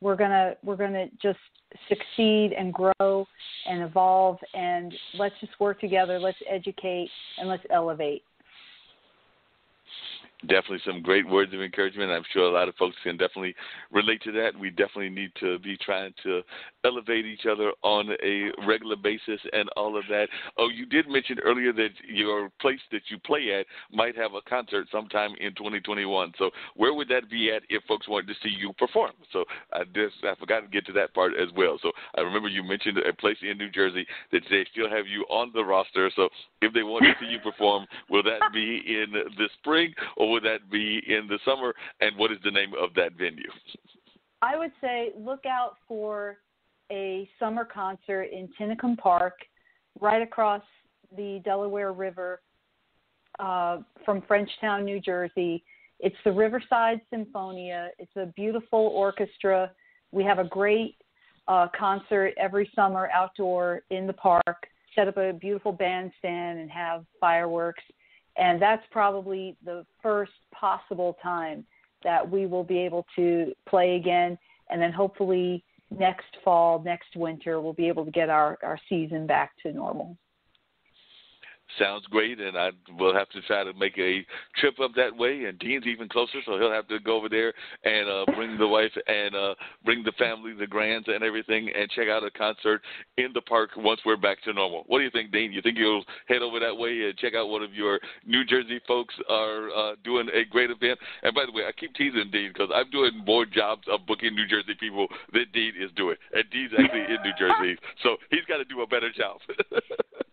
Speaker 9: We're going to we're going to just succeed and grow and evolve and let's just work together. Let's educate and let's elevate
Speaker 8: definitely some great words of encouragement. I'm sure a lot of folks can definitely relate to that. We definitely need to be trying to elevate each other on a regular basis and all of that. Oh, you did mention earlier that your place that you play at might have a concert sometime in 2021. So where would that be at if folks wanted to see you perform? So I just I forgot to get to that part as well. So I remember you mentioned a place in New Jersey that they still have you on the roster. So if they want to see you perform, will that be in the spring or would that be in the summer? And what is the name of that venue?
Speaker 9: I would say look out for a summer concert in Tinicum Park, right across the Delaware River uh, from Frenchtown, New Jersey. It's the Riverside Symphonia. It's a beautiful orchestra. We have a great uh, concert every summer outdoor in the park. Set up a beautiful bandstand and have fireworks. And that's probably the first possible time that we will be able to play again. And then hopefully next fall, next winter, we'll be able to get our, our season back to normal.
Speaker 8: Sounds great, and I will have to try to make a trip up that way. And Dean's even closer, so he'll have to go over there and uh, bring the wife and uh, bring the family, the grands, and everything, and check out a concert in the park once we're back to normal. What do you think, Dean? You think you'll head over that way and check out one of your New Jersey folks are uh, doing a great event? And by the way, I keep teasing Dean because I'm doing more jobs of booking New Jersey people than Dean is doing, and Dean's actually in New Jersey, so he's got to do a better job.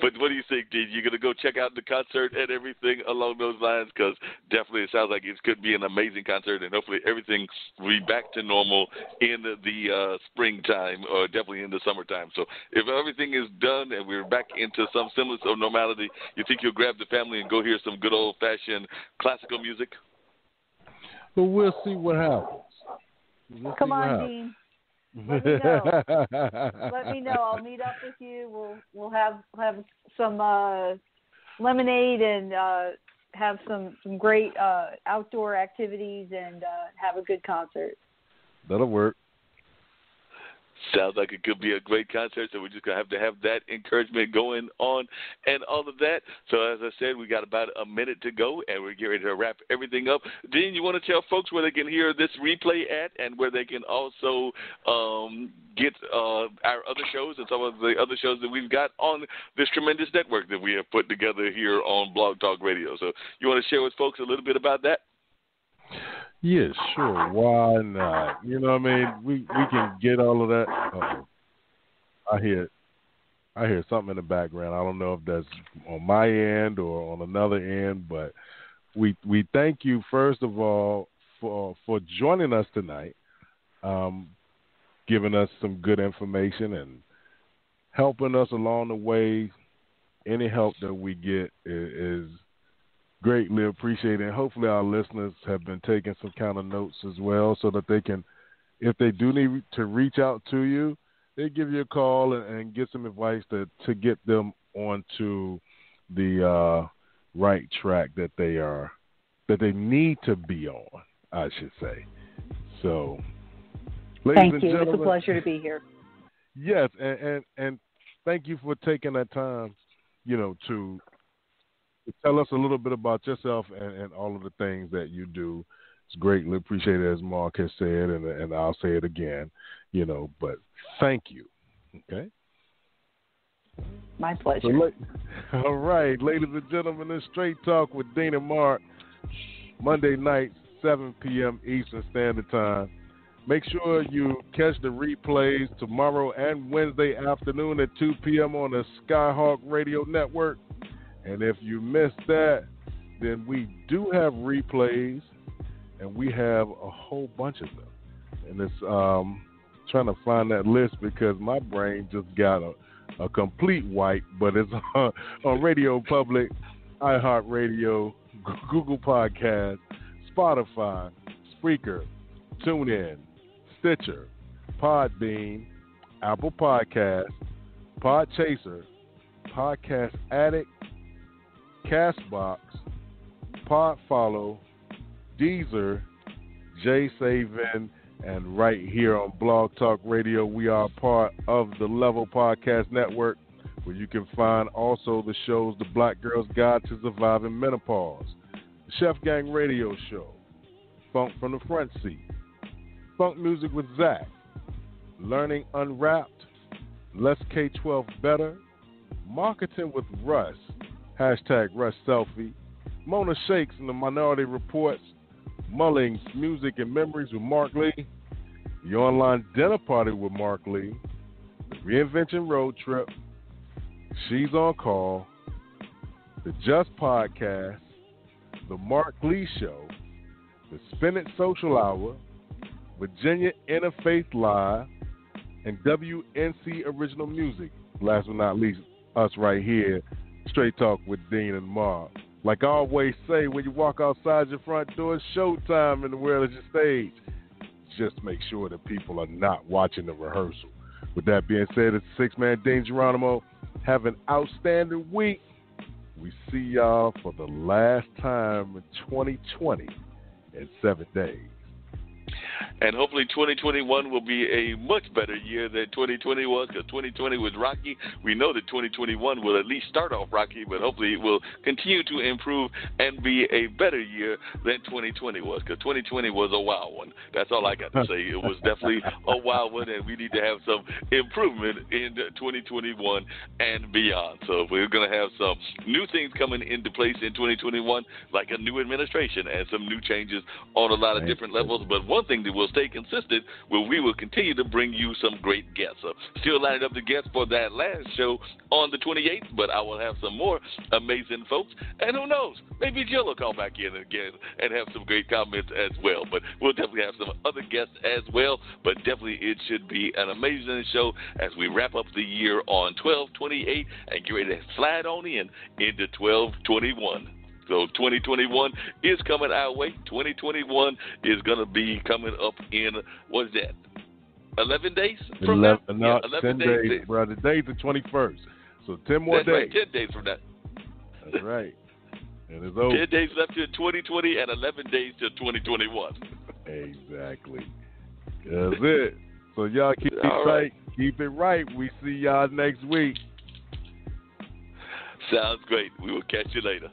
Speaker 8: But what do you think, Dean? You gonna go check out the concert and everything along those lines? Because definitely it sounds like it could be an amazing concert, and hopefully everything will be back to normal in the uh, springtime or definitely in the summertime. So if everything is done and we're back into some semblance of normality, you think you'll grab the family and go hear some good old fashioned classical music?
Speaker 7: But we'll see what happens. We'll
Speaker 9: Come on, Dean. Let me know. Let me know. I'll meet up with you. We'll we'll have have some uh, lemonade and uh, have some some great uh, outdoor activities and uh, have a good concert.
Speaker 7: That'll work.
Speaker 8: Sounds like it could be a great concert, so we're just gonna have to have that encouragement going on and all of that. So as I said, we got about a minute to go, and we're getting ready to wrap everything up. Dean, you want to tell folks where they can hear this replay at, and where they can also um, get uh, our other shows and some of the other shows that we've got on this tremendous network that we have put together here on Blog Talk Radio. So you want to share with folks a little bit about that?
Speaker 7: Yeah, sure. Why not? You know what I mean? We we can get all of that. Uh-oh. I hear I hear something in the background. I don't know if that's on my end or on another end, but we we thank you first of all for for joining us tonight, um, giving us some good information and helping us along the way. Any help that we get is, is greatly appreciated. And hopefully, our listeners have been taking some kind of notes as well, so that they can, if they do need to reach out to you, they give you a call and, and get some advice to to get them onto the uh, right track that they are that they need to be on. I should say. So,
Speaker 9: thank you. It's a pleasure to be here.
Speaker 7: Yes, and, and and thank you for taking that time, you know, to tell us a little bit about yourself and, and all of the things that you do. It's greatly appreciated, as Mark has said, and and I'll say it again, you know. But thank you. Okay.
Speaker 9: My pleasure.
Speaker 7: So, all right, ladies and gentlemen, this Straight Talk with Dean and Mark, Monday night, 7 p.m. Eastern Standard Time. Make sure you catch the replays tomorrow and Wednesday afternoon at 2 p.m. on the Skyhawk Radio Network. And if you missed that, then we do have replays, and we have a whole bunch of them. And it's um, trying to find that list because my brain just got a, a complete wipe, but it's on, on Radio Public, iHeartRadio, Google Podcast, Spotify, Spreaker, TuneIn, Stitcher, Podbean, Apple Podcast, Podchaser, Podcast Addict, Castbox, Podfollow, Deezer, JioSaavn, and right here on Blog Talk Radio, we are part of the Level Podcast Network, where you can find also the shows The Black Girl's Guide to Surviving Menopause, the Chef Gang Radio Show, Funk from the Front Seat, Funk Music with Zach, Learning Unwrapped, Let's K12 Better, Marketing with Russ, hashtag Russ Selfie, Mona Shakes and the Minority Reports, Mullings Music and Memories with Marc Lee, the Online Dinner Party with Marc Lee, Reinvention Road Trip, She's on Call, the Just Podcast, the Marc Lee Show, the Spin It Social Hour, Virginia Interfaith Live, and WNC Original Music. Last but not least, us right here Straight Talk with Dean and Marc. Like I always say, when you walk outside your front door, it's showtime in the world of your stage. Just make sure that people are not watching the rehearsal. With that being said, it's Six Man Dean Geronimo. Have an outstanding week. We see y'all for the last time in 2020 in seven days.
Speaker 8: And hopefully 2021 will be a much better year than 2020 was because 2020 was rocky. We know that 2021 will at least start off rocky, but hopefully it will continue to improve and be a better year than 2020 was because 2020 was a wild one. That's all I got to say. It was definitely a wild one, and we need to have some improvement in 2021 and beyond. So we're going to have some new things coming into place in 2021, like a new administration and some new changes on a lot of different levels. But one thing that will stay consistent, where we will continue to bring you some great guests. Still lining up the guests for that last show on the 28th, but I will have some more amazing folks. And who knows, maybe Jill will call back in again and have some great comments as well. But we'll definitely have some other guests as well. But definitely it should be an amazing show as we wrap up the year on 1228 and get ready to slide on in into 1221. So 2021 is coming our way. 2021 is going to be coming up in, what is that? 11 days from
Speaker 7: 11,
Speaker 8: now?
Speaker 7: No,
Speaker 8: yeah, 11
Speaker 7: 10 days, days, bro. The day's the 21st. So 10 more
Speaker 8: That's
Speaker 7: days.
Speaker 8: Right, 10 days from now.
Speaker 7: That's right. And it's over.
Speaker 8: 10 days left to 2020 and 11 days to 2021.
Speaker 7: Exactly. That's it. So y'all keep it
Speaker 8: All
Speaker 7: tight,
Speaker 8: right.
Speaker 7: keep it right. We see y'all next week.
Speaker 8: Sounds great. We will catch you later.